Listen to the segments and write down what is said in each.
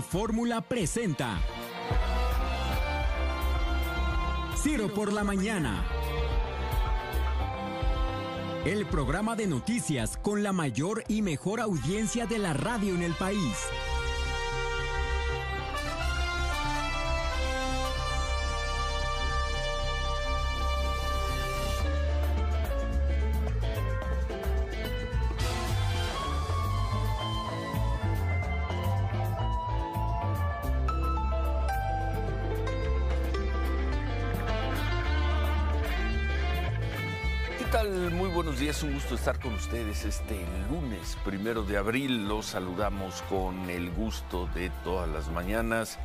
Fórmula presenta Ciro por la mañana. El programa de noticias con la mayor y mejor audiencia de la radio en el país. Días, un gusto estar con ustedes este lunes primero de abril. Los saludamos con el gusto de todas las mañanas,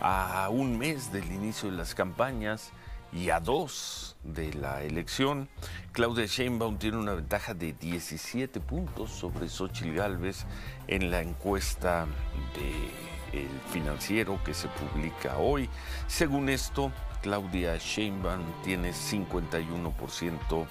a un mes del inicio de las campañas y a dos de la elección. Claudia Sheinbaum tiene una ventaja de 17 puntos sobre Xochitl Gálvez en la encuesta de Financiero que se publica hoy. Según esto, Claudia Sheinbaum tiene 51%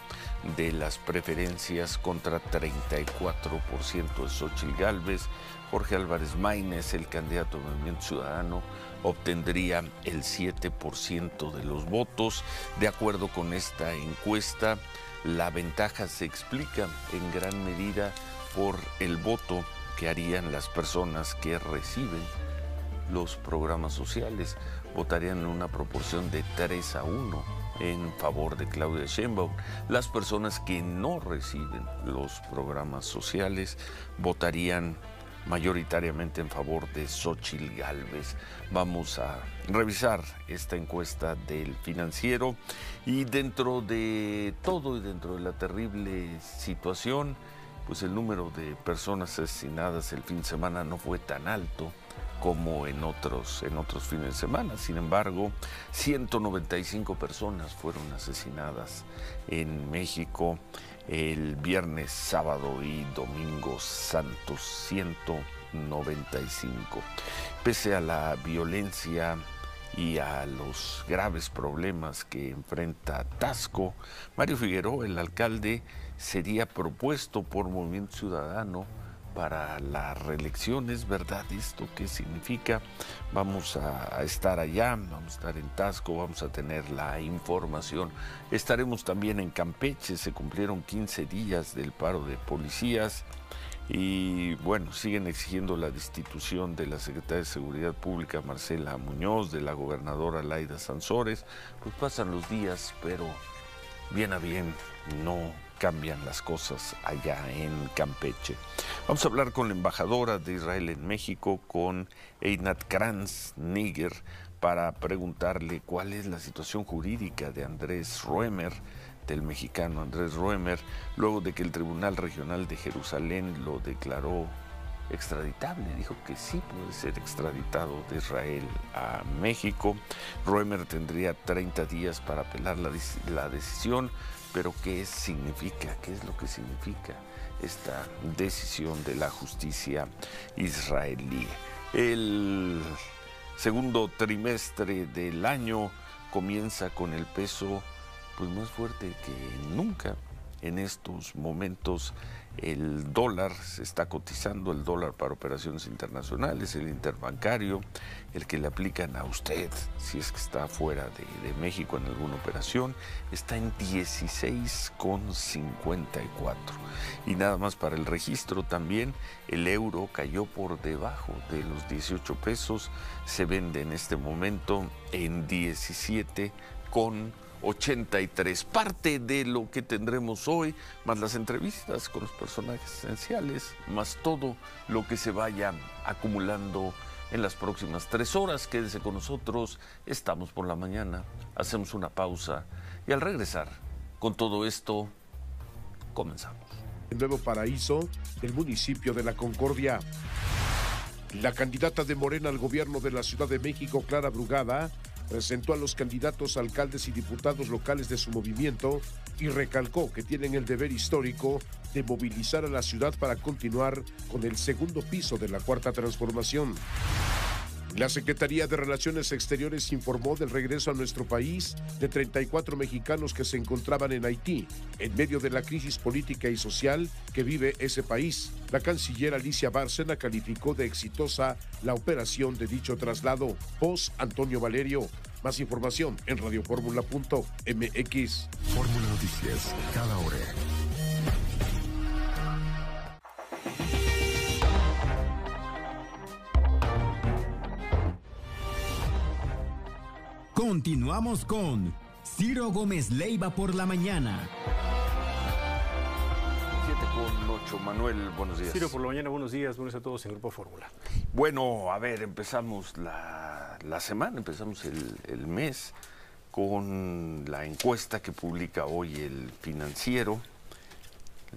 de las preferencias contra 34% de Xochitl Gálvez. Jorge Álvarez Maínez, el candidato del Movimiento Ciudadano, obtendría el 7% de los votos. De acuerdo con esta encuesta, la ventaja se explica en gran medida por el voto que harían las personas que reciben los programas sociales. Votarían en una proporción de 3 a 1 en favor de Claudia Sheinbaum. Las personas que no reciben los programas sociales votarían mayoritariamente en favor de Xochitl Gálvez. Vamos a revisar esta encuesta del financiero y dentro de todo y dentro de la terrible situación, pues el número de personas asesinadas el fin de semana no fue tan alto como en otros, en otros fines de semana. Sin embargo, 195 personas fueron asesinadas en México el viernes, sábado y domingo santos, 195. Pese a la violencia y a los graves problemas que enfrenta Tasco, Mario Figueroa, el alcalde, sería propuesto por Movimiento Ciudadano para la reelección. ¿Es verdad esto? ¿Qué significa? Vamos a, estar allá, vamos a estar en Tasco, vamos a tener la información. Estaremos también en Campeche, se cumplieron 15 días del paro de policías y bueno, siguen exigiendo la destitución de la secretaria de Seguridad Pública Marcela Muñoz, de la gobernadora Laida Sansores. Pues pasan los días, pero bien a bien no cambian las cosas allá en Campeche. Vamos a hablar con la embajadora de Israel en México, con Einat Kranz Niger, para preguntarle cuál es la situación jurídica de Andrés Ruemer, del mexicano Andrés Ruemer, luego de que el Tribunal Regional de Jerusalén lo declaró extraditable, dijo que sí puede ser extraditado de Israel a México. Ruemer tendría 30 días para apelar la, la decisión, pero ¿qué significa? ¿Qué es lo que significa esta decisión de la justicia israelí? El segundo trimestre del año comienza con el peso pues más fuerte que nunca en estos momentos el dólar se está cotizando, el dólar para operaciones internacionales, el interbancario, el que le aplican a usted si es que está fuera de, México en alguna operación, está en 16,54. Y nada más para el registro también, el euro cayó por debajo de los 18 pesos, se vende en este momento en 17 con 83. Parte de lo que tendremos hoy, más las entrevistas con los personajes esenciales, más todo lo que se vaya acumulando en las próximas tres horas. Quédese con nosotros, estamos por la mañana, hacemos una pausa y al regresar con todo esto, comenzamos. En Nuevo Paraíso, el municipio de La Concordia. La candidata de Morena al gobierno de la Ciudad de México, Clara Brugada, presentó a los candidatos alcaldes y diputados locales de su movimiento y recalcó que tienen el deber histórico de movilizar a la ciudad para continuar con el segundo piso de la cuarta transformación. La Secretaría de Relaciones Exteriores informó del regreso a nuestro país de 34 mexicanos que se encontraban en Haití en medio de la crisis política y social que vive ese país. La canciller Alicia Bárcena calificó de exitosa la operación de dicho traslado. Post Antonio Valerio. Más información en radioformula.mx. Fórmula Noticias, cada hora. Continuamos con Ciro Gómez Leiva por la mañana. 7 con 8. Manuel, buenos días. Ciro por la mañana, buenos días, buenos a todos en Grupo Fórmula. Bueno, a ver, empezamos la, la semana, empezamos el, el mes con la encuesta que publica hoy el financiero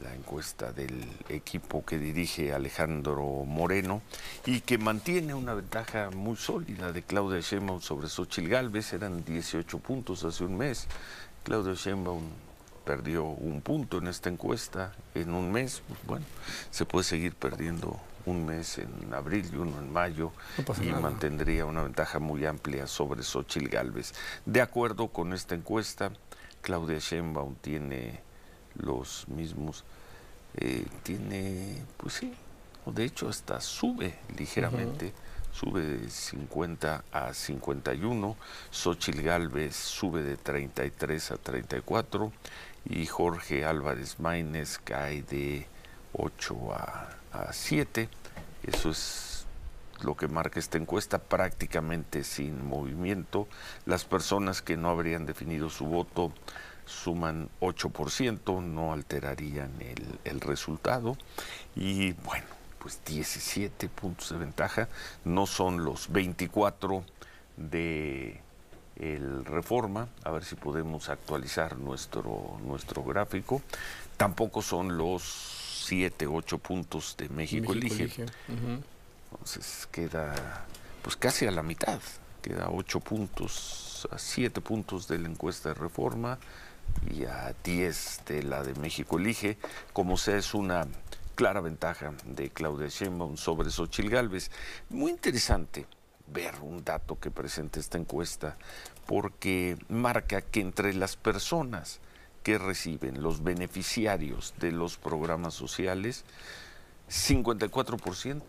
la encuesta del equipo que dirige Alejandro Moreno y que mantiene una ventaja muy sólida de Claudia Sheinbaum sobre Xochitl Galvez. Eran 18 puntos hace un mes. Claudia Sheinbaum perdió un punto en esta encuesta en un mes. Pues bueno, se puede seguir perdiendo un mes en abril y uno en mayo No y nada. mantendría una ventaja muy amplia sobre Xochitl Galvez. De acuerdo con esta encuesta, Claudia Sheinbaum tiene los mismos, eh, tiene, pues sí, o de hecho hasta sube ligeramente, sube de 50 a 51, Xochitl Galvez sube de 33 a 34 y Jorge Álvarez Maínez cae de 8 a, a 7. Eso es lo que marca esta encuesta, prácticamente sin movimiento. Las personas que no habrían definido su voto suman 8%, no alterarían el, el resultado. Y bueno, pues 17 puntos de ventaja, no son los 24 de el Reforma, a ver si podemos actualizar nuestro, nuestro gráfico. Tampoco son los 7, 8 puntos de México, Elige. Ujú. Entonces queda pues casi a la mitad, queda 8 puntos, a 7 puntos de la encuesta de reforma y a 10 de la de México Elige. Como sea, es una clara ventaja de Claudia Sheinbaum sobre Xochitl Galvez. Muy interesante ver un dato que presenta esta encuesta porque marca que entre las personas que reciben los beneficiarios de los programas sociales, 54%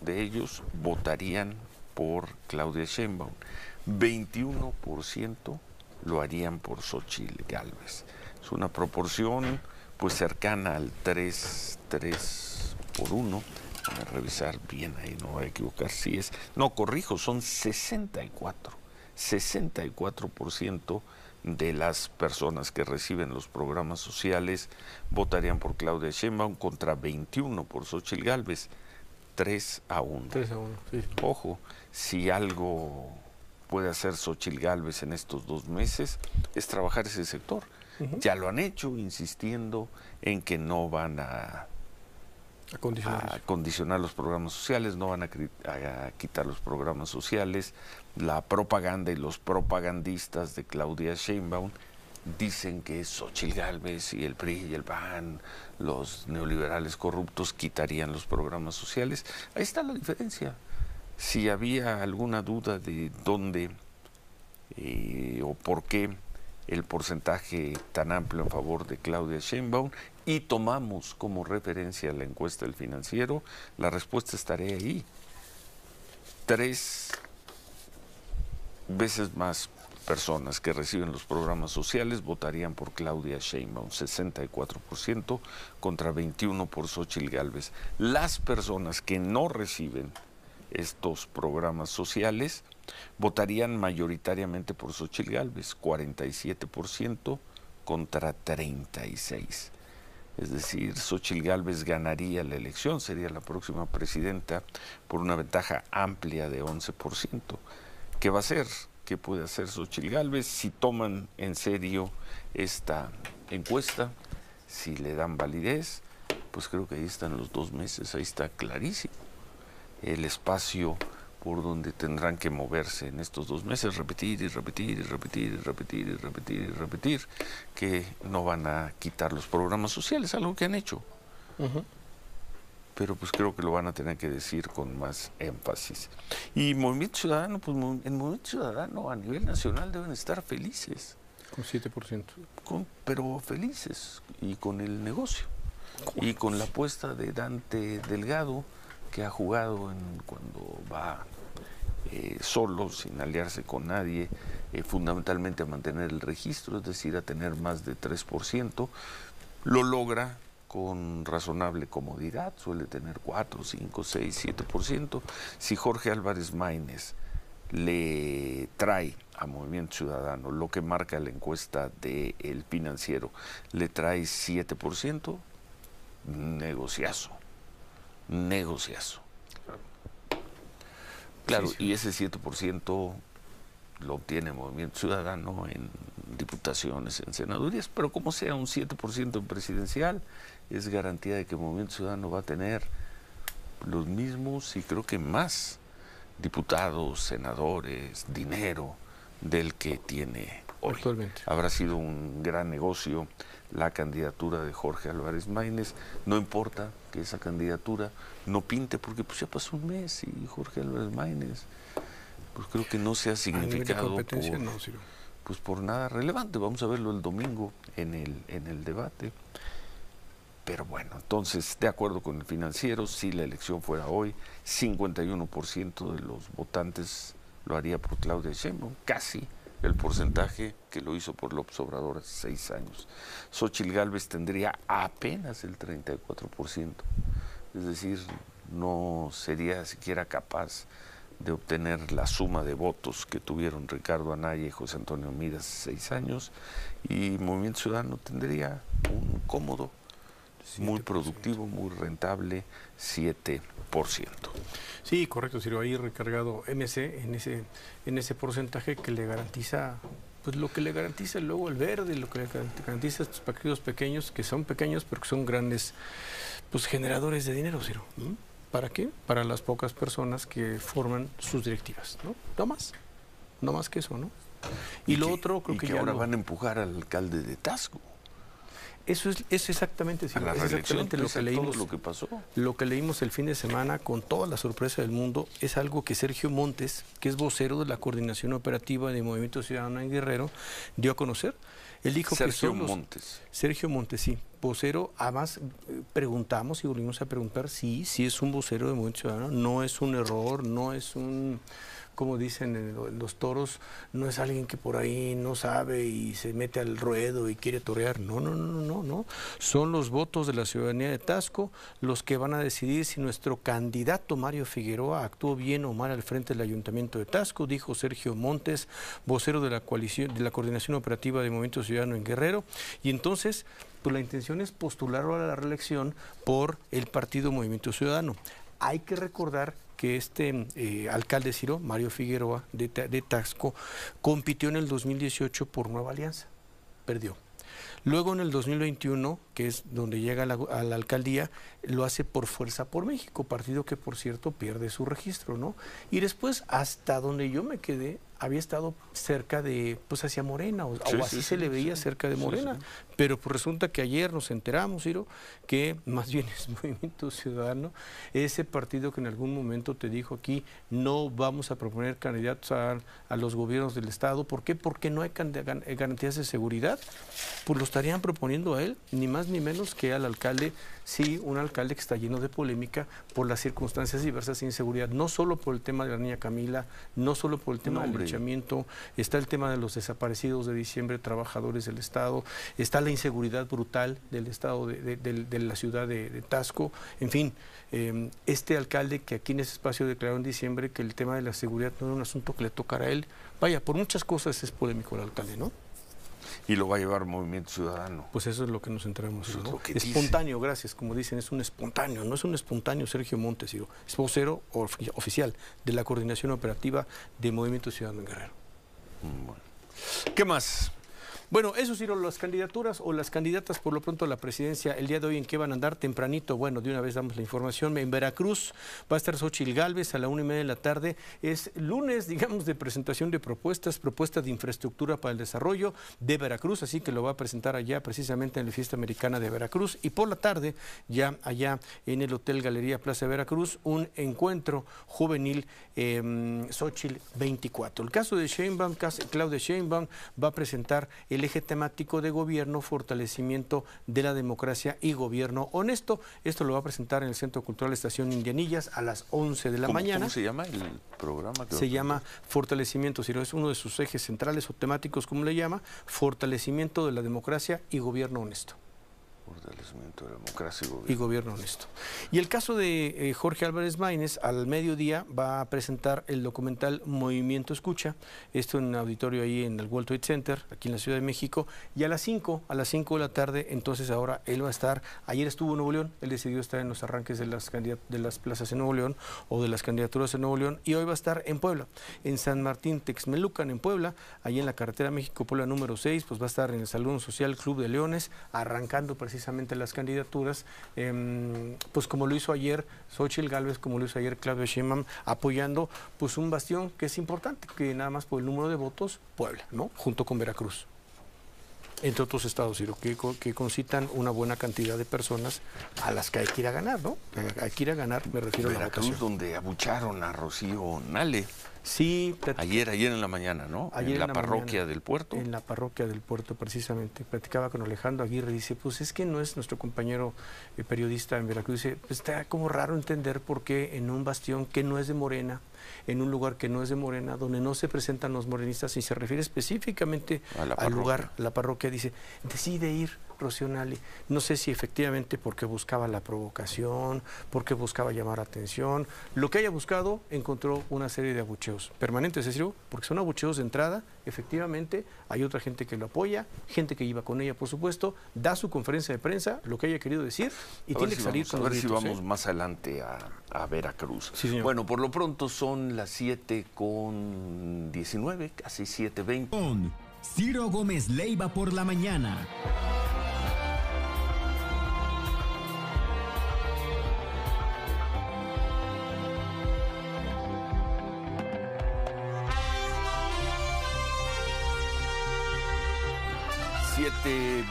de ellos votarían por Claudia Sheinbaum, 21% lo harían por Xochitl Galvez. Es una proporción pues cercana al 3, 3 por 1. Voy a revisar bien ahí, no voy a equivocar si es. No, corrijo, son 64. 64% de las personas que reciben los programas sociales votarían por Claudia Sheinbaum contra 21 por Xochitl Galvez. 3 a 1. 3 a 1, sí. Ojo, si algo puede hacer Xochitl Galvez en estos dos meses es trabajar ese sector. Ya lo han hecho, insistiendo en que no van a, a condicionar los programas sociales, no van a, quitar los programas sociales. La propaganda y los propagandistas de Claudia Sheinbaum dicen que Xochitl Galvez y el PRI y el PAN, los neoliberales corruptos, quitarían los programas sociales. Ahí está la diferencia. Si había alguna duda de dónde eh, o por qué el porcentaje tan amplio en favor de Claudia Sheinbaum y tomamos como referencia la encuesta del financiero, la respuesta estaría ahí. Tres veces más personas que reciben los programas sociales votarían por Claudia Sheinbaum, 64% contra 21 por Xochitl Galvez. Las personas que no reciben estos programas sociales votarían mayoritariamente por Xochitl Galvez, 47% contra 36. Es decir, Xochitl Galvez ganaría la elección, sería la próxima presidenta por una ventaja amplia de 11%. ¿Qué va a hacer? ¿Qué puede hacer Xochitl Galvez si toman en serio esta encuesta? Si le dan validez, pues creo que ahí están los dos meses, ahí está clarísimo el espacio por donde tendrán que moverse en estos dos meses, repetir y repetir y repetir y repetir y repetir y repetir, que no van a quitar los programas sociales, algo que han hecho. pero pues creo que lo van a tener que decir con más énfasis. Y Movimiento Ciudadano, pues en Movimiento Ciudadano a nivel nacional deben estar felices. Con 7%. Con, pero felices y con el negocio. Y con la apuesta de Dante Delgado, que ha jugado cuando va eh, solo, sin aliarse con nadie, eh, fundamentalmente a mantener el registro, es decir, a tener más de 3%, lo logra con razonable comodidad, suele tener 4, 5, 6, 7%. Si Jorge Álvarez Maínez le trae a Movimiento Ciudadano lo que marca la encuesta del el financiero, le trae 7%, negociazo, negociazo. Claro, y ese 7% lo obtiene Movimiento Ciudadano en diputaciones, en senadurías, pero como sea un 7% en presidencial, es garantía de que Movimiento Ciudadano va a tener los mismos y creo que más diputados, senadores, dinero del que tiene hoy. Actualmente. Habrá sido un gran negocio la candidatura de Jorge Álvarez Maínez. No importa que esa candidatura no pinte, porque pues ya pasó un mes y Jorge Álvarez Maínez, pues creo que no se ha significado por, pues por nada relevante. Vamos a verlo el domingo en el, en el debate. Pero bueno, entonces, de acuerdo con el financiero, si la elección fuera hoy, 51% de los votantes lo haría por Claudia Sheinbaum, casi el porcentaje que lo hizo por López Obrador hace seis años. Xochitl Gálvez tendría apenas el 34%, es decir, no sería siquiera capaz de obtener la suma de votos que tuvieron Ricardo Anaya y José Antonio Midas hace seis años, y Movimiento Ciudadano tendría un cómodo muy productivo, muy rentable, 7%. Sí, correcto, Ciro, ahí recargado MC en ese, en ese porcentaje que le garantiza pues lo que le garantiza luego el verde, lo que le garantiza estos partidos pequeños, que son pequeños pero que son grandes pues generadores de dinero, Ciro. ¿Para qué? Para las pocas personas que forman sus directivas, ¿no? No más, no más que eso, ¿no? Y, lo otro creo que, ahora van a empujar al alcalde de Tasco. Eso es, eso exactamente, sí, exactamente lo que leímos. Lo que pasó. Lo que leímos el fin de semana con toda la sorpresa del mundo es algo que Sergio Montes, que es vocero de la coordinación operativa de Movimiento Ciudadano en Guerrero, dio a conocer. Él dijo Sergio que Montes. Sergio Montes, sí, vocero. Además, eh, preguntamos y volvimos a preguntar si, sí, sí es un vocero de Movimiento Ciudadano. No es un error, no es un como dicen los toros, no es alguien que por ahí no sabe y se mete al ruedo y quiere torear. No, no, no, no, no. Son los votos de la ciudadanía de Tasco los que van a decidir si nuestro candidato Mario Figueroa actuó bien o mal al frente del Ayuntamiento de Tasco, dijo Sergio Montes, vocero de la coalición, de la coordinación operativa de Movimiento Ciudadano en Guerrero. Y entonces, pues la intención es postularlo a la reelección por el partido Movimiento Ciudadano. Hay que recordar que este eh, alcalde Ciro, Mario Figueroa de, de Taxco, compitió en el 2018 por Nueva Alianza, perdió. Luego en el 2021, que es donde llega a la, a la, alcaldía, lo hace por Fuerza por México, partido que por cierto pierde su registro, ¿no? Y después, hasta donde yo me quedé, había estado cerca de, pues hacia Morena, o, sí, o así sí, se sí, le veía cerca de Morena. Pero pues resulta que ayer nos enteramos, Ciro, que más bien es Movimiento Ciudadano, ese partido que en algún momento te dijo aquí, no vamos a proponer candidatos a, a los gobiernos del Estado. ¿Por qué? Porque no hay garantías de seguridad. Pues lo estarían proponiendo a él, ni más ni menos que al alcalde, sí, un alcalde que está lleno de polémica por las circunstancias diversas de inseguridad, no solo por el tema de la niña Camila, no solo por el tema No, del hombre. linchamiento, está el tema de los desaparecidos de diciembre, trabajadores del Estado, está la inseguridad brutal del Estado, de, de- de- de la ciudad de, de Tasco, en fin, eh, este alcalde que aquí en ese espacio declaró en diciembre que el tema de la seguridad no era un asunto que le tocara a él, vaya, por muchas cosas es polémico el alcalde, ¿no? Y lo va a llevar Movimiento Ciudadano. Pues eso es lo que nos enteramos. Eso es ¿no? lo que dice. espontáneo, gracias, como dicen, es un espontáneo, no es un espontáneo Sergio Montes, es vocero ofi- oficial de la coordinación operativa de Movimiento Ciudadano en Guerrero. Mm, Bueno. ¿Qué más? Bueno, eso sí, las candidaturas o las candidatas por lo pronto a la presidencia el día de hoy en qué van a andar tempranito. Bueno, de una vez damos la información. En Veracruz va a estar Xochil Gálvez a la una y media de la tarde. Es lunes, digamos, de presentación de propuestas, propuestas de infraestructura para el desarrollo de Veracruz, así que lo va a presentar allá precisamente en la fiesta americana de Veracruz. Y por la tarde, ya allá en el Hotel Galería Plaza de Veracruz, un encuentro juvenil eh, Xochitl 24. El caso de Sheinbaum, Claudia Sheinbaum va a presentar el eje temático de gobierno, fortalecimiento de la democracia y gobierno honesto. Esto lo va a presentar en el Centro Cultural Estación Indianillas a las 11 de la mañana. ¿Cómo se llama el programa? Se llama Fortalecimiento, si es uno de sus ejes centrales o temáticos, como le llama, Fortalecimiento de la democracia y gobierno honesto. Fortalecimiento de democracia y gobierno. honesto. Y el caso de eh, Jorge Álvarez Maínez, al mediodía va a presentar el documental Movimiento Escucha, esto en un auditorio ahí en el World Trade Center, aquí en la Ciudad de México, y a las 5, a las 5 de la tarde, entonces ahora él va a estar, ayer estuvo en Nuevo León, él decidió estar en los arranques de las, de las plazas en Nuevo León o de las candidaturas en Nuevo León, y hoy va a estar en Puebla, en San Martín Texmelucan, en Puebla, ahí en la carretera México-Puebla número 6, pues va a estar en el Salón Social Club de Leones, arrancando precisamente precisamente las candidaturas, em, pues como lo hizo ayer Xochitl Galvez, como lo hizo ayer Claudio Sheinbaum, apoyando pues un bastión que es importante, que nada más por el número de votos, Puebla, ¿no? Junto con Veracruz entre otros estados, que, que concitan una buena cantidad de personas a las que hay que ir a ganar, ¿no? Hay que ir a ganar, me refiero a la votación. donde abucharon a Rocío Nale. Sí, ayer, ayer en la mañana, ¿no? Ayer en la, parroquia del puerto. En la parroquia del puerto, precisamente. Platicaba con Alejandro Aguirre, dice, pues es que no es nuestro compañero eh, periodista en Veracruz, dice, pues está como raro entender por qué en un bastión que no es de Morena, en un lugar que no es de Morena, donde no se presentan los morenistas y se refiere específicamente al lugar, la parroquia, dice, decide ir Rocío No sé si efectivamente porque buscaba la provocación, porque buscaba llamar atención. Lo que haya buscado, encontró una serie de abucheos permanentes, es decir, porque son abucheos de entrada. Efectivamente, hay otra gente que lo apoya, gente que iba con ella, por supuesto, da su conferencia de prensa, lo que haya querido decir, y tiene que salir con A ver si vamos ¿eh? más adelante a, Veracruz. bueno, por lo pronto son las 7 con 19, casi 7.20. Con Ciro Gómez Leiva por la mañana.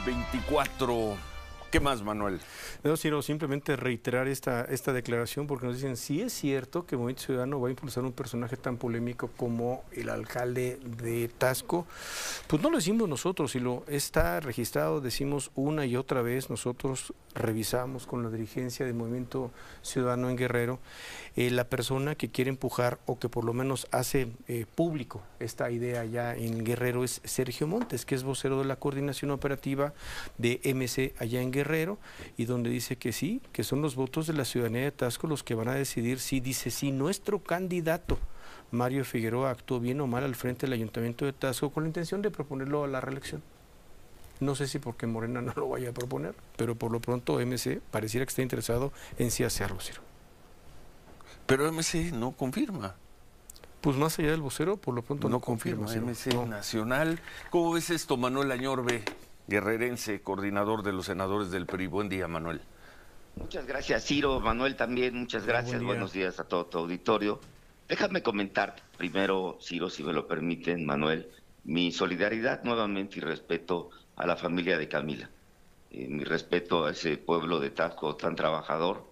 724. ¿Qué más, Manuel? No, sino simplemente reiterar esta, esta declaración porque nos dicen, sí es cierto que Movimiento Ciudadano va a impulsar un personaje tan polémico como el alcalde de Tasco. Pues no lo decimos nosotros, si lo está registrado, decimos una y otra vez, nosotros revisamos con la dirigencia del Movimiento Ciudadano en Guerrero, eh, la persona que quiere empujar o que por lo menos hace eh, público esta idea ya en Guerrero es Sergio Montes, que es vocero de la coordinación operativa de MC allá en Guerrero y donde dice que sí, que son los votos de la ciudadanía de Tasco los que van a decidir si dice si nuestro candidato Mario Figueroa actuó bien o mal al frente del ayuntamiento de Tasco con la intención de proponerlo a la reelección. No sé si porque Morena no lo vaya a proponer, pero por lo pronto MC pareciera que está interesado en sí hacerlo, Ciro. Pero MC no confirma. Pues más allá del vocero, por lo pronto no, confirma. MC Nacional. ¿Cómo ves esto, Manuel Añorbe, guerrerense, coordinador de los senadores del PRI? Buen día, Manuel. Muchas gracias, Ciro. Manuel también, muchas gracias. Buenos días a todo tu auditorio. Déjame comentar primero, Ciro, si me lo permiten, Manuel, mi solidaridad nuevamente y respeto a la familia de Camila. Eh, mi respeto a ese pueblo de Tasco tan trabajador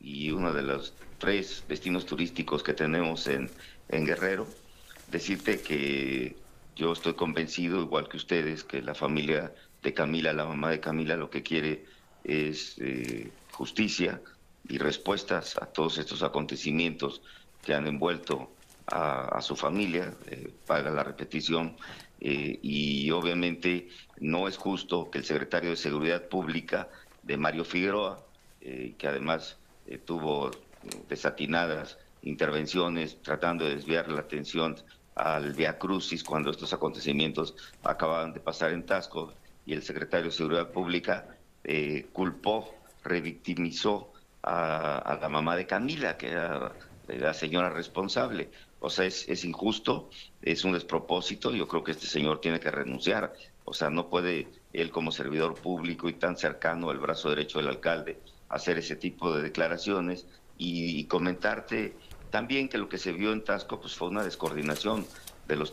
y uno de los tres destinos turísticos que tenemos en, en Guerrero. Decirte que yo estoy convencido, igual que ustedes, que la familia de Camila, la mamá de Camila, lo que quiere es eh, justicia y respuestas a todos estos acontecimientos que han envuelto a, su familia, eh, paga la repetición, eh, y obviamente no es justo que el secretario de Seguridad Pública de Mario Figueroa, que además tuvo desatinadas intervenciones tratando de desviar la atención al Via Crucis cuando estos acontecimientos acababan de pasar en Tasco y el secretario de Seguridad Pública eh, culpó, revictimizó a, la mamá de Camila, que era la señora responsable. O sea, es, injusto, es un despropósito, yo creo que este señor tiene que renunciar. O sea, no puede él como servidor público y tan cercano al brazo derecho del alcalde hacer ese tipo de declaraciones y, comentarte también que lo que se vio en Tasco pues fue una descoordinación de los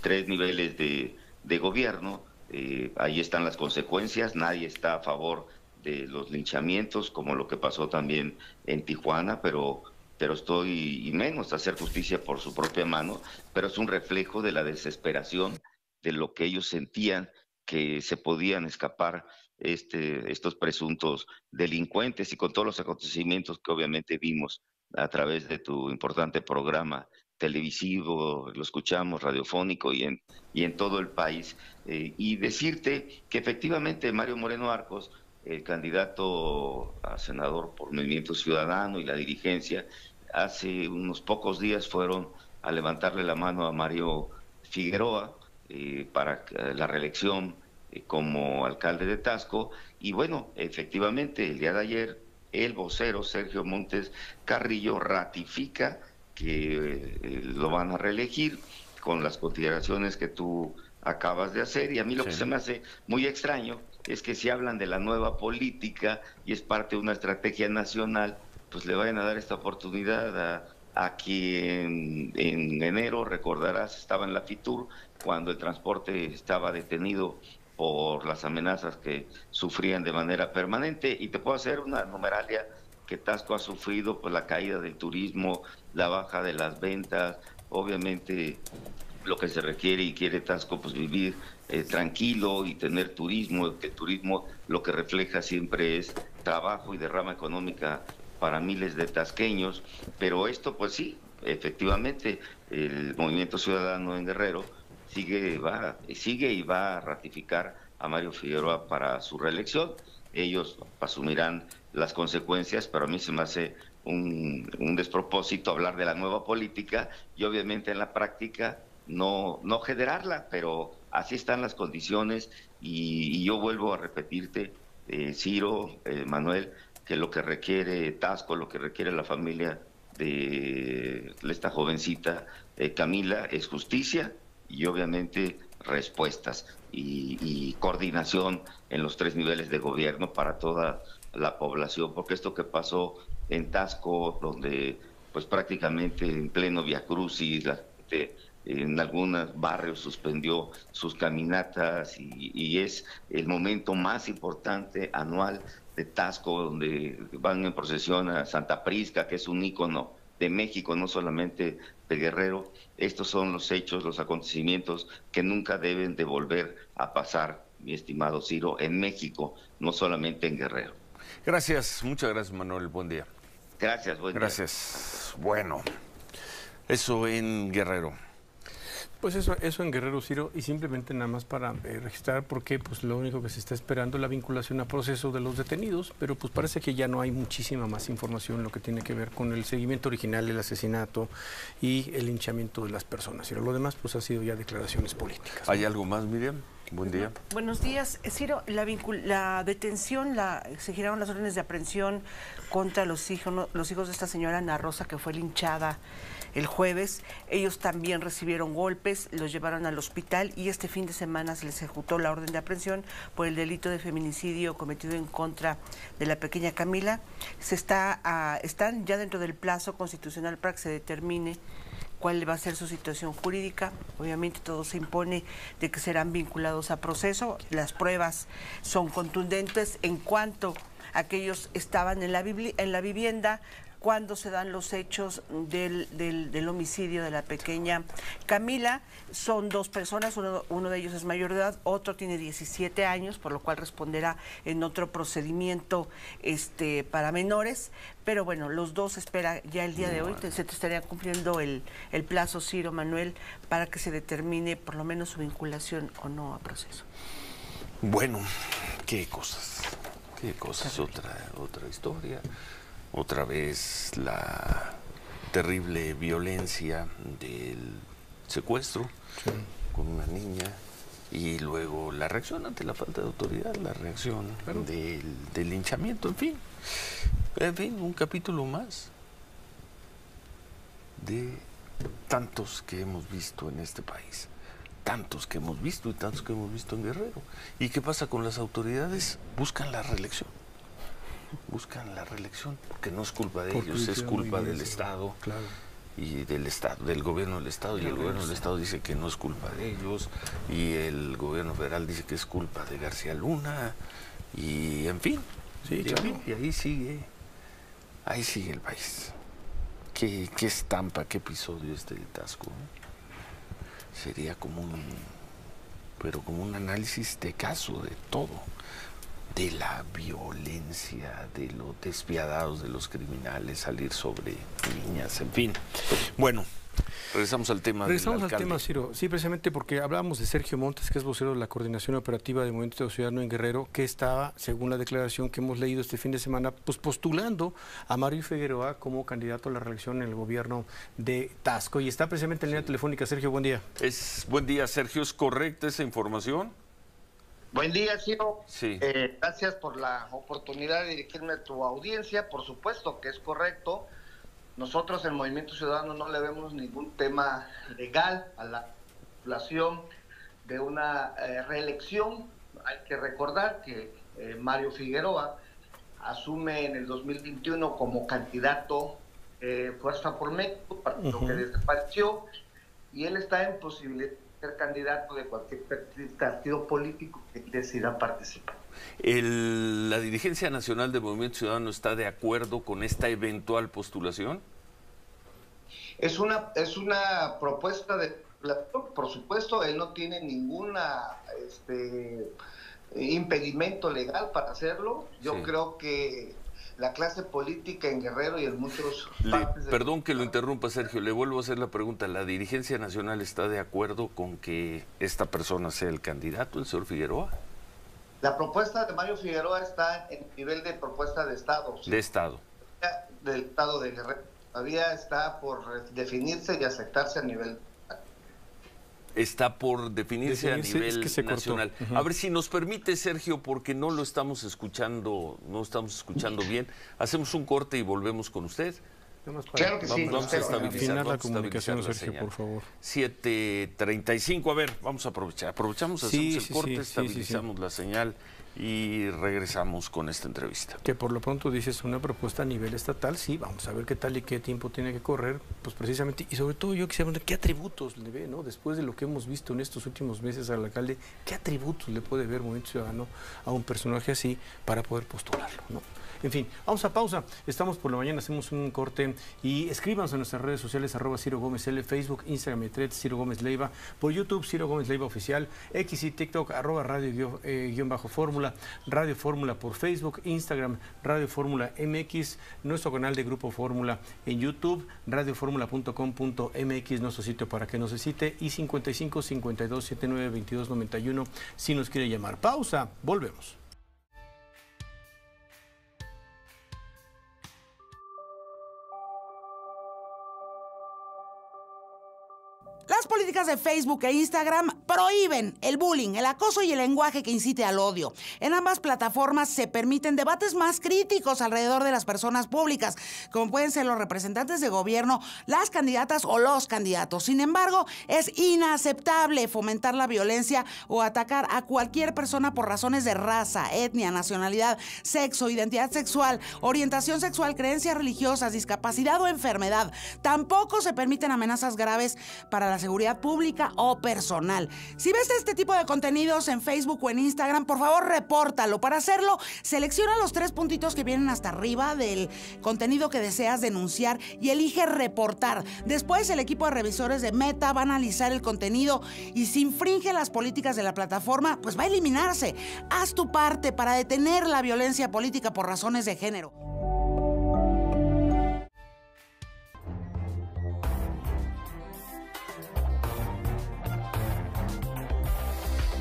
tres niveles de, de gobierno. Eh, ahí están las consecuencias, nadie está a favor de los linchamientos, como lo que pasó también en Tijuana, pero pero estoy y menos hacer justicia por su propia mano, pero es un reflejo de la desesperación de lo que ellos sentían que se podían escapar este, estos presuntos delincuentes y con todos los acontecimientos que obviamente vimos a través de tu importante programa televisivo, lo escuchamos, radiofónico y en, y en todo el país. Eh, y decirte que efectivamente Mario Moreno Arcos, el candidato a senador por Movimiento Ciudadano y la dirigencia, hace unos pocos días fueron a levantarle la mano a Mario Figueroa eh, para eh, la reelección eh, como alcalde de Tasco. Y bueno, efectivamente, el día de ayer, el vocero Sergio Montes Carrillo ratifica que lo van a reelegir con las consideraciones que tú acabas de hacer. Y a mí lo que se me hace muy extraño es que si hablan de la nueva política y es parte de una estrategia nacional, pues le vayan a dar esta oportunidad a, quien en, enero, recordarás, estaba en la FITUR cuando el transporte estaba detenido por las amenazas que sufrían de manera permanente. Y te puedo hacer una numeralia que Tasco ha sufrido, pues la caída del turismo, la baja de las ventas, obviamente lo que se requiere y quiere Tasco, pues vivir eh, tranquilo y tener turismo, que el turismo lo que refleja siempre es trabajo y derrama económica para miles de tasqueños, pero esto pues sí, efectivamente, el movimiento ciudadano en Guerrero sigue, va, sigue y va a ratificar a Mario Figueroa para su reelección. Ellos asumirán las consecuencias, pero a mí se me hace un, despropósito hablar de la nueva política y obviamente en la práctica no, no generarla, pero así están las condiciones y, yo vuelvo a repetirte, eh, Ciro, eh, Manuel, que lo que requiere Tasco, lo que requiere la familia de esta jovencita eh, Camila es justicia y obviamente respuestas y, coordinación en los tres niveles de gobierno para toda la población, porque esto que pasó en Tasco, donde pues prácticamente en pleno Via Crucis, la gente en algunos barrios suspendió sus caminatas y, y, es el momento más importante anual de Tasco, donde van en procesión a Santa Prisca, que es un ícono de México, no solamente de Guerrero. Estos son los hechos, los acontecimientos que nunca deben de volver a pasar, mi estimado Ciro, en México, no solamente en Guerrero. Gracias, muchas gracias Manuel, buen día. Gracias, buen día. Gracias. Bueno, eso en Guerrero. Pues eso, eso en Guerrero Ciro y simplemente nada más para eh, registrar porque pues lo único que se está esperando es la vinculación a proceso de los detenidos, pero pues parece que ya no hay muchísima más información en lo que tiene que ver con el seguimiento original, el asesinato y el hinchamiento de las personas. Ciro, lo demás pues ha sido ya declaraciones políticas. ¿Hay algo más, Miriam? Buen día. Buenos días. Ciro, la, la detención, la, se giraron las órdenes de aprehensión contra los hijos, los hijos de esta señora Ana Rosa que fue linchada el jueves. Ellos también recibieron golpes, los llevaron al hospital y este fin de semana se les ejecutó la orden de aprehensión por el delito de feminicidio cometido en contra de la pequeña Camila. Se está, ah, están ya dentro del plazo constitucional para que se determine cuál va a ser su situación jurídica. Obviamente todo se impone de que serán vinculados a proceso. Las pruebas son contundentes en cuanto a que ellos estaban en la, en la vivienda, cuando se dan los hechos del, del, homicidio de la pequeña Camila. Son dos personas, uno, uno, de ellos es mayor de edad, otro tiene 17 años, por lo cual responderá en otro procedimiento este, para menores. Pero bueno, los dos espera ya el día de hoy, se te estaría cumpliendo el, el plazo, Ciro Manuel, para que se determine por lo menos su vinculación o no a proceso. Bueno, qué cosas, qué cosas, otra, otra historia otra vez la terrible violencia del secuestro con una niña y luego la reacción ante la falta de autoridad, la reacción del, del linchamiento, en fin, en fin, un capítulo más de tantos que hemos visto en este país. Tantos que hemos visto y tantos que hemos visto en Guerrero. ¿Y qué pasa con las autoridades? Buscan la reelección. Buscan la reelección, porque no es culpa de ellos, es culpa del Estado. Claro y del Estado, del gobierno del Estado, y el gobierno del Estado dice que no es culpa de ellos, y el gobierno federal dice que es culpa de García Luna, y en fin, sí, y, ahí sigue, ahí sigue el país. Qué, qué estampa, qué episodio este de Tasco. Sería como un, pero como un análisis de caso de todo de la violencia, de los despiadados de los criminales, salir sobre niñas, en fin. Bueno, Regresamos al tema Regresamos al tema, Ciro. Sí, precisamente porque hablábamos de Sergio Montes, que es vocero de la Coordinación Operativa de Movimiento Ciudadano en Guerrero, que estaba, según la declaración que hemos leído este fin de semana, pues postulando a Mario Figueroa como candidato a la reelección en el gobierno de Tasco. Y está precisamente en línea telefónica. Sergio, buen día. Es, buen día, Sergio. ¿Es correcta esa información? Buen día, Ciro. Eh, gracias por la oportunidad de dirigirme a tu audiencia. Por supuesto que es correcto. Nosotros en Movimiento Ciudadano no le vemos ningún tema legal a la población de una eh, reelección. Hay que recordar que eh, Mario Figueroa asume en el 2021 como candidato Fuerza por México, partido que desapareció, y él está en posibilidad ser candidato de cualquier partido político que decida participar. ¿La dirigencia nacional del Movimiento Ciudadano está de acuerdo con esta eventual postulación? Es una, es una propuesta de por supuesto, él no tiene ninguna este, impedimento legal para hacerlo. Yo creo que la clase política en Guerrero y en muchos Perdón que lo interrumpa, Sergio, le vuelvo a hacer la pregunta. ¿La dirigencia nacional está de acuerdo con que esta persona sea el candidato, el señor Figueroa? La propuesta de Mario Figueroa está en nivel de propuesta de Estado. De Estado. Del Estado de Guerrero. Todavía está por definirse y aceptarse a nivel está por definirse, a nivel nacional. A ver si nos permite, Sergio, porque no lo estamos escuchando, no estamos escuchando bien. Hacemos un corte y volvemos con usted. Claro que sí. Vamos a estabilizar la comunicación, Sergio, por favor. 7.35, a ver, vamos a aprovechar. Aprovechamos, hacemos el corte, estabilizamos la señal y regresamos con esta entrevista. Que por lo pronto dices una propuesta a nivel estatal, sí, vamos a ver qué tal y qué tiempo tiene que correr, pues precisamente, y sobre todo yo quisiera preguntar, ¿qué atributos le ve, no? Después de lo que hemos visto en estos últimos meses al alcalde, ¿qué atributos le puede ver Movimiento Ciudadano a un personaje así para poder postularlo, no? En fin, vamos a pausa. Estamos por la mañana, hacemos un corte y escríbanos en nuestras redes sociales, arroba Ciro Gómez L, Facebook, Instagram y Threads, Ciro Gómez Leiva, por YouTube, Ciro Gómez Leiva Oficial, X y TikTok, arroba Radio eh, Fórmula, Radio Fórmula por Facebook, Instagram, Radio Fórmula MX, nuestro canal de Grupo Fórmula en YouTube, radioformula.com.mx, nuestro sitio para que nos visite, y 55 52 79 22 91 si nos quiere llamar. Pausa, volvemos. Políticas de Facebook e Instagram prohíben el bullying, el acoso y el lenguaje que incite al odio. En ambas plataformas se permiten debates más críticos alrededor de las personas públicas, como pueden ser los representantes de gobierno, las candidatas o los candidatos. Sin embargo, es inaceptable fomentar la violencia o atacar a cualquier persona por razones de raza, etnia, nacionalidad, sexo, identidad sexual, orientación sexual, creencias religiosas, discapacidad o enfermedad. Tampoco se permiten amenazas graves para la seguridad pública o personal. Si ves este tipo de contenidos en Facebook o en Instagram, por favor repórtalo. Para hacerlo, selecciona los tres puntitos que vienen hasta arriba del contenido que deseas denunciar y elige reportar. Después el equipo de revisores de Meta va a analizar el contenido y si infringe las políticas de la plataforma, pues va a eliminarse. Haz tu parte para detener la violencia política por razones de género.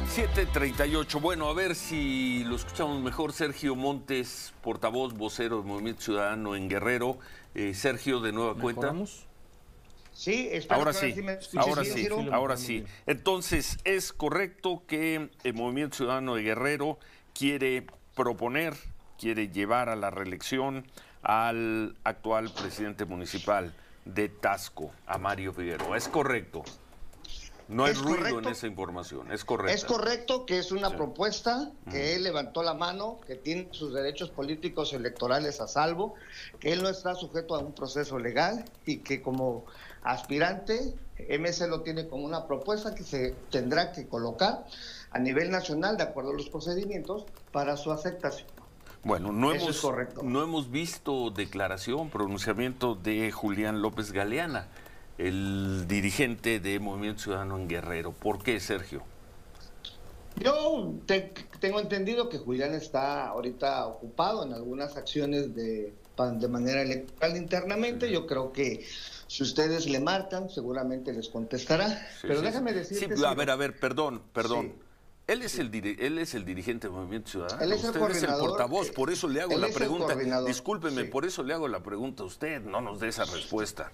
738. Bueno, a ver si lo escuchamos mejor. Sergio Montes, portavoz, vocero del Movimiento Ciudadano en Guerrero. Eh, Sergio, de nueva cuenta. Sí, ahora sí, ahora sí, ahora sí. Entonces, ¿es correcto que el Movimiento Ciudadano de Guerrero quiere proponer, quiere llevar a la reelección al actual presidente municipal de Tasco a Mario Figueroa. ¿Es correcto? No hay ruido en esa información, es correcto. Es correcto que es una propuesta, que él levantó la mano, que tiene sus derechos políticos electorales a salvo, que él no está sujeto a un proceso legal y que como aspirante, MS lo tiene como una propuesta que se tendrá que colocar a nivel nacional de acuerdo a los procedimientos para su aceptación. Bueno, no hemos, no hemos visto declaración, pronunciamiento de Julián López Galeana el dirigente de Movimiento Ciudadano en Guerrero. ¿Por qué, Sergio? Yo tengo entendido que Julián está ahorita ocupado en algunas acciones de, de manera electoral internamente. Yo creo que si ustedes le marcan, seguramente les contestará. Pero déjame decirte... Sí, a ver, a ver, perdón, perdón. Él es, el él es el dirigente del Movimiento Ciudadano. Él es el usted es el portavoz, por eso le hago la pregunta. Discúlpeme, por eso le hago la pregunta a usted. No nos dé esa respuesta.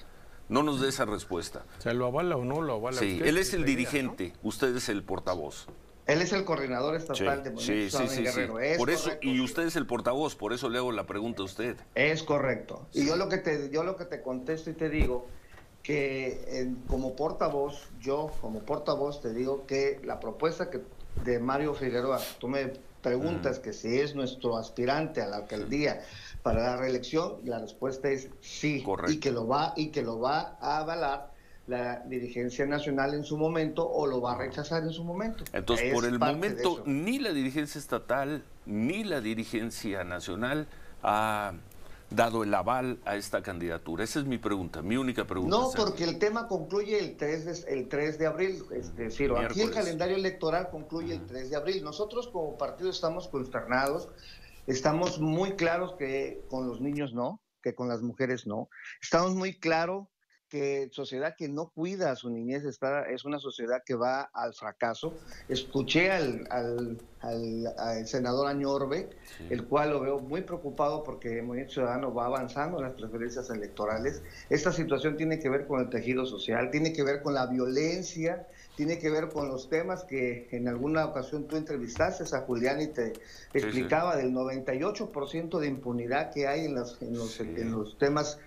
No nos dé esa respuesta. O sea, ¿lo avala o no lo avala Sí, él es el dirigente, usted es el portavoz. Él es el coordinador estatal de Movimiento sí, sí, Guerrero. por eso y usted es el portavoz, por eso le hago la pregunta a usted. Es correcto. Y yo lo que te yo lo que te contesto y te digo que como portavoz, yo como portavoz te digo que la propuesta que de Mario Figueroa, tú me preguntas que si es nuestro aspirante a la alcaldía para la reelección, la respuesta es sí y que lo va y que lo va a avalar la dirigencia nacional en su momento o lo va a rechazar en su momento. Entonces, por el momento, ni la dirigencia estatal ni la dirigencia nacional ha dado el aval a esta candidatura. Esa es mi pregunta, mi única pregunta. No, porque el tema concluye el 3 de, el 3 de abril, este, Ciro. Aquí el calendario electoral concluye el 3 de abril. Nosotros como partido estamos consternados Estamos muy claros que con los niños no, que con las mujeres no. Estamos muy claros que sociedad que no cuida a su niñez está, es una sociedad que va al fracaso. Escuché al, al, senador Añorbe, el cual lo veo muy preocupado porque el Movimiento Ciudadano va avanzando en las preferencias electorales. Esta situación tiene que ver con el tejido social, tiene que ver con la violencia tiene que ver con los temas que en alguna ocasión tú entrevistaste a Julián y te explicaba del 98% de impunidad que hay en, los, en, los, temas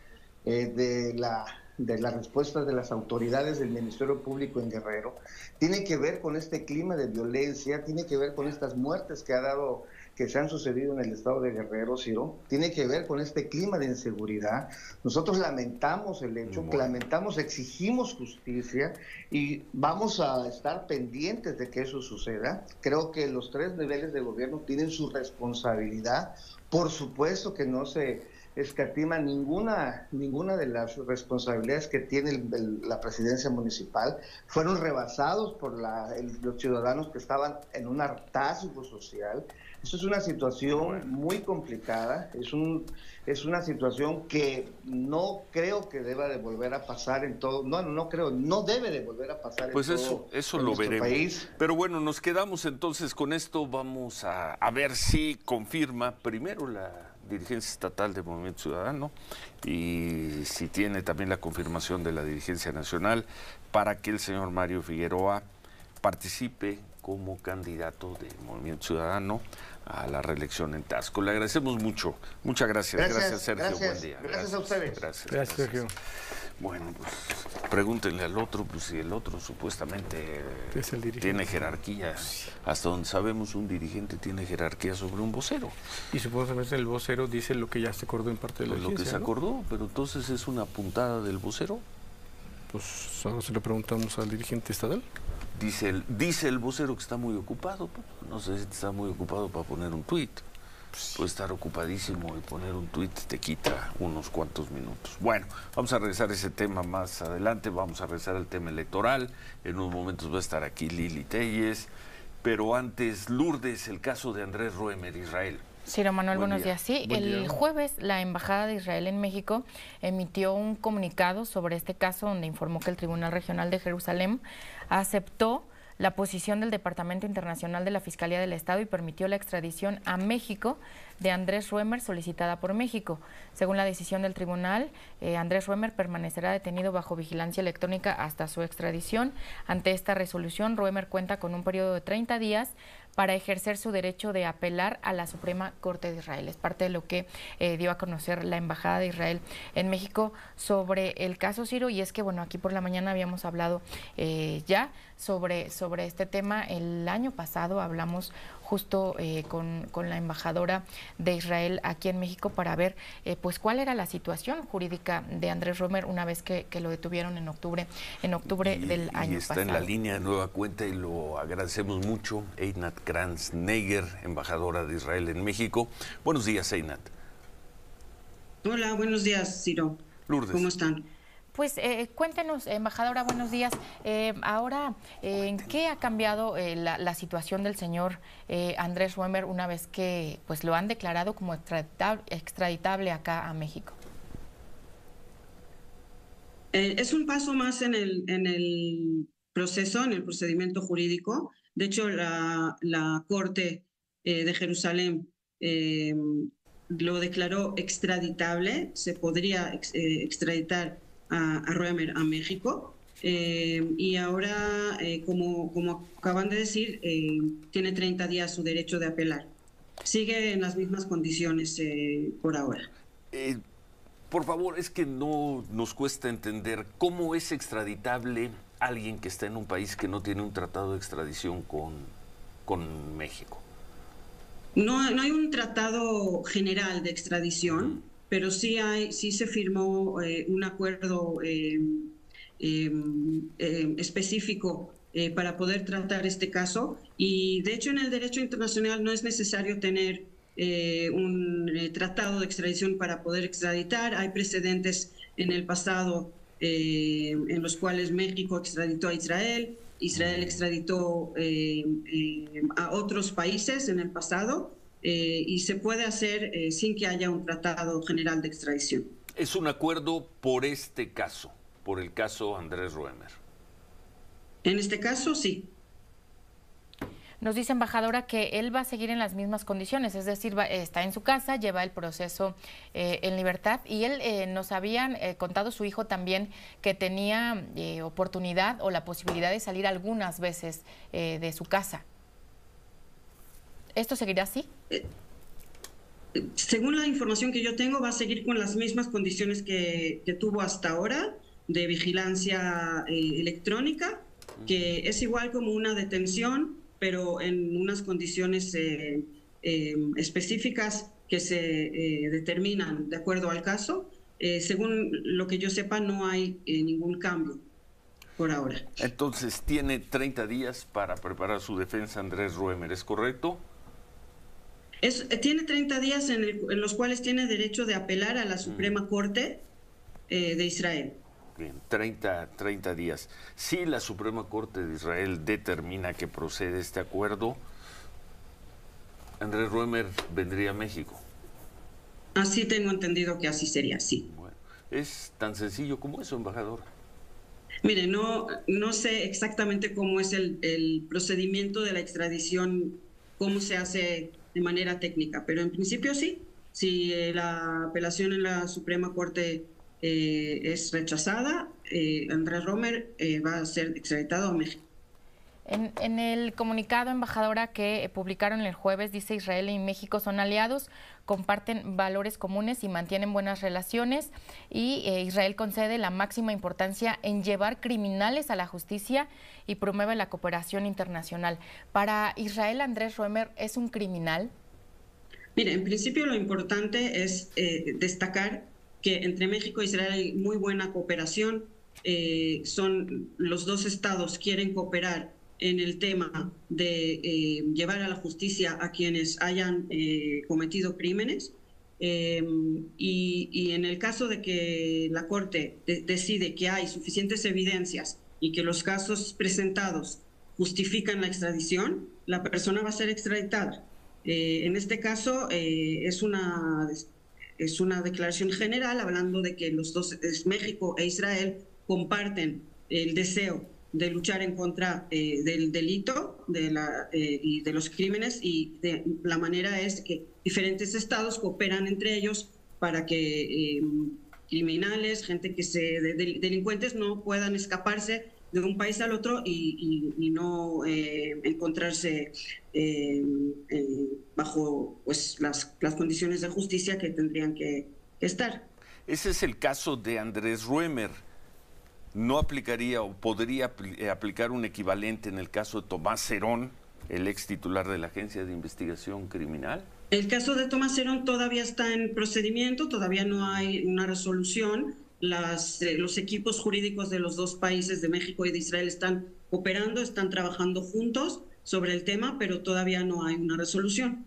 eh, de la de las respuestas de las autoridades del Ministerio Público en Guerrero, tiene que ver con este clima de violencia, tiene que ver con estas muertes que ha dado que se han sucedido en el estado de Guerrero, Ciro, tiene que ver con este clima de inseguridad. Nosotros lamentamos el hecho, lamentamos, exigimos justicia y vamos a estar pendientes de que eso suceda. Creo que los tres niveles de gobierno tienen su responsabilidad. Por supuesto que no se escatima ninguna, ninguna de las responsabilidades que tiene la presidencia municipal. Fueron rebasados por los ciudadanos que estaban en un hartazgo social. Esto es una situación muy complicada, es, un, es una situación que no creo que deba de volver a pasar en todo, no, no creo, no debe de volver a pasar pues en eso, todo eso lo veremos. País. Pero bueno, nos quedamos entonces con esto, vamos a, a ver si confirma primero la dirigencia estatal de Movimiento Ciudadano y si tiene también la confirmación de la dirigencia nacional para que el señor Mario Figueroa participe como candidato del Movimiento Ciudadano a la reelección en Tasco. Le agradecemos mucho. Muchas gracias. Gracias, Sergio. Buen día. Gracias, a ustedes. Gracias, gracias, Sergio. Bueno, pues pregúntenle al otro, pues si el otro supuestamente tiene jerarquía. Hasta donde sabemos, un dirigente tiene jerarquía sobre un vocero. Y supuestamente el vocero dice lo que ya se acordó en parte de la pues Lo que se acordó, pero entonces es una puntada del vocero. Pues solo se le preguntamos al dirigente estatal. Dice el, dice el vocero que está muy ocupado. Pues, no sé si está muy ocupado para poner un tuit. Puede estar ocupadísimo y poner un tuit te quita unos cuantos minutos. Bueno, vamos a regresar a ese tema más adelante. Vamos a regresar al tema electoral. En unos momentos va a estar aquí Lili Telles. Pero antes, Lourdes, el caso de Andrés Ruemer, Israel. Ciro Manuel, buenos días. Sí, el jueves la Embajada de Israel en México emitió un comunicado sobre este caso donde informó que el Tribunal Regional de Jerusalén aceptó la posición del Departamento Internacional de la Fiscalía del Estado y permitió la extradición a México de Andrés Ruemer solicitada por México. Según la decisión del tribunal, eh, Andrés Ruemer permanecerá detenido bajo vigilancia electrónica hasta su extradición. Ante esta resolución, Ruemer cuenta con un periodo de 30 días para ejercer su derecho de apelar a la Suprema Corte de Israel. Es parte de lo que eh, dio a conocer la Embajada de Israel en México sobre el caso Ciro y es que, bueno, aquí por la mañana habíamos hablado eh, ya sobre, sobre este tema. El año pasado hablamos justo eh, con, con, la embajadora de Israel aquí en México para ver eh, pues cuál era la situación jurídica de Andrés Romer una vez que, lo detuvieron en octubre, en octubre del año y está en la línea de nueva cuenta y lo agradecemos mucho, Einat Kranz-Neger, embajadora de Israel en México. Buenos días, Einat. Hola, buenos días, Ciro. Lourdes. ¿Cómo están? Pues eh, cuéntenos, embajadora, buenos días. Eh, ahora, ¿en qué ha cambiado eh, la, situación del señor Andrés Ruemer una vez que pues lo han declarado como extraditable, acá a México? es un paso más en el, en el proceso, en el procedimiento jurídico. De hecho, la Corte de Jerusalén lo declaró extraditable, se podría extraditar a, a a México. Eh, y ahora, eh, como, como acaban de decir, eh, tiene 30 días su derecho de apelar. Sigue en las mismas condiciones por ahora. por favor, es que no nos cuesta entender cómo es extraditable alguien que está en un país que no tiene un tratado de extradición con, con México. No, no hay un tratado general de extradición pero sí, hay, sí se firmó eh, un acuerdo eh, em, em, específico eh, para poder tratar este caso. Y de hecho en el derecho internacional no es necesario tener un tratado de extradición para poder extraditar. Hay precedentes en el pasado en los cuales México extraditó a Israel, Israel extraditó a otros países en el pasado eh, y se puede hacer eh, sin que haya un tratado general de extradición. Es un acuerdo por este caso, por el caso Andrés Ruemer. En este caso, sí. Nos dice embajadora que él va a seguir en las mismas condiciones, es decir, está en su casa, lleva el proceso eh, en libertad y él nos habían contado su hijo también que tenía oportunidad o la posibilidad de salir algunas veces de su casa. ¿Esto seguirá así? según la información que yo tengo, va a seguir con las mismas condiciones que, tuvo hasta ahora de vigilancia eh, electrónica, que es igual como una detención, pero en unas condiciones eh, eh, específicas que se determinan de acuerdo al caso. según lo que yo sepa, no hay ningún cambio por ahora. Entonces, tiene 30 días para preparar su defensa Andrés Ruemer, ¿es correcto? Es, tiene 30 días en, los cuales tiene derecho de apelar a la Suprema Corte eh, de Israel. Bien, 30, 30 días. Si la Suprema Corte de Israel determina que procede este acuerdo, Andrés Ruemer vendría a México. Así tengo entendido que así sería, sí. Bueno, es tan sencillo como eso, embajador. Mire, no, no sé exactamente cómo es el, el procedimiento de la extradición, cómo se hace de manera técnica, pero en principio sí. Si eh, la apelación en la Suprema Corte eh, es rechazada, eh, Andrés Romer va a ser extraditado a México. En, el comunicado, embajadora, que publicaron el jueves, dice Israel y México son aliados, comparten valores comunes y mantienen buenas relaciones y Israel concede la máxima importancia en llevar criminales a la justicia y promueve la cooperación internacional. Para Israel, Andrés Roemer es un criminal. Mire, en principio lo importante es eh, destacar que entre México e Israel hay muy buena cooperación. Eh, son los dos estados quieren cooperar en el tema de eh, llevar a la justicia a quienes hayan cometido crímenes. Y, en el caso de que la Corte decide que hay suficientes evidencias y que los casos presentados justifican la extradición, la persona va a ser extraditada. Eh, en este caso eh, es, una, es una declaración general hablando de que los dos, México e Israel, comparten el deseo de luchar en contra eh, del delito de la, y de los crímenes y de, la manera es que diferentes estados cooperan entre ellos para que criminales, gente que se, delincuentes no puedan escaparse de un país al otro y, no eh, encontrarse eh, bajo pues, las, las, condiciones de justicia que tendrían que, estar. Ese es el caso de Andrés Ruemer. ¿No aplicaría o podría aplicar un equivalente en el caso de Tomás Cerón, el ex titular de la Agencia de Investigación Criminal? El caso de Tomás Cerón todavía está en procedimiento, todavía no hay una resolución las, eh, los equipos jurídicos de los dos países, de México y de Israel, están operando, están trabajando juntos sobre el tema, pero todavía no hay una resolución.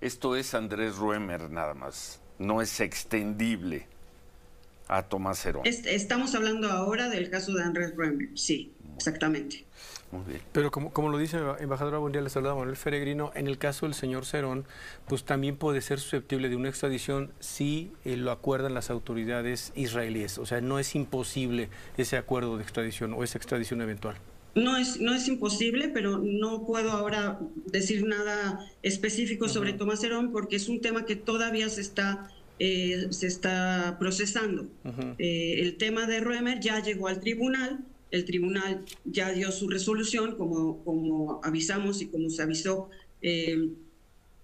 Esto es Andrés Ruemer nada más, no es extendible a Tomás Herón. estamos hablando ahora del caso de Andrés Ruemer, sí, exactamente. Pero como, como lo dice embajadora, buen día, le saluda Manuel Feregrino. En el caso del señor Cerón, pues también puede ser susceptible de una extradición si eh, lo acuerdan las autoridades israelíes. O sea, no es imposible ese acuerdo de extradición o esa extradición eventual. No es, no es imposible, pero no puedo ahora decir nada específico sobre Tomás Cerón porque es un tema que todavía se está eh, se está procesando. Eh, el tema de Roemer ya llegó al tribunal, el tribunal ya dio su resolución, como, como avisamos y como se avisó eh,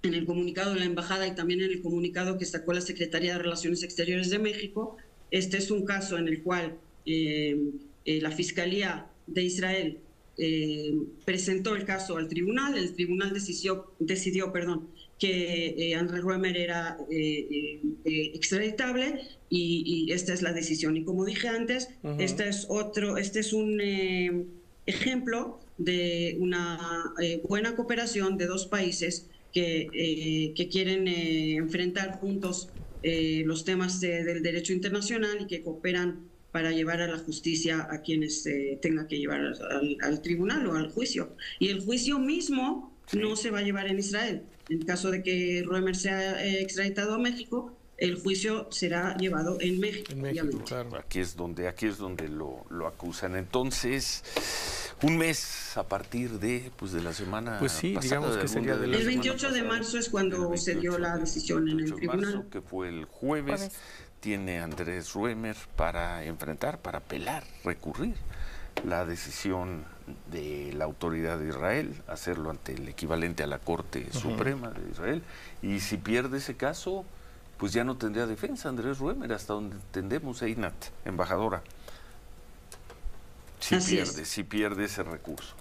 en el comunicado de la embajada y también en el comunicado que sacó la Secretaría de Relaciones Exteriores de México. Este es un caso en el cual la Fiscalía de Israel presentó el caso al tribunal, el tribunal decidió, decidió perdón, que eh, Andrés Roemer era eh, eh, extraditable y, esta es la decisión. Y como dije antes, este es otro, este es un ejemplo de una buena cooperación de dos países que, que quieren enfrentar juntos los temas del derecho internacional y que cooperan para llevar a la justicia a quienes tenga que llevar al, al, tribunal o al juicio. Y el juicio mismo no se va a llevar en Israel. En caso de que Roemer sea eh, extraditado a México, el juicio será llevado en México. Aquí es donde, aquí es donde lo, acusan. Entonces, un mes a partir de, pues, de la semana. Pues sí, digamos que sería del El 28 de marzo es cuando se dio la decisión en el tribunal. que fue el jueves, tiene Andrés Ruemer para enfrentar, para apelar, recurrir la decisión de la autoridad de Israel, hacerlo ante el equivalente a la Corte Suprema de Israel, y si pierde ese caso, pues ya no tendría defensa Andrés Ruemer, hasta donde entendemos, Einat, embajadora. Si pierde, si pierde ese recurso.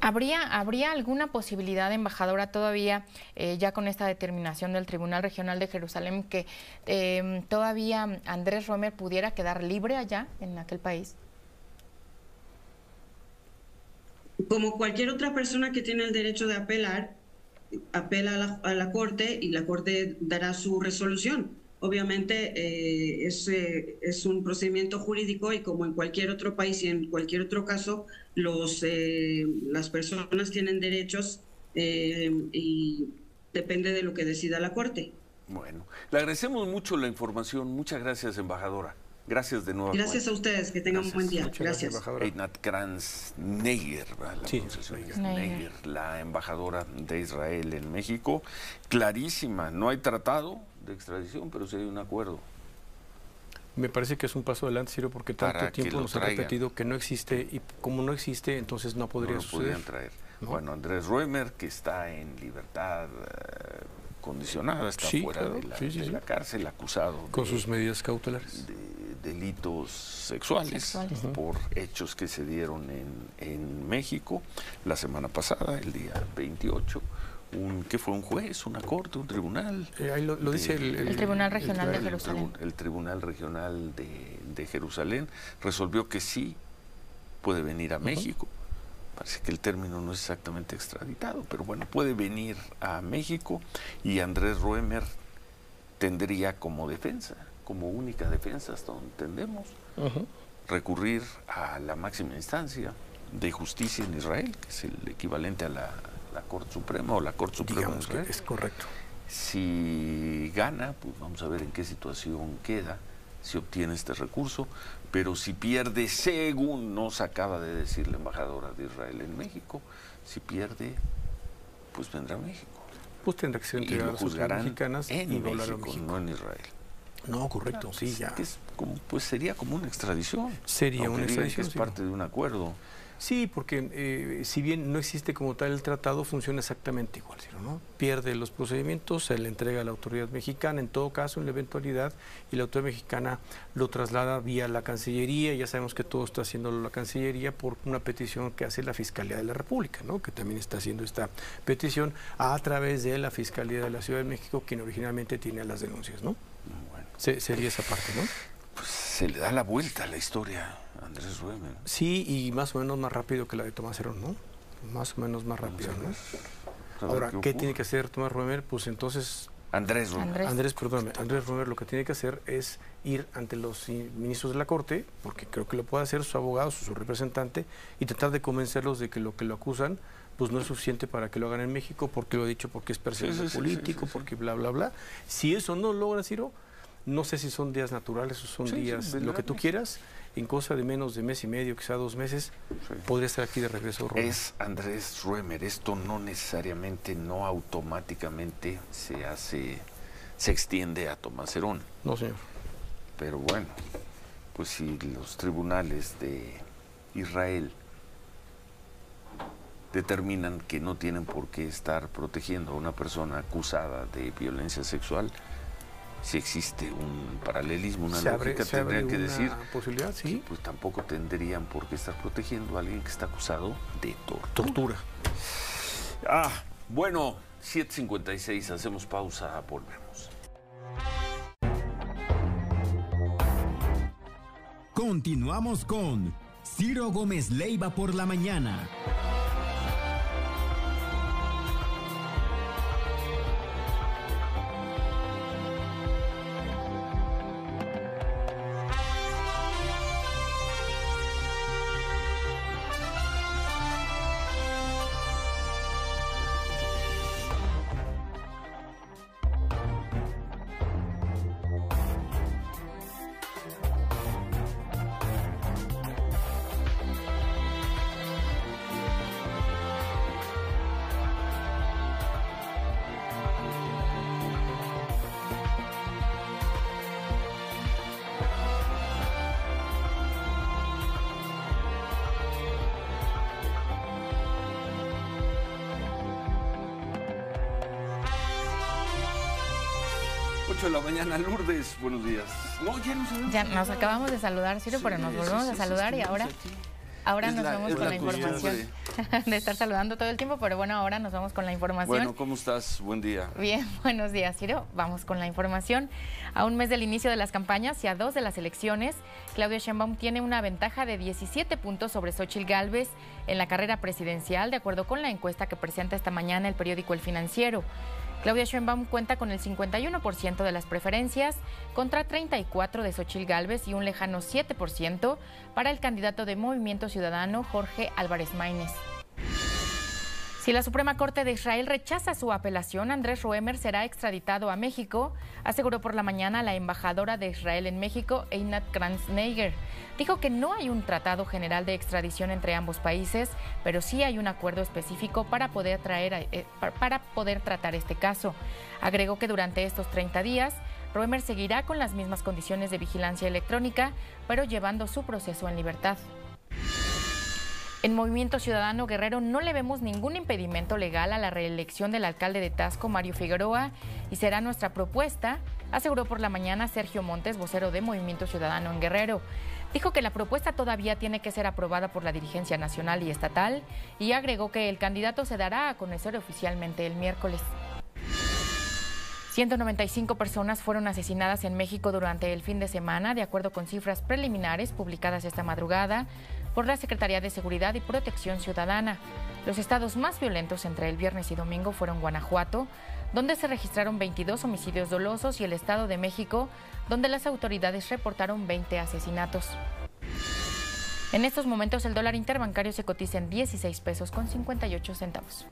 ¿Habría, ¿Habría alguna posibilidad, embajadora, todavía, eh, ya con esta determinación del Tribunal Regional de Jerusalén, que eh, todavía Andrés Romer pudiera quedar libre allá, en aquel país? Como cualquier otra persona que tiene el derecho de apelar, apela a la, Corte y la Corte dará su resolución. Obviamente eh, es, eh, es, un procedimiento jurídico y como en cualquier otro país y en cualquier otro caso, los, eh, las personas tienen derechos y depende de lo que decida la Corte. Bueno, le agradecemos mucho la información. Muchas gracias, embajadora. Gracias de nuevo. Gracias a ustedes, que tengan un buen día. Gracias. Einat Kranz Neger, la, la embajadora de Israel en México. Clarísima, no hay tratado de extradición, pero sí hay un acuerdo. Me parece que es un paso adelante, Ciro, porque tanto tiempo nos ha repetido que no existe y como no existe, entonces no podría no lo suceder. traer. Bueno, Andrés Ruemer, que está en libertad eh, condicionada, está fuera de, la, cárcel, acusado. Con sus medidas cautelares delitos sexuales, por hechos que se dieron en, en, México la semana pasada, el día 28. Un, que fue un juez, una corte, un tribunal. Eh, ahí lo, dice el, Tribunal Regional de Jerusalén. El, Tribunal Regional de, Jerusalén resolvió que sí puede venir a México. Parece que el término no es exactamente extraditado, pero bueno, puede venir a México y Andrés Ruemer tendría como defensa como única defensa, hasta donde entendemos, recurrir a la máxima instancia de justicia en Israel, que es el equivalente a la, Corte Suprema o la Corte Suprema es correcto. Si gana, pues vamos a ver en qué situación queda, si obtiene este recurso, pero si pierde, según nos acaba de decir la embajadora de Israel en México, si pierde, pues vendrá a México. Pues tendrá que ser entregado a las mexicanas en México, no en Israel. No, correcto, sí, ya. es como, pues sería como una extradición. Sería una extradición. es parte de un acuerdo. Sí, porque eh, si bien no existe como tal el tratado, funciona exactamente igual, ¿no? Pierde los procedimientos, se le entrega a la autoridad mexicana, en todo caso, en la eventualidad, y la autoridad mexicana lo traslada vía la Cancillería, ya sabemos que todo está haciéndolo la Cancillería por una petición que hace la Fiscalía de la República, ¿no? Que también está haciendo esta petición a través de la Fiscalía de la Ciudad de México, quien originalmente tiene las denuncias, ¿no? Bueno. sería esa parte, ¿no? Pues se le da la vuelta a la historia Andrés Ruemer. Sí, y más o menos más rápido que la de Tomás Herón, ¿no? Más o menos más rápido, ¿no? Ahora, ¿qué, tiene que hacer Tomás Ruemer? Pues entonces... Andrés Ruemer. Andrés, perdóname. Andrés Ruemer lo que tiene que hacer es ir ante los ministros de la Corte, porque creo que lo puede hacer su abogado, su representante, y tratar de convencerlos de que lo que lo acusan pues no es suficiente para que lo hagan en México, porque lo ha dicho, porque es perseguido político, porque bla, bla, bla. Si eso no logra, Ciro, no sé si son días naturales o son días, lo que tú quieras, en cosa de menos de mes y medio, quizá dos meses, podría estar aquí de regreso. Es Andrés Ruemer, esto no necesariamente, no automáticamente se hace, se extiende a Tomás Herón. No, señor. Pero bueno, pues si los tribunales de Israel determinan que no tienen por qué estar protegiendo a una persona acusada de violencia sexual, si existe un paralelismo, una lógica, tendrían que decir posibilidad, sí. pues tampoco tendrían por qué estar protegiendo a alguien que está acusado de tortura. tortura. Ah, bueno, 7.56, hacemos pausa, volvemos. Continuamos con Ciro Gómez Leiva por la mañana. 8 de la mañana, Lourdes, buenos días. No, ya nos, ya nos acabamos de saludar, Ciro, pero nos volvemos a saludar y ahora, ahora nos vamos con la, información. De... estar saludando todo el tiempo, pero bueno, ahora nos vamos con la información. Bueno, ¿cómo estás? Buen día. Bien, buenos días, Ciro. Vamos con la información. A un mes del inicio de las campañas y a dos de las elecciones, Claudia Sheinbaum tiene una ventaja de 17 puntos sobre Xochitl Gálvez en la carrera presidencial, de acuerdo con la encuesta que presenta esta mañana el periódico El Financiero. Claudia Sheinbaum cuenta con el 51% de las preferencias contra 34 de Xochil Gálvez y un lejano 7% para el candidato de Movimiento Ciudadano Jorge Álvarez Maínez. Si la Suprema Corte de Israel rechaza su apelación, Andrés Roemer será extraditado a México, aseguró por la mañana la embajadora de Israel en México, Einat Kranzneiger. Dijo que no hay un tratado general de extradición entre ambos países, pero sí hay un acuerdo específico para poder, traer, eh, para poder tratar este caso. Agregó que durante estos 30 días, Roemer seguirá con las mismas condiciones de vigilancia electrónica, pero llevando su proceso en libertad. En Movimiento Ciudadano Guerrero no le vemos ningún impedimento legal a la reelección del alcalde de Tasco, Mario Figueroa, y será nuestra propuesta, aseguró por la mañana Sergio Montes, vocero de Movimiento Ciudadano en Guerrero. Dijo que la propuesta todavía tiene que ser aprobada por la dirigencia nacional y estatal y agregó que el candidato se dará a conocer oficialmente el miércoles. 195 personas fueron asesinadas en México durante el fin de semana, de acuerdo con cifras preliminares publicadas esta madrugada por la Secretaría de Seguridad y Protección Ciudadana. Los estados más violentos entre el viernes y domingo fueron Guanajuato, donde se registraron 22 homicidios dolosos, y el Estado de México, donde las autoridades reportaron 20 asesinatos. En estos momentos el dólar interbancario se cotiza en 16 pesos con 58 centavos.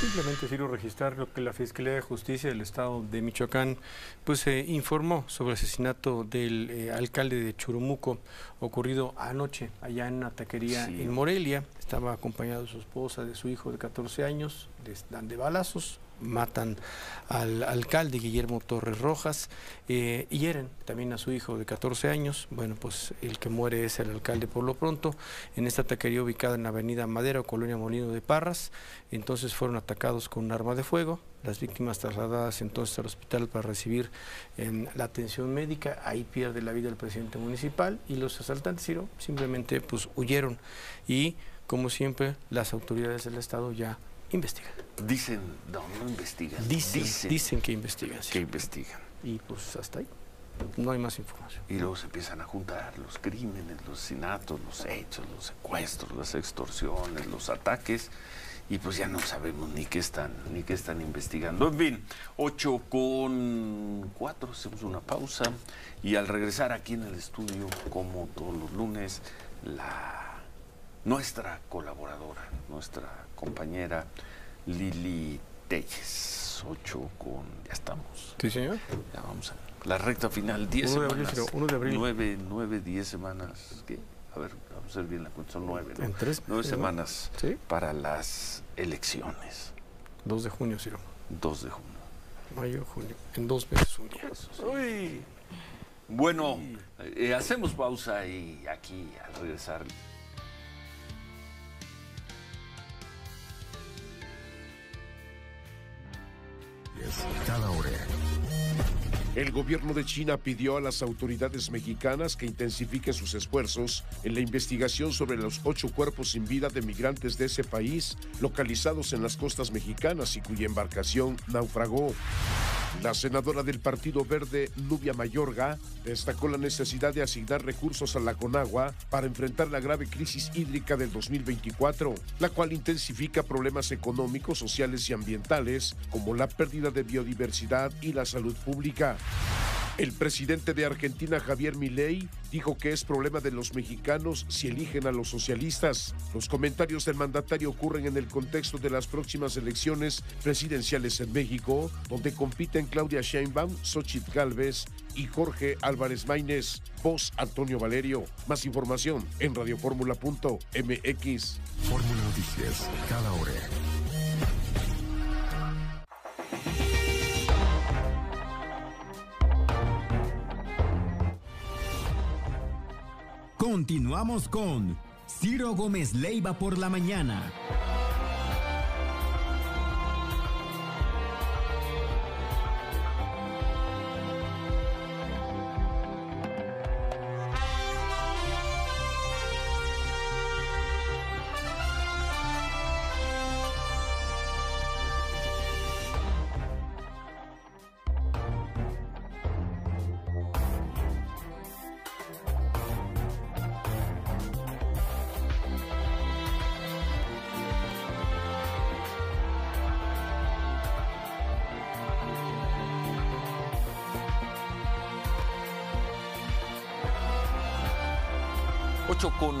Simplemente quiero registrar lo que la Fiscalía de Justicia del Estado de Michoacán pues eh, informó sobre el asesinato del eh, alcalde de Churumuco ocurrido anoche allá en una taquería en Morelia. Estaba acompañado de su esposa, de su hijo de 14 años, de, de balazos, matan al alcalde Guillermo Torres Rojas eh, y hieren también a su hijo de 14 años. Bueno, pues el que muere es el alcalde por lo pronto, en esta taquería ubicada en la avenida Madera, Colonia Molino de Parras. Entonces fueron atacados con un arma de fuego, las víctimas trasladadas entonces al hospital para recibir la atención médica, ahí pierde la vida el presidente municipal y los asaltantes simplemente pues huyeron y como siempre las autoridades del estado ya investigan. Dicen, no, no investigan. Dicen, dicen, que investigan. Que investigan. Y pues hasta ahí. No hay más información. Y luego se empiezan a juntar los crímenes, los asesinatos, los hechos, los secuestros, las extorsiones, los ataques y pues ya no sabemos ni qué están, ni qué están investigando. En fin, 8 con 4, hacemos una pausa y al regresar aquí en el estudio, como todos los lunes, la nuestra colaboradora, nuestra compañera Lili Telles. 8 con, ya estamos. Sí, señor. Ya vamos a la recta final, 10 semanas. 1 de abril. 9, 9, 10 semanas. ¿Qué? A ver, vamos a hacer bien la cuenta, son nueve, ¿no? En tres Nueve semanas para las elecciones. 2 de junio, Ciro. 2 de junio. Mayo, junio. En dos meses, un día. Uy. Bueno, eh, hacemos pausa y aquí al regresar El gobierno de China pidió a las autoridades mexicanas que intensifiquen sus esfuerzos en la investigación sobre los ocho cuerpos sin vida de migrantes de ese país localizados en las costas mexicanas y cuya embarcación naufragó. La senadora del Partido Verde, Nubia Mayorga, destacó la necesidad de asignar recursos a la Conagua para enfrentar la grave crisis hídrica del 2024, la cual intensifica problemas económicos, sociales y ambientales, como la pérdida de biodiversidad y la salud pública. El presidente de Argentina, Javier Milei, dijo que es problema de los mexicanos si eligen a los socialistas. Los comentarios del mandatario ocurren en el contexto de las próximas elecciones presidenciales en México, donde compiten Claudia Sheinbaum, Xochitl Galvez y Jorge Álvarez Maínez. Voz Antonio Valerio. Más información en radioformula.mx. Fórmula Noticias, cada hora. Continuamos con Ciro Gómez Leiva por la mañana.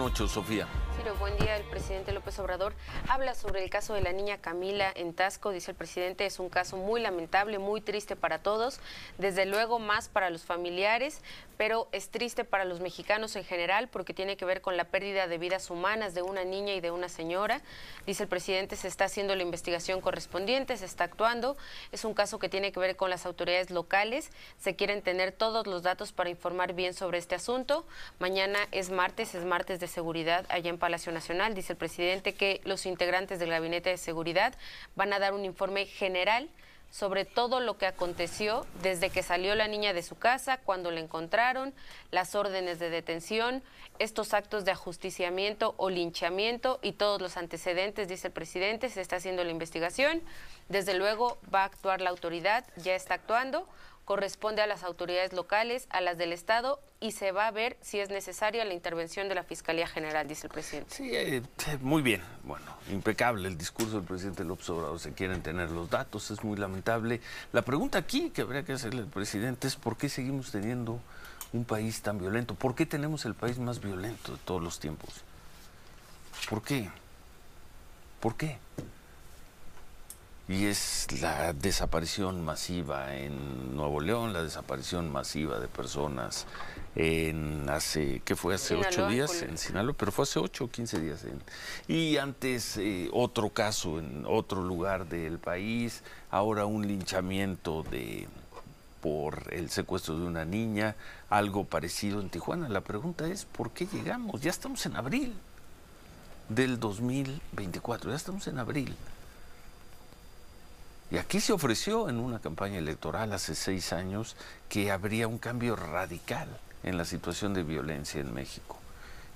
8 con 8, Sofía. Presidente López Obrador habla sobre el caso de la niña Camila en Tasco. Dice el presidente, es un caso muy lamentable, muy triste para todos, desde luego más para los familiares, pero es triste para los mexicanos en general porque tiene que ver con la pérdida de vidas humanas de una niña y de una señora. Dice el presidente, se está haciendo la investigación correspondiente, se está actuando. Es un caso que tiene que ver con las autoridades locales. Se quieren tener todos los datos para informar bien sobre este asunto. Mañana es martes, es martes de seguridad allá en Palacio Nacional. El presidente que los integrantes del Gabinete de Seguridad van a dar un informe general sobre todo lo que aconteció desde que salió la niña de su casa, cuando la encontraron, las órdenes de detención, estos actos de ajusticiamiento o linchamiento y todos los antecedentes, dice el presidente, se está haciendo la investigación. Desde luego va a actuar la autoridad, ya está actuando corresponde a las autoridades locales, a las del Estado y se va a ver si es necesaria la intervención de la Fiscalía General, dice el presidente. Sí, eh, muy bien. Bueno, impecable el discurso del presidente López Obrador. Se quieren tener los datos, es muy lamentable. La pregunta aquí que habría que hacerle al presidente es por qué seguimos teniendo un país tan violento. ¿Por qué tenemos el país más violento de todos los tiempos? ¿Por qué? ¿Por qué? Y es la desaparición masiva en Nuevo León, la desaparición masiva de personas en hace, ¿qué fue? Hace ocho días en Sinaloa, pero fue hace ocho o quince días. En, y antes eh, otro caso en otro lugar del país, ahora un linchamiento de por el secuestro de una niña, algo parecido en Tijuana. La pregunta es, ¿por qué llegamos? Ya estamos en abril del 2024, ya estamos en abril. Y aquí se ofreció en una campaña electoral hace seis años que habría un cambio radical en la situación de violencia en México.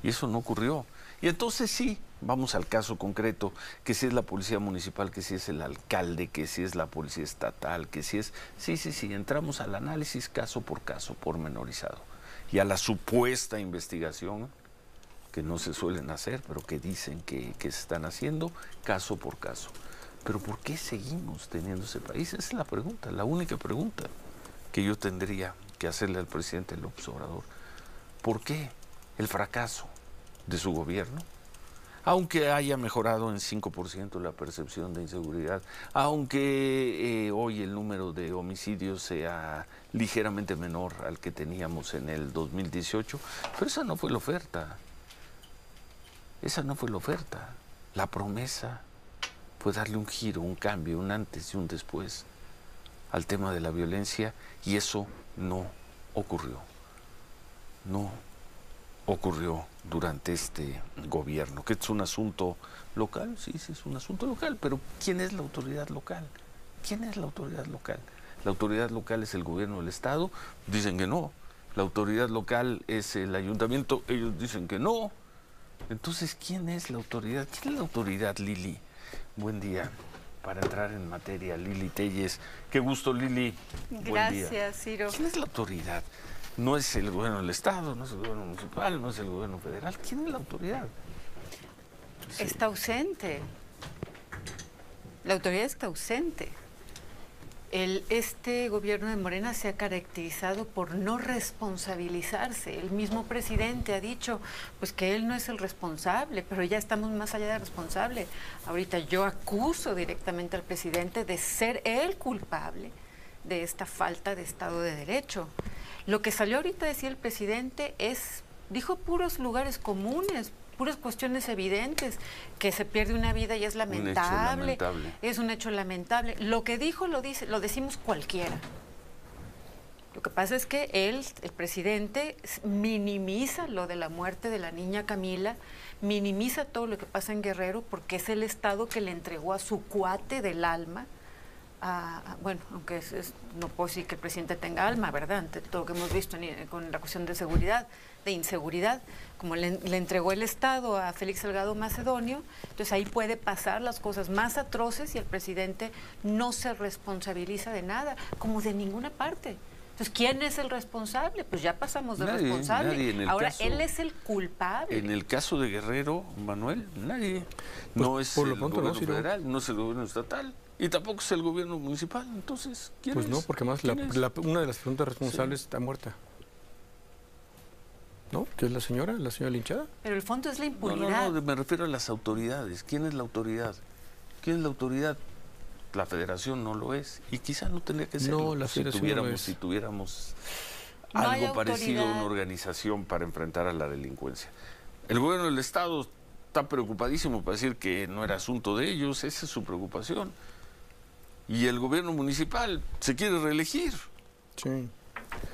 Y eso no ocurrió. Y entonces sí, vamos al caso concreto, que si es la policía municipal, que si es el alcalde, que si es la policía estatal, que si es... Sí, sí, sí, entramos al análisis caso por caso, pormenorizado. Y a la supuesta investigación, que no se suelen hacer, pero que dicen que, se están haciendo, caso por caso. Pero ¿por qué seguimos teniendo ese país? Esa es la pregunta, la única pregunta que yo tendría que hacerle al presidente López Obrador. ¿Por qué el fracaso de su gobierno? Aunque haya mejorado en 5% la percepción de inseguridad, aunque eh, hoy el número de homicidios sea ligeramente menor al que teníamos en el 2018, pero esa no fue la oferta. Esa no fue la oferta. La promesa fue darle un giro, un cambio, un antes y un después al tema de la violencia y eso no ocurrió. No ocurrió durante este gobierno, que es un asunto local, sí, sí, es un asunto local, pero ¿quién es la autoridad local? ¿Quién es la autoridad local? La autoridad local es el gobierno del Estado, dicen que no. La autoridad local es el ayuntamiento, ellos dicen que no. Entonces, ¿quién es la autoridad? ¿Quién es la autoridad, Lili? Buen día. Para entrar en materia, Lili Telles. Qué gusto, Lili. Gracias, Ciro. ¿Quién es la autoridad? No es el gobierno del Estado, no es el gobierno municipal, no es el gobierno federal. ¿Quién es la autoridad? Está ausente. La autoridad está ausente este gobierno de Morena se ha caracterizado por no responsabilizarse. El mismo presidente ha dicho pues que él no es el responsable, pero ya estamos más allá de responsable. Ahorita yo acuso directamente al presidente de ser el culpable de esta falta de Estado de Derecho. Lo que salió ahorita a decir el presidente es, dijo puros lugares comunes, puras cuestiones evidentes, que se pierde una vida y es lamentable, es un hecho lamentable. Lo que dijo lo dice, lo decimos cualquiera. Lo que pasa es que él, el presidente, minimiza lo de la muerte de la niña Camila, minimiza todo lo que pasa en Guerrero porque es el Estado que le entregó a su cuate del alma, bueno, aunque no puedo decir que el presidente tenga alma, ¿verdad? Ante todo lo que hemos visto con la cuestión de seguridad, de inseguridad, como le, entregó el Estado a Félix Salgado Macedonio, entonces ahí puede pasar las cosas más atroces y el presidente no se responsabiliza de nada, como de ninguna parte. Entonces, ¿quién es el responsable? Pues ya pasamos de responsable. Ahora, él es el culpable. En el caso de Guerrero, Manuel, nadie. Pues no es el gobierno federal, no es el gobierno estatal. Y tampoco es el gobierno municipal. Entonces, ¿quién Pues no, porque más una de las preguntas responsables está muerta. ¿No? ¿Qué es la señora? ¿La señora linchada? Pero el fondo es la impunidad. No, no, me refiero a las autoridades. ¿Quién es la autoridad? ¿Quién es la autoridad? La federación no lo es. Y quizá no tendría que ser. No, la federación si tuviéramos, Si tuviéramos algo parecido a una organización para enfrentar a la delincuencia. El gobierno del Estado está preocupadísimo para decir que no era asunto de ellos. Esa es su preocupación y el gobierno municipal se quiere reelegir. Sí.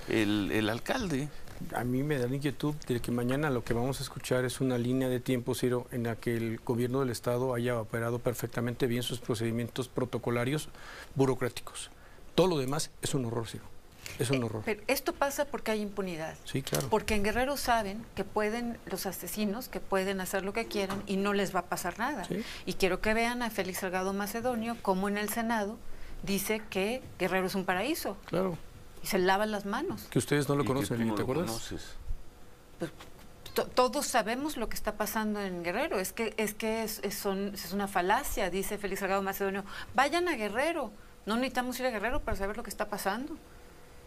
El, el, alcalde. A mí me da la inquietud de que mañana lo que vamos a escuchar es una línea de tiempo, Ciro, en la que el gobierno del Estado haya operado perfectamente bien sus procedimientos protocolarios burocráticos. Todo lo demás es un horror, Ciro. Es un eh, horror. Pero esto pasa porque hay impunidad. Sí, claro. Porque en Guerrero saben que pueden, los asesinos, que pueden hacer lo que quieran y no les va a pasar nada. Y quiero que vean a Félix Salgado Macedonio como en el Senado dice que Guerrero es un paraíso. Claro. Y se lavan las manos. Que ustedes no lo conocen, ¿te acuerdas? Pues, todos sabemos lo que está pasando en Guerrero. Es que es que es, es, es una falacia, dice Félix Salgado Macedonio. Vayan a Guerrero. No necesitamos ir a Guerrero para saber lo que está pasando.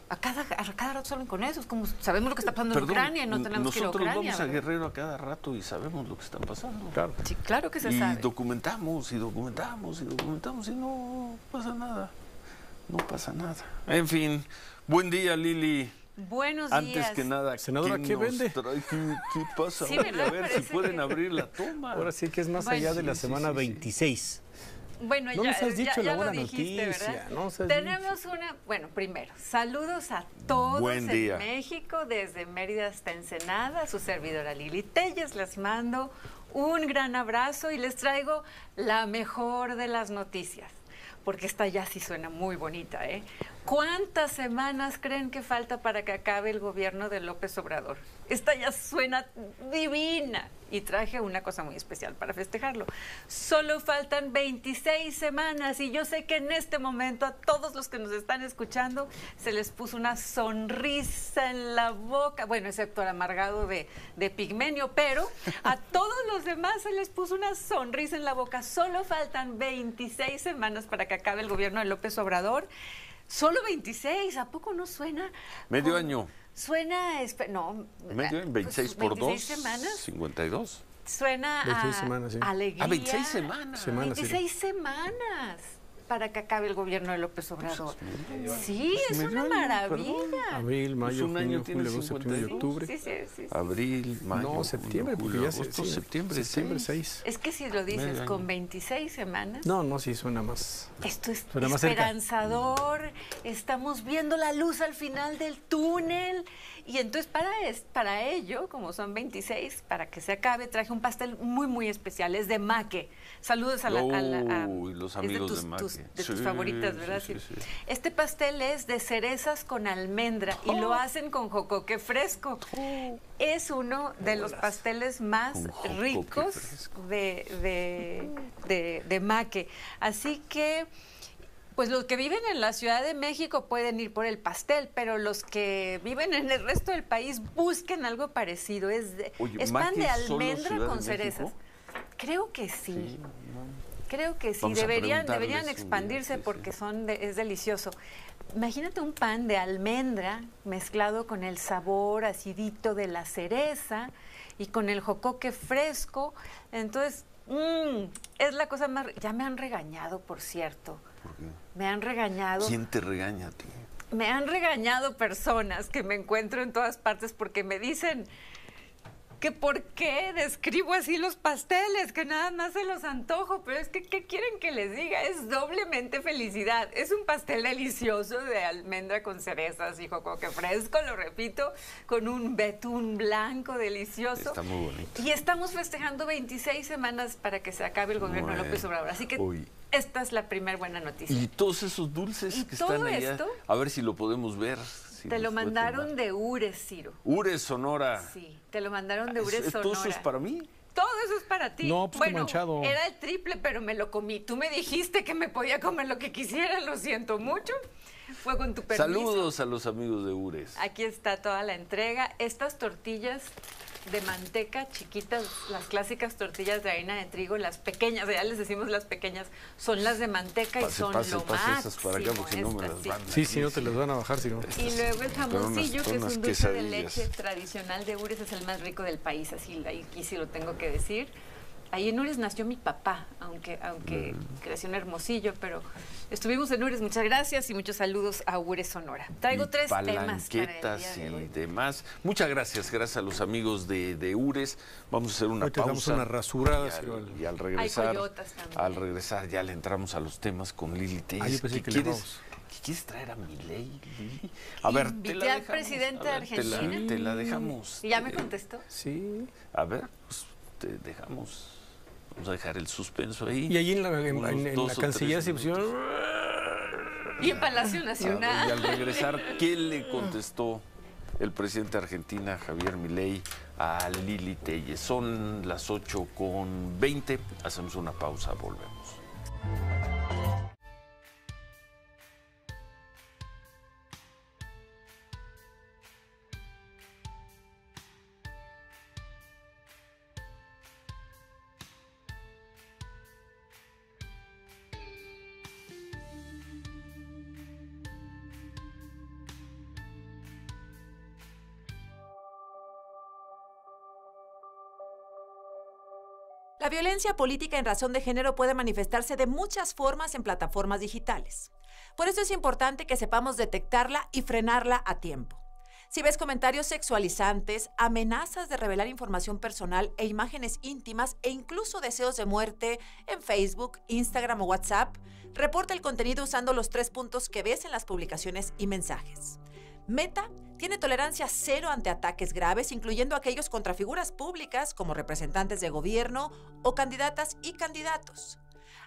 A cada, a cada rato salen con eso. Es como sabemos lo que está pasando en Ucrania y no tenemos que ir a Ucrania. Nosotros vamos a Guerrero a cada rato y sabemos lo que está pasando. Claro, sí, claro que se y sabe. Y documentamos y documentamos y documentamos y no pasa nada. No pasa nada. En fin, buen día Lili. Buenos días. Antes que nada, senadora, ¿qué, vende? ¿Qué, ¿Qué, pasa? Sí, a ver si pueden abrir la toma. Ahora sí que es más bueno, allá de la sí, semana sí, 26. Bueno, no ya, nos has dicho ya, la buena dijiste, noticia. No Tenemos dicho. una, bueno, primero, saludos a todos Buen día. en México, desde Mérida hasta Ensenada, su servidora Lili Telles, les mando un gran abrazo y les traigo la mejor de las noticias, porque esta ya sí suena muy bonita, ¿eh? ¿Cuántas semanas creen que falta para que acabe el gobierno de López Obrador? Esta ya suena divina. Y traje una cosa muy especial para festejarlo. Solo faltan 26 semanas y yo sé que en este momento a todos los que nos están escuchando se les puso una sonrisa en la boca, bueno, excepto al amargado de, de Pigmenio, pero a todos los demás se les puso una sonrisa en la boca. Solo faltan 26 semanas para que acabe el gobierno de López Obrador. Solo 26, ¿a poco no suena? Medio año. Suena, no. Medio año, 26 por 2. semanas. 52. Suena 26 a semanas, sí. alegría. Ah, 26 semanas. Semanas, 26 semanas para que acabe el gobierno de López Obrador. Pues, sí, es una maravilla. Abril, mayo, un año junio, julio, septiembre octubre. Sí, sí, sí, Abril, mayo. No, septiembre, julio, porque ya agosto, septiembre, septiembre 6. 6. Es que si lo dices con 26 semanas. No, no, sí, suena más. Esto es esperanzador. Estamos viendo la luz al final del túnel. Y entonces para, es, para ello, como son 26, para que se acabe, traje un pastel muy, muy especial. Es de maque. Saludos a la... A la a, Uy, los amigos de tus, de. Tus, de sí, tus favoritas, ¿verdad? Sí, sí, este pastel es de cerezas con almendra y Oh. lo hacen con jocoque fresco. Es uno de los pasteles más ricos de, de, de, de Maque. Así que... Pues los que viven en la Ciudad de México pueden ir por el pastel, pero los que viven en el resto del país busquen algo parecido. Es, de, Oye, es pan ¿Maque de almendra con cerezas. México? Creo que sí. Sí, no. Creo que sí. Vamos Deberían, deberían día, expandirse sí, porque sí. son de- es delicioso. Imagínate un pan de almendra mezclado con el sabor acidito de la cereza y con el jocoque fresco. Entonces, mm, es la cosa más... Ya me han regañado, por cierto. ¿Por qué? Me han regañado. ¿Quién te regaña a ti? Me han regañado personas que me encuentro en todas partes porque me dicen que por qué describo así los pasteles, que nada más se los antojo, pero es que, ¿qué quieren que les diga? Es doblemente felicidad. Es un pastel delicioso de almendra con cerezas y jocoque fresco, lo repito, con un betún blanco delicioso. Está muy bonito. Y estamos festejando 26 semanas para que se acabe el gobierno Bueno. López Obrador. Así que Uy. esta es la primera buena noticia. Y todos esos dulces ¿Y que todo están allá, esto? a ver si lo podemos ver. si Te lo mandaron de Ures, Ciro. Ure, Sonora. Sí, te lo mandaron de ¿Es- Ures, es- ¿Todo eso Sonora. es para mí? Todo eso es para ti. No, pues, qué manchado. era el triple, pero me lo comí. Tú me dijiste que me podía comer lo que quisiera, lo siento mucho. Fue con tu permiso. Saludos a los amigos de Ures. Aquí está toda la entrega. Estas tortillas de manteca chiquitas, las clásicas tortillas de harina de trigo, las pequeñas, ya les decimos las pequeñas, son las de manteca y son pase, lo pase máximo. esas para acá porque si no me las sí. van Sí, sí, no te las van a bajar, sino. Y luego el jamoncillo, que es un dulce de leche tradicional de Ures, es el más rico del país, así ahí aquí sí lo tengo que decir. Ahí en Ures nació mi papá, aunque, aunque Mm. creció en Hermosillo, pero estuvimos en Ures. Muchas gracias y muchos saludos a Ures Sonora. Traigo y tres temas para el palanquetas día de y hoy. demás. Muchas gracias, gracias a los amigos de, de Ures. Vamos a hacer una Hoy te damos pausa. una rasurada, y al, al- y al regresar, al regresar ya le entramos a los temas con Lili Telles. Ah, ¿Qué que quieres, vamos. qué quieres traer a mi ley, Lili? A ver, te la al dejamos. presidente A de ver, te la- Argentina. Te la, dejamos. ¿Y ya me contestó? Sí. A ver, pues te dejamos. Vamos a dejar el suspenso ahí. Y allí en la, en, la Cancillería se pusieron. Y en Palacio Nacional. y al regresar, ¿qué le contestó el presidente de Argentina, Javier Milei, a Lili Telles? Son las 8 con 20. Hacemos una pausa, volvemos. La violencia política en razón de género puede manifestarse de muchas formas en plataformas digitales. Por eso es importante que sepamos detectarla y frenarla a tiempo. Si ves comentarios sexualizantes, amenazas de revelar información personal e imágenes íntimas e incluso deseos de muerte en Facebook, Instagram o WhatsApp, reporta el contenido usando los tres puntos que ves en las publicaciones y mensajes. Meta tiene tolerancia cero ante ataques graves, incluyendo aquellos contra figuras públicas como representantes de gobierno o candidatas y candidatos.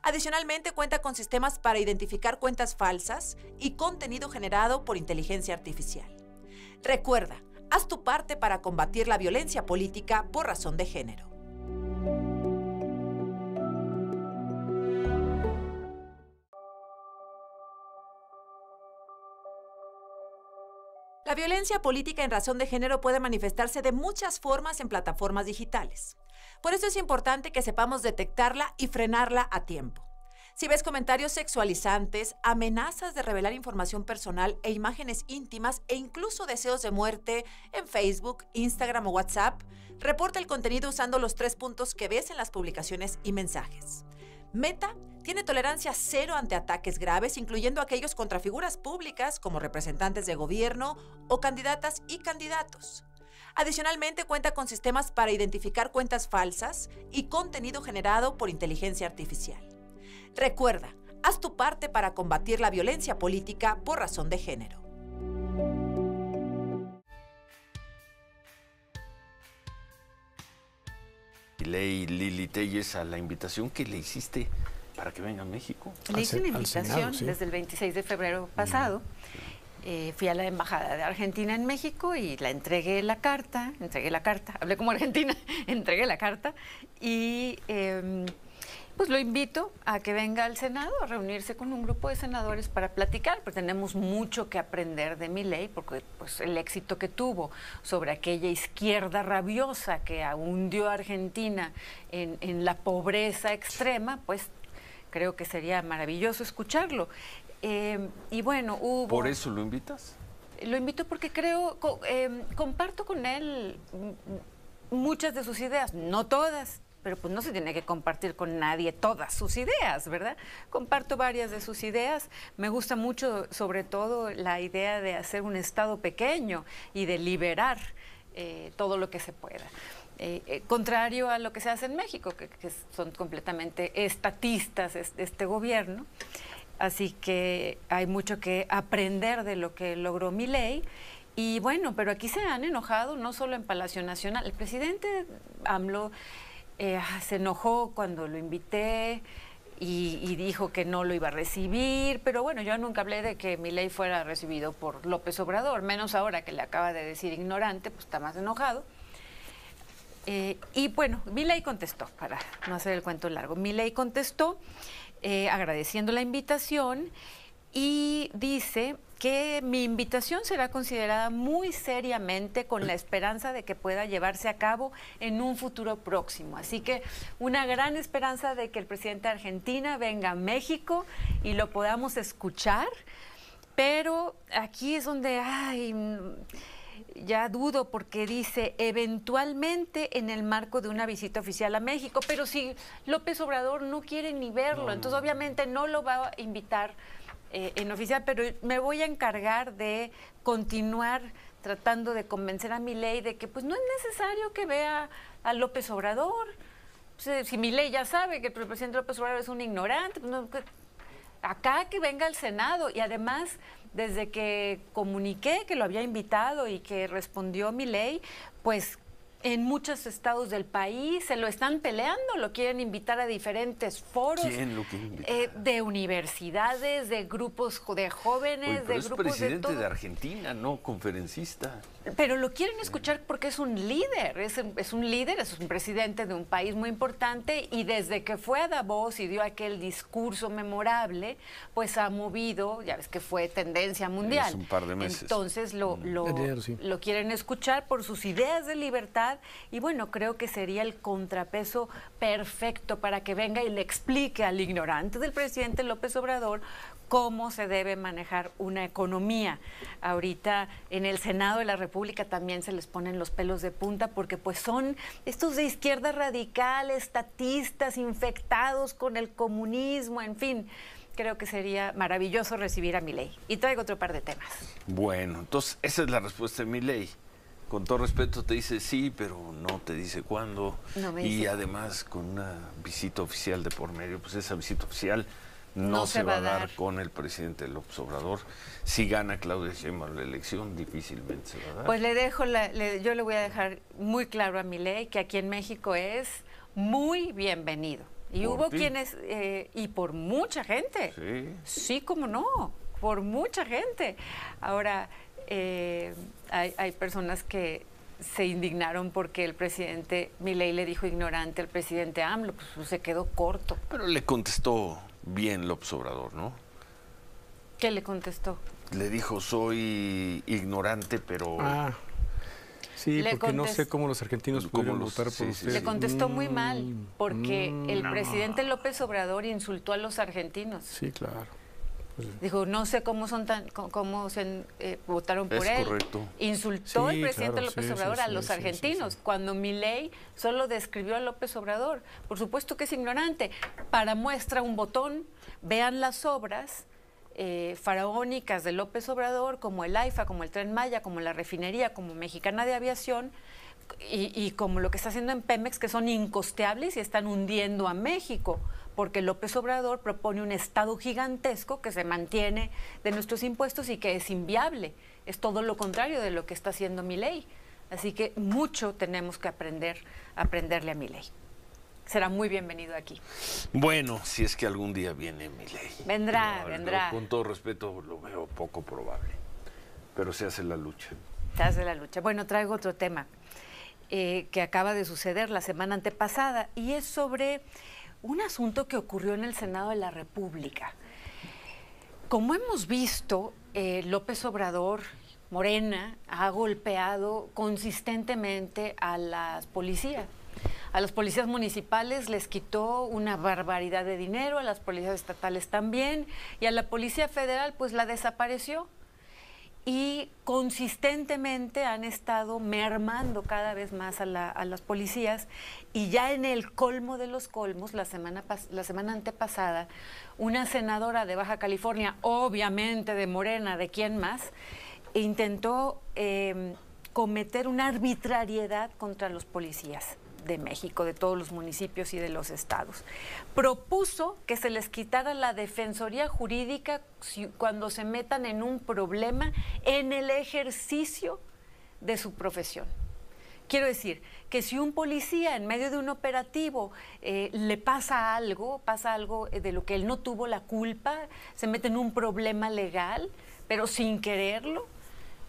Adicionalmente cuenta con sistemas para identificar cuentas falsas y contenido generado por inteligencia artificial. Recuerda, haz tu parte para combatir la violencia política por razón de género. Violencia política en razón de género puede manifestarse de muchas formas en plataformas digitales. Por eso es importante que sepamos detectarla y frenarla a tiempo. Si ves comentarios sexualizantes, amenazas de revelar información personal e imágenes íntimas e incluso deseos de muerte en Facebook, Instagram o WhatsApp, reporta el contenido usando los tres puntos que ves en las publicaciones y mensajes. Meta tiene tolerancia cero ante ataques graves, incluyendo aquellos contra figuras públicas como representantes de gobierno o candidatas y candidatos. Adicionalmente cuenta con sistemas para identificar cuentas falsas y contenido generado por inteligencia artificial. Recuerda, haz tu parte para combatir la violencia política por razón de género. Ley Lili Telles a la invitación que le hiciste para que venga a México. Le hice una invitación desde el 26 de febrero pasado. Eh, fui a la embajada de Argentina en México y la entregué la carta, entregué la carta, hablé como argentina, entregué la carta y em, pues lo invito a que venga al Senado a reunirse con un grupo de senadores para platicar, porque tenemos mucho que aprender de mi ley, porque pues el éxito que tuvo sobre aquella izquierda rabiosa que hundió a Argentina en, en la pobreza extrema, pues creo que sería maravilloso escucharlo. Eh, y bueno, hubo... ¿Por eso lo invitas? Lo invito porque creo, eh, comparto con él muchas de sus ideas, no todas, pero pues no se tiene que compartir con nadie todas sus ideas, ¿verdad? Comparto varias de sus ideas. Me gusta mucho, sobre todo, la idea de hacer un Estado pequeño y de liberar eh, todo lo que se pueda. Eh, eh, contrario a lo que se hace en México, que, son completamente estatistas este gobierno. Así que hay mucho que aprender de lo que logró mi ley. Y bueno, pero aquí se han enojado, no solo en Palacio Nacional. El presidente AMLO eh, se enojó cuando lo invité y, dijo que no lo iba a recibir, pero bueno, yo nunca hablé de que mi ley fuera recibido por López Obrador, menos ahora que le acaba de decir ignorante, pues está más enojado. Eh, y bueno, mi ley contestó, para no hacer el cuento largo, mi ley contestó eh, agradeciendo la invitación y dice que mi invitación será considerada muy seriamente con la esperanza de que pueda llevarse a cabo en un futuro próximo. Así que una gran esperanza de que el presidente de Argentina venga a México y lo podamos escuchar, pero aquí es donde ay, ya dudo porque dice eventualmente en el marco de una visita oficial a México, pero si López Obrador no quiere ni verlo, entonces obviamente no lo va a invitar eh, en oficial, pero me voy a encargar de continuar tratando de convencer a mi ley de que pues no es necesario que vea a López Obrador. si mi ley ya sabe que el presidente López Obrador es un ignorante, pues acá que venga al Senado y además desde que comuniqué que lo había invitado y que respondió mi ley, pues en muchos estados del país se lo están peleando, lo quieren invitar a diferentes foros eh, de universidades, de grupos de jóvenes, de es presidente de, Argentina, no conferencista. Pero lo quieren escuchar porque es un líder, es, es, un líder, es un presidente de un país muy importante y desde que fue a Davos y dio aquel discurso memorable, pues ha movido, ya ves que fue tendencia mundial. un par de meses. Entonces lo, mm. lo, lo quieren escuchar por sus ideas de libertad. Y bueno, creo que sería el contrapeso perfecto para que venga y le explique al ignorante del presidente López Obrador cómo se debe manejar una economía. Ahorita en el Senado de la República también se les ponen los pelos de punta porque pues son estos de izquierda radical, estatistas, infectados con el comunismo, en fin. Creo que sería maravilloso recibir a mi ley. Y traigo otro par de temas. Bueno, entonces esa es la respuesta de mi ley. Con todo respeto te dice sí, pero no te dice cuándo. y además con una visita oficial de por medio, pues esa visita oficial no, se, va a dar. con el presidente López Obrador. Si gana Claudia Sheinbaum la elección, difícilmente se va a dar. Pues le dejo, yo le voy a dejar muy claro a mi ley que aquí en México es muy bienvenido. Y hubo quienes, eh, y por mucha gente. Sí. Sí, como no, por mucha gente. Ahora, eh, hay, hay personas que se indignaron porque el presidente Milei le dijo ignorante al presidente AMLO, pues se quedó corto. Pero le contestó bien López Obrador, ¿no? ¿Qué le contestó? Le dijo, soy ignorante, pero... Ah. Sí, porque no sé cómo los argentinos pudieron votar por usted. Le contestó muy mal, mm, porque mm, el presidente López Obrador insultó a los argentinos. Sí, claro. Pues Dijo, no sé cómo son tan, cómo se eh, votaron por él. Correcto. Insultó el presidente López Obrador a los argentinos, cuando Milei solo describió a López Obrador. Por supuesto que es ignorante. Para muestra un botón, vean las obras eh, faraónicas de López Obrador, como el AIFA, como el Tren Maya, como la refinería, como Mexicana de Aviación, y, y como lo que está haciendo en Pemex, que son incosteables y están hundiendo a México porque López Obrador propone un Estado gigantesco que se mantiene de nuestros impuestos y que es inviable. Es todo lo contrario de lo que está haciendo mi ley. Así que mucho tenemos que aprender, aprenderle a mi ley. Será muy bienvenido aquí. Bueno, si es que algún día viene mi ley. Vendrá, vendrá. con todo respeto, lo veo poco probable. Pero se hace la lucha. Se hace la lucha. Bueno, traigo otro tema eh, que acaba de suceder la semana antepasada y es sobre un asunto que ocurrió en el Senado de la República. Como hemos visto, eh, López Obrador, Morena, ha golpeado consistentemente a las policías. A los policías municipales les quitó una barbaridad de dinero, a las policías estatales también, y a la Policía Federal pues la desapareció y consistentemente han estado mermando cada vez más a, las policías y ya en el colmo de los colmos, la semana, la semana antepasada, una senadora de Baja California, obviamente de Morena, ¿de quién más?, intentó em, cometer una arbitrariedad contra los policías de México, de todos los municipios y de los estados. Propuso que se les quitara la defensoría jurídica cuando se metan en un problema en el ejercicio de su profesión. Quiero decir que si un policía en medio de un operativo eh, le pasa algo, pasa algo de lo que él no tuvo la culpa, se mete en un problema legal, pero sin quererlo,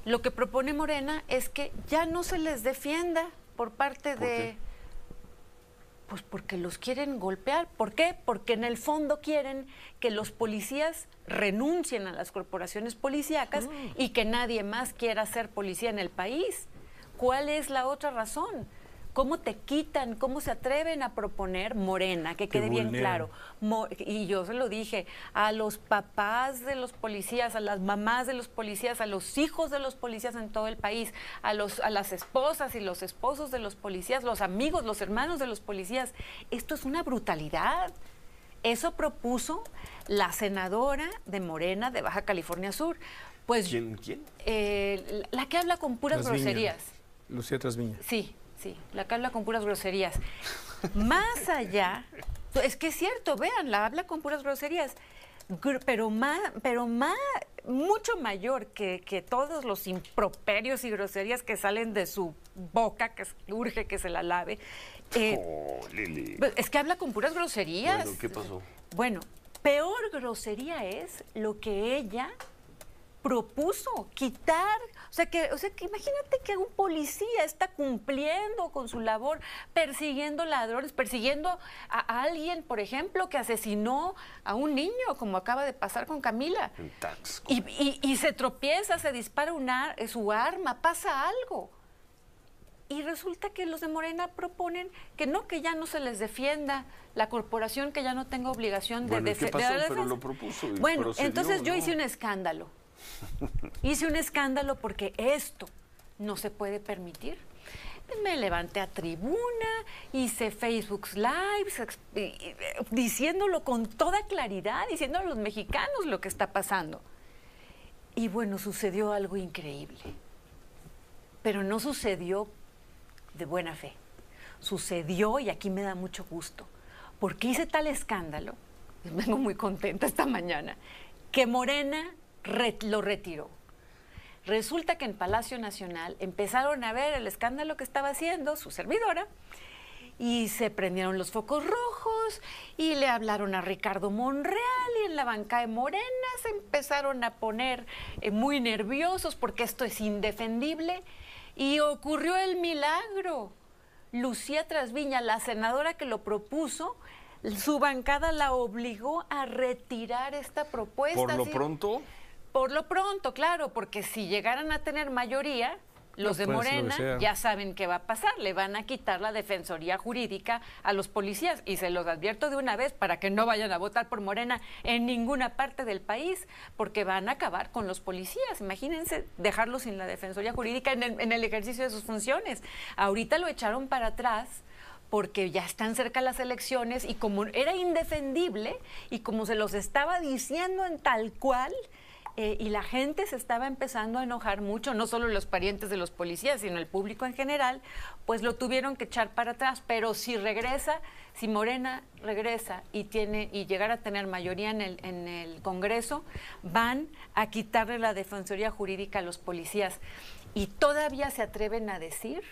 lo que propone Morena es que ya no se les defienda por parte de pues porque los quieren golpear. ¿Por qué? Porque en el fondo quieren que los policías renuncien a las corporaciones policíacas mm. y que nadie más quiera ser policía en el país. ¿Cuál es la otra razón? Cómo te quitan, cómo se atreven a proponer Morena, que quede bien claro. y yo se lo dije, a los papás de los policías, a las mamás de los policías, a los hijos de los policías en todo el país, a, los, a las esposas y los esposos de los policías, los amigos, los hermanos de los policías. Esto es una brutalidad. Eso propuso la senadora de Morena de Baja California Sur. Pues, ¿Quién? quién? Eh, la que habla con puras groserías. Lucía Trasviña. Sí, Sí, la que habla con puras groserías. Más allá, es que es cierto, vean, la habla con puras groserías, pero más, pero más, mucho mayor que, que, todos los improperios y groserías que salen de su boca, que urge que se la lave. Eh, oh, Lili. Pues, es que habla con puras groserías. Bueno, ¿qué pasó? Bueno, peor grosería es lo que ella propuso, quitar, o sea que, o sea que imagínate que un policía está cumpliendo con su labor, persiguiendo ladrones, persiguiendo a alguien, por ejemplo, que asesinó a un niño, como acaba de pasar con Camila. Y, se tropieza, se dispara una, su arma, pasa algo. Y resulta que los de Morena proponen que no, que ya no se les defienda la corporación, que ya no tenga obligación de, defender. Pero lo propuso. bueno, entonces yo hice un escándalo. Hice un escándalo porque esto no se puede permitir me levanté a tribuna, hice Facebook Lives, diciéndolo con toda claridad, diciendo a los mexicanos lo que está pasando. Y bueno, sucedió algo increíble. Pero no sucedió de buena fe. Sucedió, y aquí me da mucho gusto, porque hice tal escándalo, vengo muy contenta esta mañana, que Morena lo retiró. Resulta que en Palacio Nacional empezaron a ver el escándalo que estaba haciendo su servidora y se prendieron los focos rojos y le hablaron a Ricardo Monreal y en la banca de Morena se empezaron a poner eh, muy nerviosos porque esto es indefendible y ocurrió el milagro. Lucía Trasviña, la senadora que lo propuso, su bancada la obligó a retirar esta propuesta. Por lo pronto. Por lo pronto, claro, porque si llegaran a tener mayoría, los de Morena ya saben qué va a pasar, le van a quitar la defensoría jurídica a los policías y se los advierto de una vez para que no vayan a votar por Morena en ninguna parte del país, porque van a acabar con los policías. Imagínense dejarlos sin la defensoría jurídica en el, en el ejercicio de sus funciones. Ahorita lo echaron para atrás porque ya están cerca las elecciones y como era indefendible y como se los estaba diciendo en tal cual, eh, y la gente se estaba empezando a enojar mucho, no solo los parientes de los policías, sino el público en general, pues lo tuvieron que echar para atrás. Pero si regresa, si Morena regresa y tiene y llegar a tener mayoría en el, en el Congreso, van a quitarle la defensoría jurídica a los policías. Y todavía se atreven a decir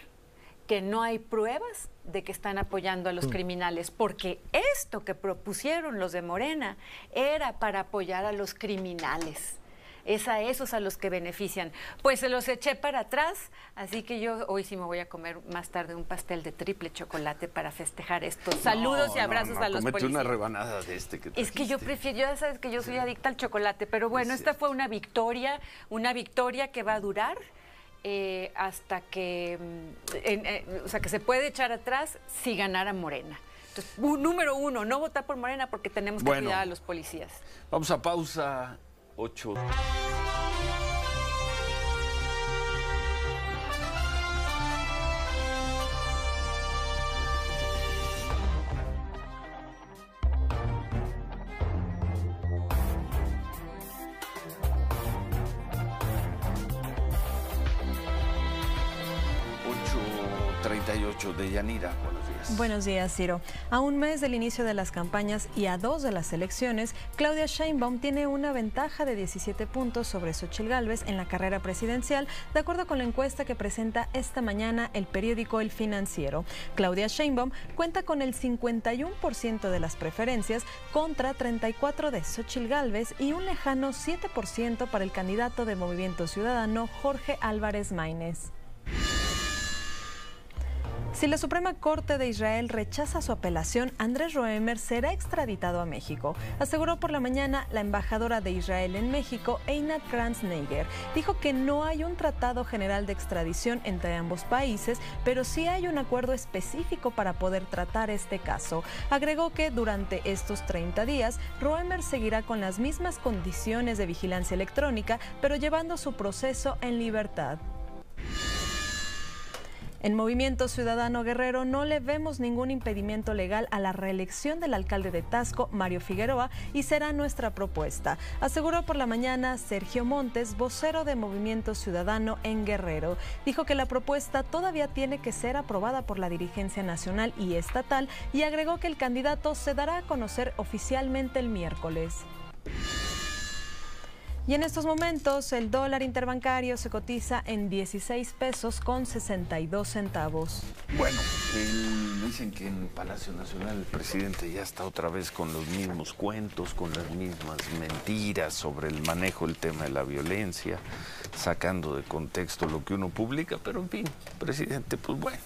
que no hay pruebas de que están apoyando a los mm. criminales, porque esto que propusieron los de Morena era para apoyar a los criminales es a esos a los que benefician. Pues se los eché para atrás, así que yo hoy sí me voy a comer más tarde un pastel de triple chocolate para festejar esto. Saludos y abrazos a los policías. una rebanada de este que Es que yo prefiero, ya sabes que yo soy adicta al chocolate, pero bueno, esta fue una victoria, una victoria que va a durar. Eh, hasta que, mm, eh, o sea, que se puede echar atrás si ganara Morena. Entonces, número uno, no votar por Morena porque tenemos que cuidar a los policías. Vamos a pausa 8. 38 de Yanira. Buenos días, Ciro. A un mes del inicio de las campañas y a dos de las elecciones, Claudia Sheinbaum tiene una ventaja de 17 puntos sobre Xochitl Gálvez en la carrera presidencial, de acuerdo con la encuesta que presenta esta mañana el periódico El Financiero. Claudia Sheinbaum cuenta con el 51% de las preferencias contra 34 de Xochitl Gálvez y un lejano 7% para el candidato de Movimiento Ciudadano Jorge Álvarez Maínez. Si la Suprema Corte de Israel rechaza su apelación, Andrés Roemer será extraditado a México. Aseguró por la mañana la embajadora de Israel en México, Einat Kranz-Neiger. Dijo que no hay un tratado general de extradición entre ambos países, pero sí hay un acuerdo específico para poder tratar este caso. Agregó que durante estos 30 días, Roemer seguirá con las mismas condiciones de vigilancia electrónica, pero llevando su proceso en libertad. En Movimiento Ciudadano Guerrero no le vemos ningún impedimento legal a la reelección del alcalde de Tasco, Mario Figueroa, y será nuestra propuesta, aseguró por la mañana Sergio Montes, vocero de Movimiento Ciudadano en Guerrero. Dijo que la propuesta todavía tiene que ser aprobada por la dirigencia nacional y estatal y agregó que el candidato se dará a conocer oficialmente el miércoles. Y en estos momentos el dólar interbancario se cotiza en 16 pesos con 62 centavos. Bueno, dicen que en Palacio Nacional el presidente ya está otra vez con los mismos cuentos, con las mismas mentiras sobre el manejo del tema de la violencia, sacando de contexto lo que uno publica, pero en fin, presidente, pues bueno,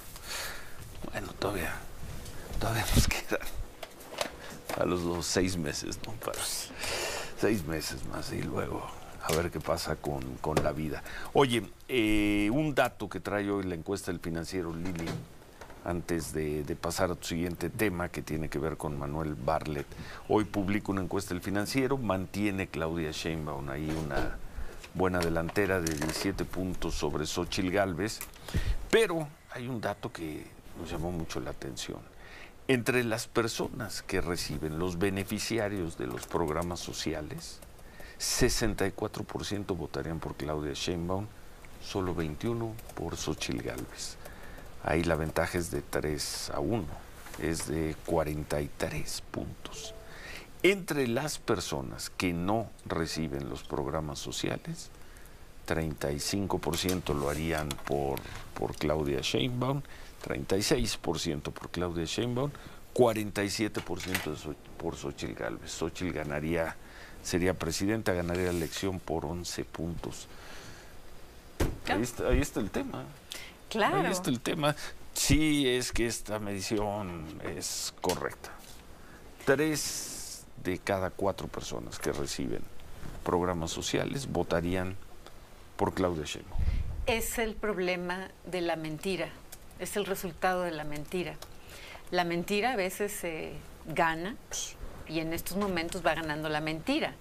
bueno, todavía, todavía nos quedan a los dos, seis meses, ¿no? Para seis meses más y luego a ver qué pasa con, la vida. Oye, eh, un dato que trae hoy la encuesta del financiero Lili, antes de, pasar a tu siguiente tema que tiene que ver con Manuel Barlet. Hoy publica una encuesta del financiero, mantiene Claudia Sheinbaum ahí una buena delantera de 17 puntos sobre Xochil Gálvez, pero hay un dato que nos llamó mucho la atención. Entre las personas que reciben los beneficiarios de los programas sociales, 64% votarían por Claudia Sheinbaum, solo 21 por Xochil Gálvez. Ahí la ventaja es de 3 a 1, es de 43 puntos. Entre las personas que no reciben los programas sociales, 35% lo harían por, por Claudia Sheinbaum, 36% por Claudia Sheinbaum, 47% por Xochitl Galvez. Xochitl ganaría, sería presidenta, ganaría la elección por 11 puntos. Ahí está, el tema. Claro. Ahí está el tema. Sí, es que esta medición es correcta. Tres de cada cuatro personas que reciben programas sociales votarían por Claudia Sheinbaum. Es el problema de la mentira es el resultado de la mentira. La mentira a veces se gana y en estos momentos va ganando la mentira.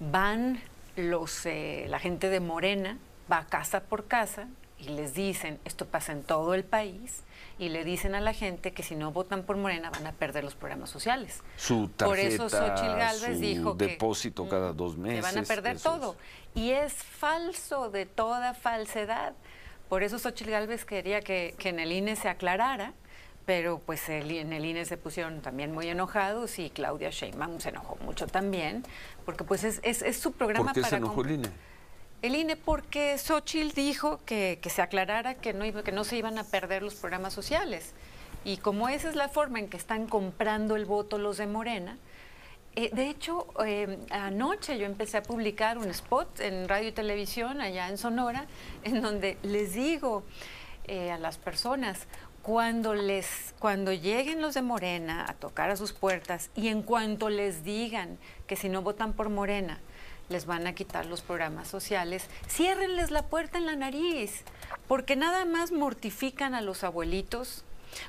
Van los, eh, la gente de Morena, va casa por casa y les dicen, esto pasa en todo el país, y le dicen a la gente que si no votan por Morena van a perder los programas sociales. Su tarjeta, por eso Xochitl Galvez dijo depósito que, cada dos meses. Que van a perder todo. Y es falso de toda falsedad. Por eso Xochitl Gálvez quería que, en el INE se aclarara, pero pues en el INE se pusieron también muy enojados y Claudia Sheinbaum se enojó mucho también, porque pues es, es, su programa ¿Por qué se enojó el INE? El INE porque Xochitl dijo que, que se aclarara que no, que no se iban a perder los programas sociales. Y como esa es la forma en que están comprando el voto los de Morena, eh, de hecho, em, anoche yo empecé a publicar un spot en radio y televisión allá en Sonora, en donde les digo eh, a las personas, cuando, les, cuando lleguen los de Morena a tocar a sus puertas y en cuanto les digan que si no votan por Morena, les van a quitar los programas sociales, ciérrenles la puerta en la nariz, porque nada más mortifican a los abuelitos,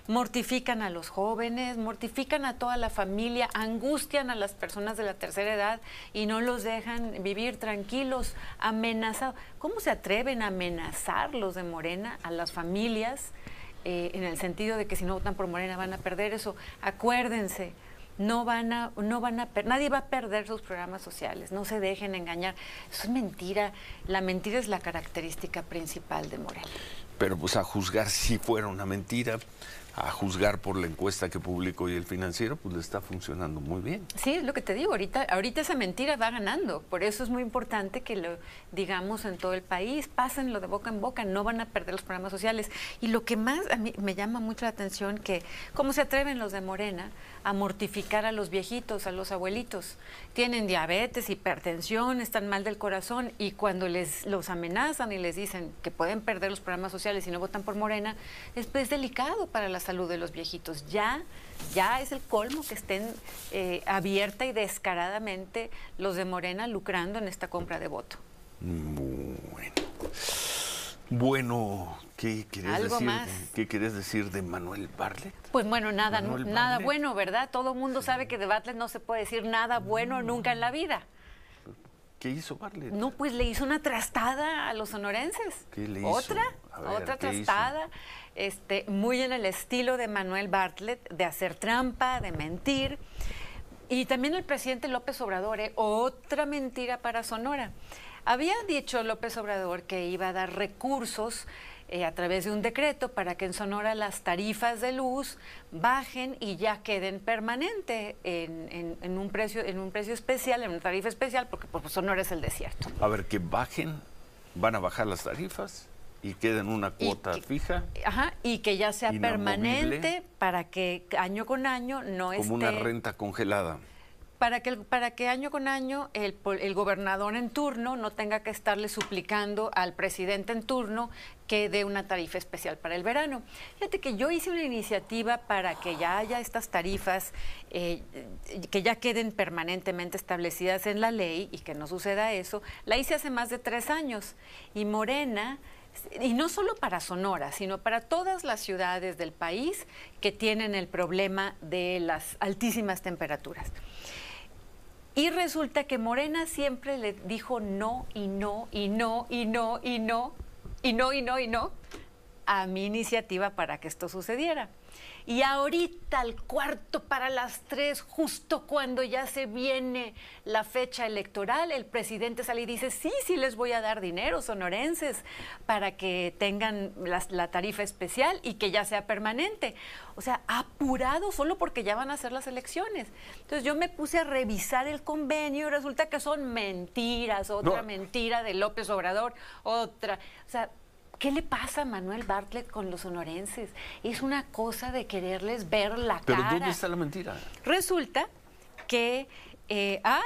mortifican a los jóvenes, mortifican a toda la familia, angustian a las personas de la tercera edad y no los dejan vivir tranquilos, amenazados. ¿Cómo se atreven a amenazar los de Morena a las familias eh, en el sentido de que si no votan por Morena van a perder eso? Acuérdense. No van a, no van a, nadie va a perder sus programas sociales, no se dejen engañar. Eso es mentira. La mentira es la característica principal de Morena. Pero pues a juzgar si fuera una mentira, a juzgar por la encuesta que publicó hoy el financiero, pues le está funcionando muy bien. Sí, es lo que te digo, ahorita, ahorita esa mentira va ganando, por eso es muy importante que lo digamos en todo el país, pásenlo de boca en boca, no van a perder los programas sociales. Y lo que más a mí me llama mucho la atención, que cómo se atreven los de Morena a mortificar a los viejitos, a los abuelitos. Tienen diabetes, hipertensión, están mal del corazón y cuando les los amenazan y les dicen que pueden perder los programas sociales si no votan por Morena, es, es delicado para la salud de los viejitos. Ya, ya es el colmo que estén eh, abierta y descaradamente los de Morena lucrando en esta compra de voto. Bueno. Bueno, ¿qué querías, decir, ¿qué querías decir de Manuel Bartlett? Pues bueno, nada, nada bueno, ¿verdad? Todo el mundo sabe que de Bartlett no se puede decir nada bueno nunca en la vida. ¿Qué hizo Bartlett? No, pues le hizo una trastada a los sonorenses. ¿Qué le hizo? Otra, otra trastada. Este, muy en el estilo de Manuel Bartlett, de hacer trampa, de mentir. Y también el presidente López Obrador, ¿eh? otra mentira para Sonora. Había dicho López Obrador que iba a dar recursos eh, a través de un decreto para que en Sonora las tarifas de luz bajen y ya queden permanente en, un precio en un precio especial, en una tarifa especial, porque pues, Sonora es el desierto. A ver, que bajen, van a bajar las tarifas y queden una cuota fija. Ajá, y que ya sea permanente para que año con año no esté... Como una renta congelada para que, para que año con año el, el, gobernador en turno no tenga que estarle suplicando al presidente en turno que dé una tarifa especial para el verano. Fíjate que yo hice una iniciativa para que ya haya estas tarifas, eh, que ya queden permanentemente establecidas en la ley y que no suceda eso. La hice hace más de tres años y Morena y no solo para Sonora, sino para todas las ciudades del país que tienen el problema de las altísimas temperaturas. Y resulta que Morena siempre le dijo no y no y no y no y no y no y no y no a mi iniciativa para que esto sucediera. Y ahorita al cuarto para las tres, justo cuando ya se viene la fecha electoral, el presidente sale y dice, sí, sí les voy a dar dinero, sonorenses, para que tengan la, tarifa especial y que ya sea permanente. O sea, apurado solo porque ya van a ser las elecciones. Entonces yo me puse a revisar el convenio y resulta que son mentiras, otra mentira de López Obrador, otra. O sea, ¿Qué le pasa a Manuel Bartlett con los sonorenses? Es una cosa de quererles ver la cara. ¿Pero dónde está la mentira? Resulta que, eh, ah,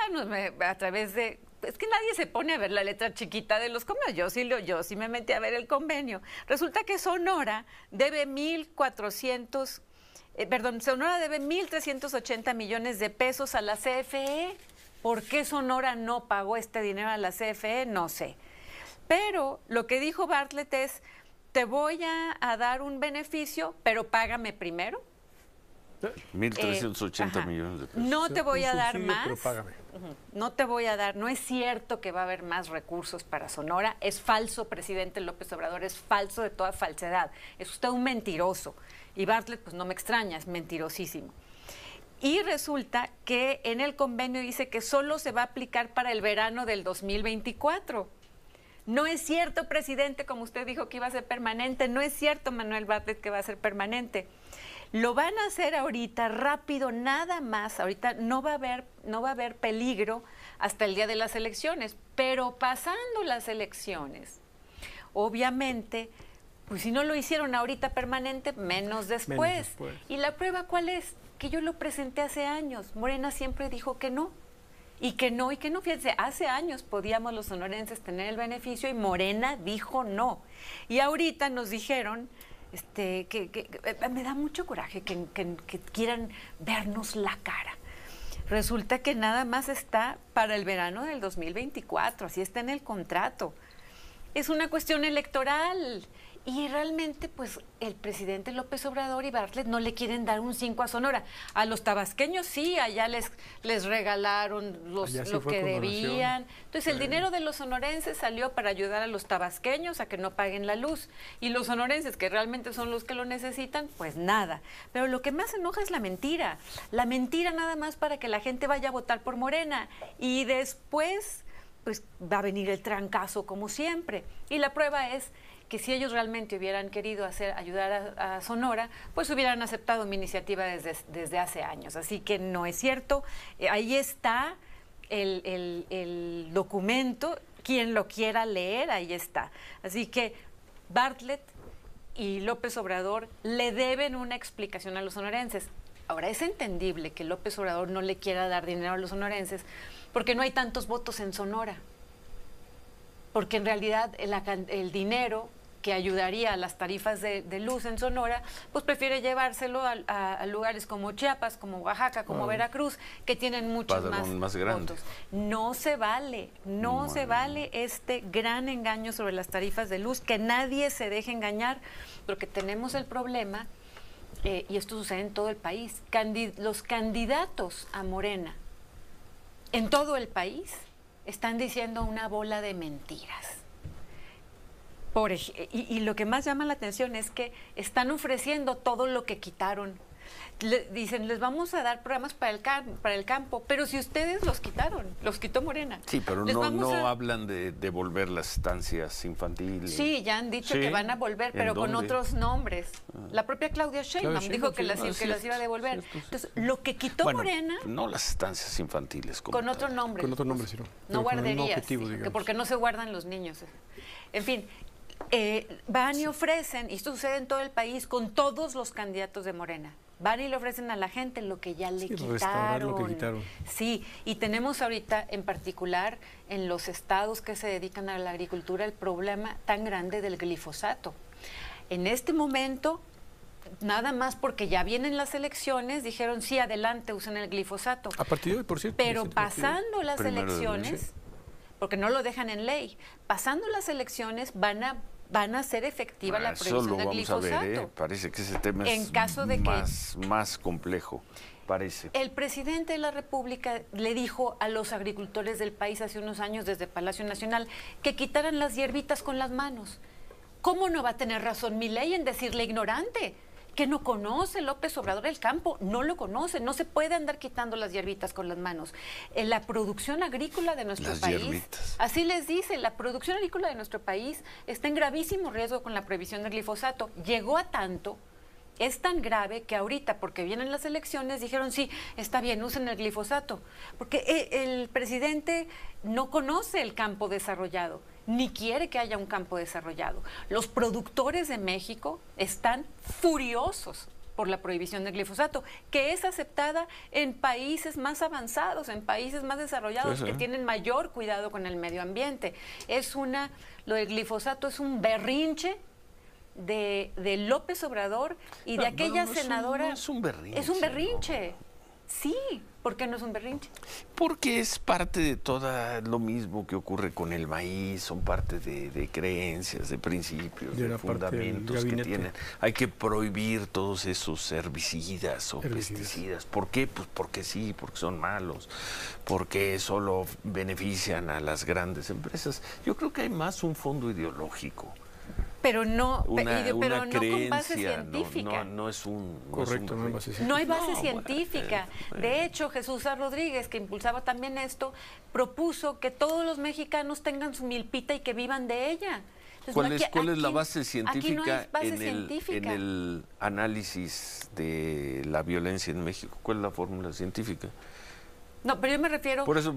a través de es que nadie se pone a ver la letra chiquita de los convenios. Yo sí, lo, yo sí me metí a ver el convenio. Resulta que Sonora debe 1.400, eh, perdón, Sonora debe 1.380 millones de pesos a la CFE. ¿Por qué Sonora no pagó este dinero a la CFE? No sé. Pero lo que dijo Bartlett es, te voy a, dar un beneficio, pero págame primero. 1.380 eh, millones de pesos. No te voy a dar más. Pero págame. No te voy a dar, no es cierto que va a haber más recursos para Sonora, es falso, presidente López Obrador, es falso de toda falsedad, es usted un mentiroso. Y Bartlett, pues no me extraña, es mentirosísimo. Y resulta que en el convenio dice que solo se va a aplicar para el verano del 2024. No es cierto, presidente, como usted dijo que iba a ser permanente. No es cierto, Manuel Bartlett, que va a ser permanente. Lo van a hacer ahorita rápido, nada más. Ahorita no va a haber, no va a haber peligro hasta el día de las elecciones. Pero pasando las elecciones, obviamente, pues si no lo hicieron ahorita permanente, menos después. menos después. ¿Y la prueba cuál es? Que yo lo presenté hace años. Morena siempre dijo que no y que no, y que no, fíjense, hace años podíamos los sonorenses tener el beneficio y Morena dijo no. Y ahorita nos dijeron este, que, eh, me da mucho coraje que, que, quieran vernos la cara. Resulta que nada más está para el verano del 2024, así está en el contrato. Es una cuestión electoral y realmente, pues, el presidente López Obrador y Bartlett no le quieren dar un 5 a Sonora. A los tabasqueños sí, allá les, les regalaron los, lo que debían. Entonces, el dinero de los sonorenses salió para ayudar a los tabasqueños a que no paguen la luz. Y los sonorenses, que realmente son los que lo necesitan, pues nada. Pero lo que más enoja es la mentira. La mentira nada más para que la gente vaya a votar por Morena. Y después, pues, va a venir el trancazo como siempre. Y la prueba es que si ellos realmente hubieran querido hacer ayudar a, Sonora, pues hubieran aceptado mi iniciativa desde, desde hace años. Así que no es cierto. Eh, ahí está el, el documento. Quien lo quiera leer, ahí está. Así que Bartlett y López Obrador le deben una explicación a los sonorenses. Ahora, es entendible que López Obrador no le quiera dar dinero a los sonorenses porque no hay tantos votos en Sonora porque en realidad el, dinero que ayudaría a las tarifas de, luz en Sonora, pues prefiere llevárselo a, lugares como Chiapas, como Oaxaca, como Veracruz, que tienen muchos más, más votos. No se vale, no, se vale este gran engaño sobre las tarifas de luz, que nadie se deje engañar, porque tenemos el problema, eh, y esto sucede en todo el país, los candidatos a Morena en todo el país están diciendo una bola de mentiras. Por, y, y, lo que más llama la atención es que están ofreciendo todo lo que quitaron dicen, les vamos a dar programas para el, para el campo, pero si ustedes los quitaron, los quitó Morena. Sí, pero no, no hablan de devolver las estancias infantiles. Sí, ya han dicho que van a volver, pero con otros nombres. Ah. La propia Claudia Sheinbaum dijo que, las, que las iba a devolver. Entonces, lo que quitó Morena... No las estancias infantiles. con otro nombre. Con otro nombre, sí. No, guarderías, porque no se guardan los niños. En fin, eh, van y ofrecen, y esto sucede en todo el país, con todos los candidatos de Morena. Van y le ofrecen a la gente lo que ya le quitaron. Lo que quitaron. Sí, y tenemos ahorita en particular en los estados que se dedican a la agricultura el problema tan grande del glifosato. En este momento nada más porque ya vienen las elecciones, dijeron sí, adelante, usen el glifosato. A partir de hoy, por cierto. Pero pasando las elecciones, porque no lo dejan en ley, pasando las elecciones van a van a ser efectiva la prohibición del glifosato. ¿eh? Parece que ese tema es más, más complejo. Parece. El presidente de la República le dijo a los agricultores del país hace unos años desde Palacio Nacional que quitaran las hierbitas con las manos. ¿Cómo no va a tener razón mi ley en decirle ignorante? Que no conoce López Obrador el campo, no lo conoce, no se puede andar quitando las hierbitas con las manos. En la producción agrícola de nuestro país, así les dice, la producción agrícola de nuestro país está en gravísimo riesgo con la prohibición del glifosato. Llegó a tanto es tan grave que ahorita, porque vienen las elecciones, dijeron, sí, está bien, usen el glifosato. Porque eh, el presidente no conoce el campo desarrollado ni quiere que haya un campo desarrollado. Los productores de México están furiosos por la prohibición del glifosato, que es aceptada en países más avanzados, en países más desarrollados, que tienen mayor cuidado con el medio ambiente. Es una, lo del glifosato es un berrinche de, López Obrador y de aquella senadora. es un berrinche. Es un berrinche. Sí, ¿por qué no es un berrinche? Porque es parte de todo lo mismo que ocurre con el maíz, son parte de, creencias, de principios, de, fundamentos que tienen. Hay que prohibir todos esos herbicidas o pesticidas. ¿Por qué? Pues porque sí, porque son malos, porque solo benefician a las grandes empresas. Yo creo que hay más un fondo ideológico pero no, pero no con base científica. No, es un. Correcto, no, no hay base científica. De hecho, Jesús A. Rodríguez, que impulsaba también esto, propuso que todos los mexicanos tengan su milpita y que vivan de ella. ¿Cuál, es, ¿Cuál es la base científica, en, el, en el análisis de la violencia en México? ¿Cuál es la fórmula científica? No, pero yo me refiero. Por eso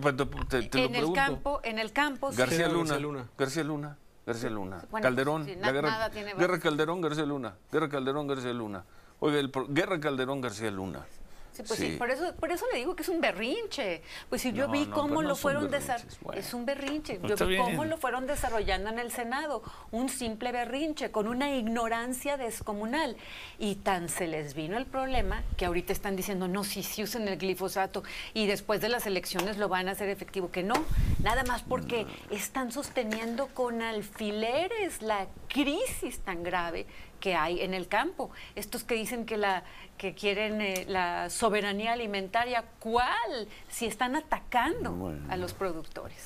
te, te, en el campo, en el campo. García Luna. García Luna. García Luna. Calderón, la guerra, guerra Calderón, García Luna. Guerra Calderón, García Luna. Oiga, el, Guerra Calderón, García Luna. Sí, pues sí. por eso, por eso le digo que es un berrinche. Pues si yo vi cómo lo fueron desarrollando, es un berrinche. yo vi cómo lo fueron desarrollando en el Senado, un simple berrinche con una ignorancia descomunal. Y tan se les vino el problema que ahorita están diciendo, no, si sí, usen el glifosato y después de las elecciones lo van a hacer efectivo, que no, nada más porque están sosteniendo con alfileres la crisis tan grave que hay en el campo. Estos que dicen que la que quieren eh, la soberanía alimentaria, ¿cuál? Si están atacando a los productores.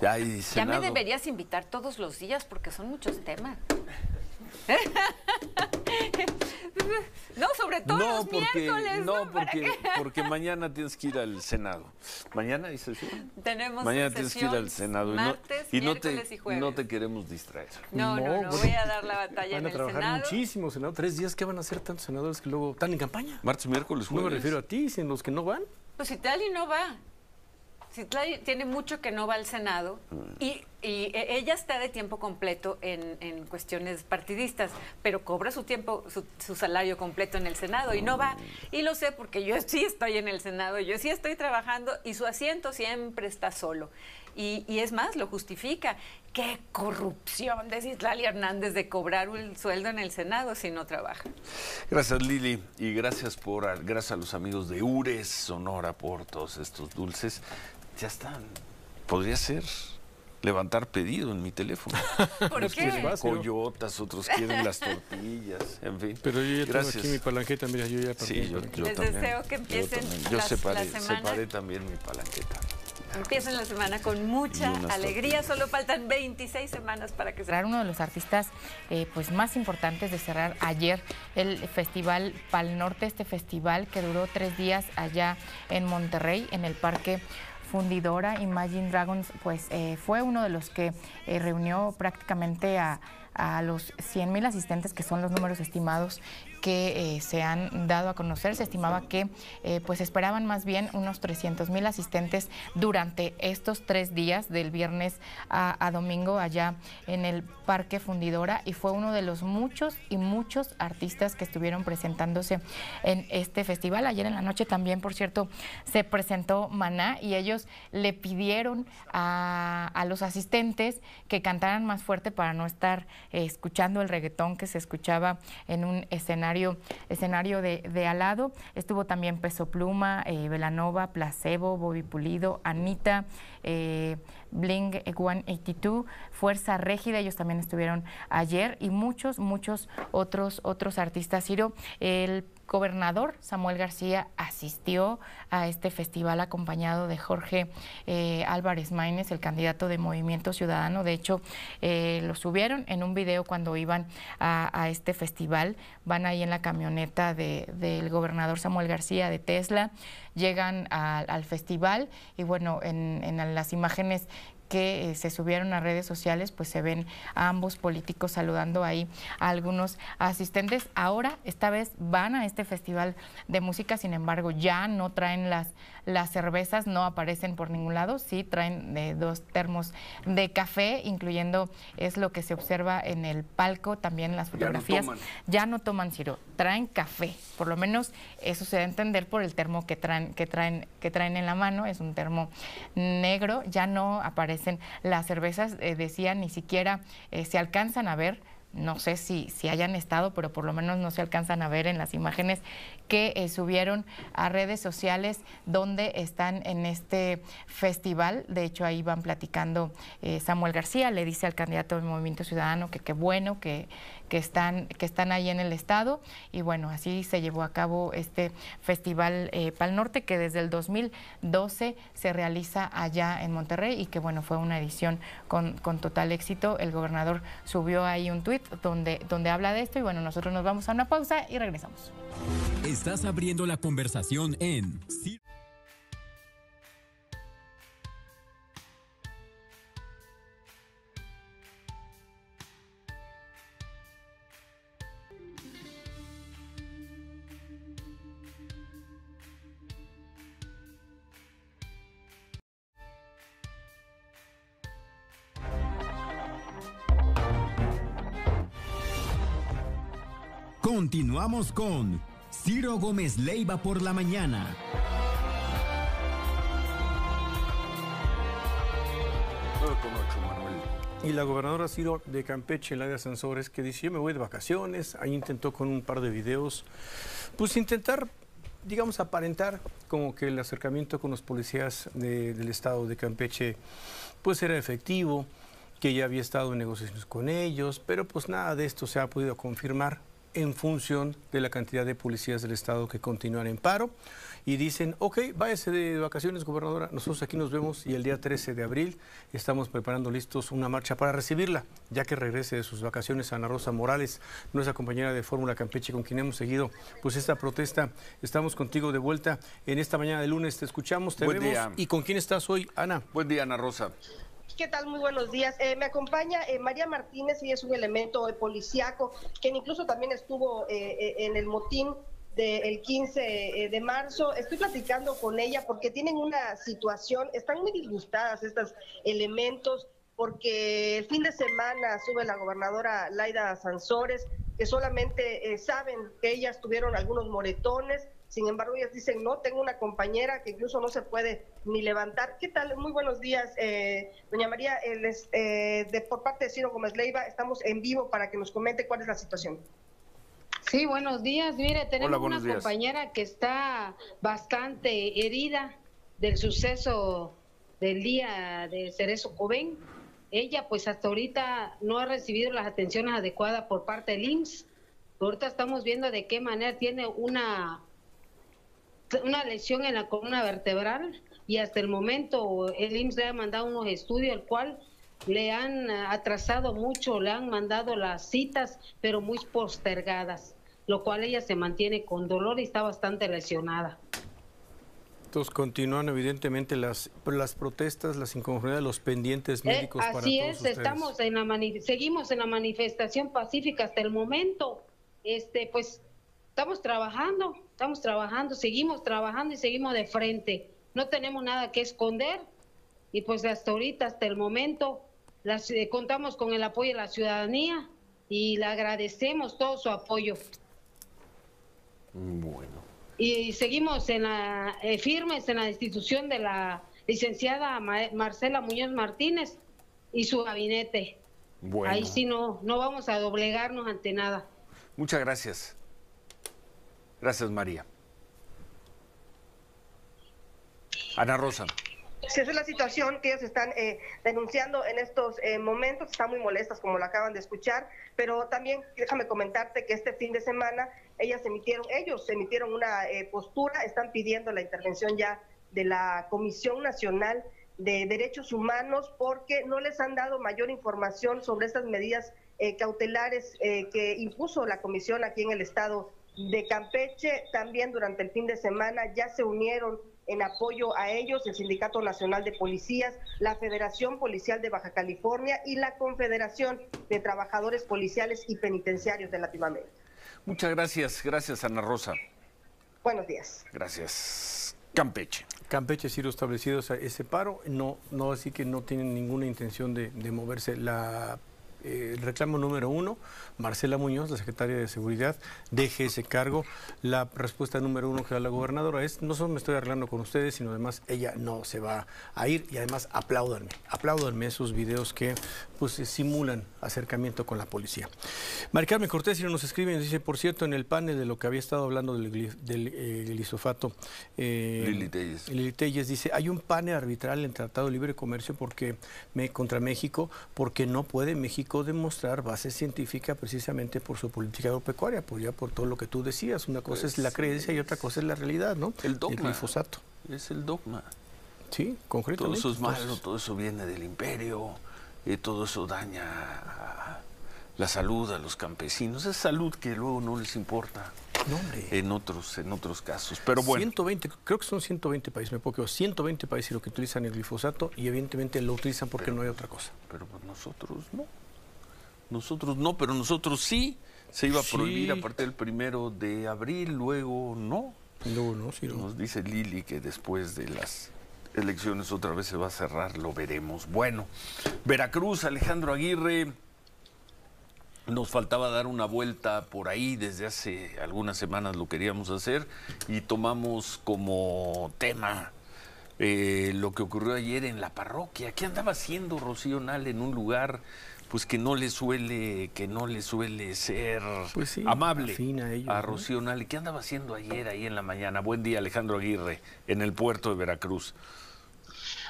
Ya, me deberías invitar todos los días porque son muchos temas. No, sobre todo los miércoles. No, porque, porque mañana tienes que ir al Senado. ¿Mañana hay sesión? Tenemos Mañana tienes que ir al Senado. Martes, y no, te, no te queremos distraer. No, no, no, voy a dar la batalla van a trabajar muchísimo, Senado. Tres días, ¿qué van a hacer tantos senadores que luego están en campaña? Martes, miércoles, jueves. No me refiero a ti, sino los que no van. Pues si tal y no va. Citlali tiene mucho que no va al Senado y, e, ella está de tiempo completo en, cuestiones partidistas, pero cobra su tiempo, su, salario completo en el Senado y no va. Y lo sé porque yo sí estoy en el Senado, yo sí estoy trabajando y su asiento siempre está solo. Y, es más, lo justifica. Qué corrupción de Citlali Hernández de cobrar un sueldo en el Senado si no trabaja. Gracias Lili y gracias por gracias a los amigos de Ures Sonora por todos estos dulces ya están. Podría ser levantar pedido en mi teléfono. ¿Por qué? coyotas, otros quieren las tortillas, en fin. Pero yo ya tengo aquí mi palanqueta, mira, yo ya Sí, yo, yo Les también. deseo que empiecen Yo, separé, separé también mi palanqueta. Empiecen la semana con mucha alegría. Solo faltan 26 semanas para que cerrar. Uno de los artistas eh, pues más importantes de cerrar ayer el festival Pal Norte, este festival que duró tres días allá en Monterrey, en el Parque fundidora Imagine Dragons pues eh, fue uno de los que eh, reunió prácticamente a, a los 100.000 asistentes, que son los números estimados que eh, se han dado a conocer. Se estimaba que eh, pues esperaban más bien unos 300 mil asistentes durante estos tres días, del viernes a, domingo, allá en el Parque Fundidora, y fue uno de los muchos y muchos artistas que estuvieron presentándose en este festival. Ayer en la noche también, por cierto, se presentó Maná y ellos le pidieron a, a los asistentes que cantaran más fuerte para no estar eh, escuchando el reggaetón que se escuchaba en un escenario escenario, de, alado. Estuvo también Peso Pluma, eh, Velanova, Placebo, Bobby Pulido, Anita, eh, Bling 182, Fuerza Régida, ellos también estuvieron ayer y muchos, muchos otros, otros artistas. Ciro, el gobernador Samuel García asistió a este festival acompañado de Jorge eh, Álvarez Maínez, el candidato de Movimiento Ciudadano. De hecho, eh, lo subieron en un video cuando iban a, este festival. Van ahí en la camioneta del gobernador Samuel García de Tesla, llegan al festival y bueno, en, en las imágenes que eh, se subieron a redes sociales, pues se ven a ambos políticos saludando ahí a algunos asistentes. Ahora, esta vez van a este festival de música, sin embargo, ya no traen las, las cervezas, no aparecen por ningún lado, sí traen eh, dos termos de café, incluyendo es lo que se observa en el palco, también las fotografías. Ya no toman, Ciro, traen café, por lo menos eso se da a entender por el termo que traen, que traen, que traen en la mano, es un termo negro, ya no aparece las cervezas, eh, decían, ni siquiera eh, se alcanzan a ver. No sé si, si hayan estado, pero por lo menos no se alcanzan a ver en las imágenes que eh, subieron a redes sociales donde están en este festival. De hecho, ahí van platicando Samuel García, le dice al candidato del Movimiento Ciudadano que qué bueno que, que están, que están ahí en el estado. Y bueno, así se llevó a cabo este Festival eh, Pal Norte, que desde el 2012 se realiza allá en Monterrey y que bueno, fue una edición con, con total éxito. El gobernador subió ahí un tuit donde, donde habla de esto y bueno, nosotros nos vamos a una pausa y regresamos. Estás abriendo la conversación en... Continuamos con Ciro Gómez Leiva por la mañana. Y la gobernadora Ciro de Campeche, Ladia Sansores, que dice, yo me voy de vacaciones, ahí intentó con un par de videos, pues intentar, digamos, aparentar como que el acercamiento con los policías del estado de Campeche, pues era efectivo, que ya había estado en negociaciones con ellos, pero pues nada de esto se ha podido confirmar en función de la cantidad de policías del Estado que continúan en paro y dicen, ok, váyase de vacaciones, gobernadora, nosotros aquí nos vemos y el día 13 de abril estamos preparando listos una marcha para recibirla, ya que regrese de sus vacaciones Ana Rosa Morales, nuestra compañera de Fórmula Campeche, con quien hemos seguido pues esta protesta. Estamos contigo de vuelta en esta mañana de lunes, te escuchamos, te vemos. ¿Y con quién estás hoy, Ana? Buen día, Ana Rosa. ¿Qué tal? Muy buenos días. Eh, me acompaña eh, María Martínez, ella es un elemento eh, policíaco, quien incluso también estuvo en el motín del 15 de marzo. Estoy platicando con ella porque tienen una situación, están muy disgustadas estos elementos, porque el fin de semana sube la gobernadora Laida Sansores, que solamente saben que ellas tuvieron algunos moretones, sin embargo, ellas dicen, no, tengo una compañera que incluso no se puede ni levantar. ¿Qué tal? Muy buenos días, eh, doña María. Eh, de, por parte de Ciro Gómez Leiva, estamos en vivo para que nos comente cuál es la situación. Sí, buenos días. Mire, tenemos una compañera que está bastante herida del suceso del día de Cerezo Cobén. Ella, pues hasta ahorita no ha recibido las atenciones adecuadas por parte del IMSS. Ahorita estamos viendo de qué manera tiene una una lesión en la columna vertebral y hasta el momento el IMSS le ha mandado unos estudios, el cual le han atrasado mucho, le han mandado las citas, pero muy postergadas, lo cual ella se mantiene con dolor y está bastante lesionada. Entonces continúan evidentemente las, las protestas, las incongruencias, los pendientes eh, médicos para todos Así es, estamos en la seguimos en la manifestación pacífica hasta el momento. Este, pues estamos trabajando, estamos trabajando, seguimos trabajando y seguimos de frente. No tenemos nada que esconder y pues hasta ahorita, hasta el momento, las, eh, contamos con el apoyo de la ciudadanía y le agradecemos todo su apoyo. Bueno. Y seguimos en la, eh, firmes en la institución de la licenciada Marcela Muñoz Martínez y su gabinete. Bueno. Ahí sí no, no vamos a doblegarnos ante nada. Muchas gracias. Gracias, María. Ana Rosa. Si esa es la situación que ellos están eh, denunciando en estos eh, momentos, están muy molestas como lo acaban de escuchar, pero también déjame comentarte que este fin de semana ellas emitieron, ellos emitieron una eh, postura, están pidiendo la intervención ya de la Comisión Nacional de Derechos Humanos porque no les han dado mayor información sobre estas medidas cautelares que impuso la Comisión aquí en el estado de Campeche. También durante el fin de semana ya se unieron en apoyo a ellos el Sindicato Nacional de Policías, la Federación Policial de Baja California y la Confederación de Trabajadores Policiales y Penitenciarios de Latinoamérica. Muchas gracias, gracias Ana Rosa. Buenos días. Gracias. Campeche. Campeche ha sido establecido ese paro, no, no así que no tienen ninguna intención de, de moverse. La el reclamo número uno, Marcela Muñoz, la secretaria de Seguridad, deje ese cargo. La respuesta número uno que da la gobernadora es, no solo me estoy arreglando con ustedes, sino además ella no se va a ir y además apláudanme, apláudanme esos videos que pues simulan acercamiento con la policía. Mari Carmen Cortés nos escribe, dice, por cierto, en el panel de lo que había estado hablando del, del eh, glisofato, eh, Lili Telles. Lili Telles dice, hay un panel arbitral en Tratado de Libre Comercio porque me, contra México porque no puede México demostrar base científica precisamente por su política agropecuaria, por ya por todo lo que tú decías. Una cosa es la pues, creencia y otra cosa es la realidad, ¿no? El dogma. El glifosato. Es el dogma. Sí, concretamente. Todo eso es malo, todo eso viene del imperio, y todo eso daña la salud a los campesinos. Es salud que luego no les importa. en otros en otros casos. Pero bueno. 120, creo que son 120 países, me puedo 120 países lo que utilizan el glifosato y evidentemente lo utilizan porque no hay otra cosa. Pero pues nosotros no. Nosotros no, pero nosotros sí. Se iba a prohibir a partir del primero de abril, luego no. Luego no, sí. Nos dice Lili que después de las elecciones otra vez se va a cerrar, lo veremos. Bueno, Veracruz, Alejandro Aguirre, nos faltaba dar una vuelta por ahí, desde hace algunas semanas lo queríamos hacer y tomamos como tema eh, lo que ocurrió ayer en la parroquia. ¿Qué andaba haciendo Rocío Nal en un lugar pues que no le suele, que no le suele ser pues amable a, Rocío Nale. ¿Qué andaba haciendo ayer ahí en la mañana? Buen día, Alejandro Aguirre, en el puerto de Veracruz.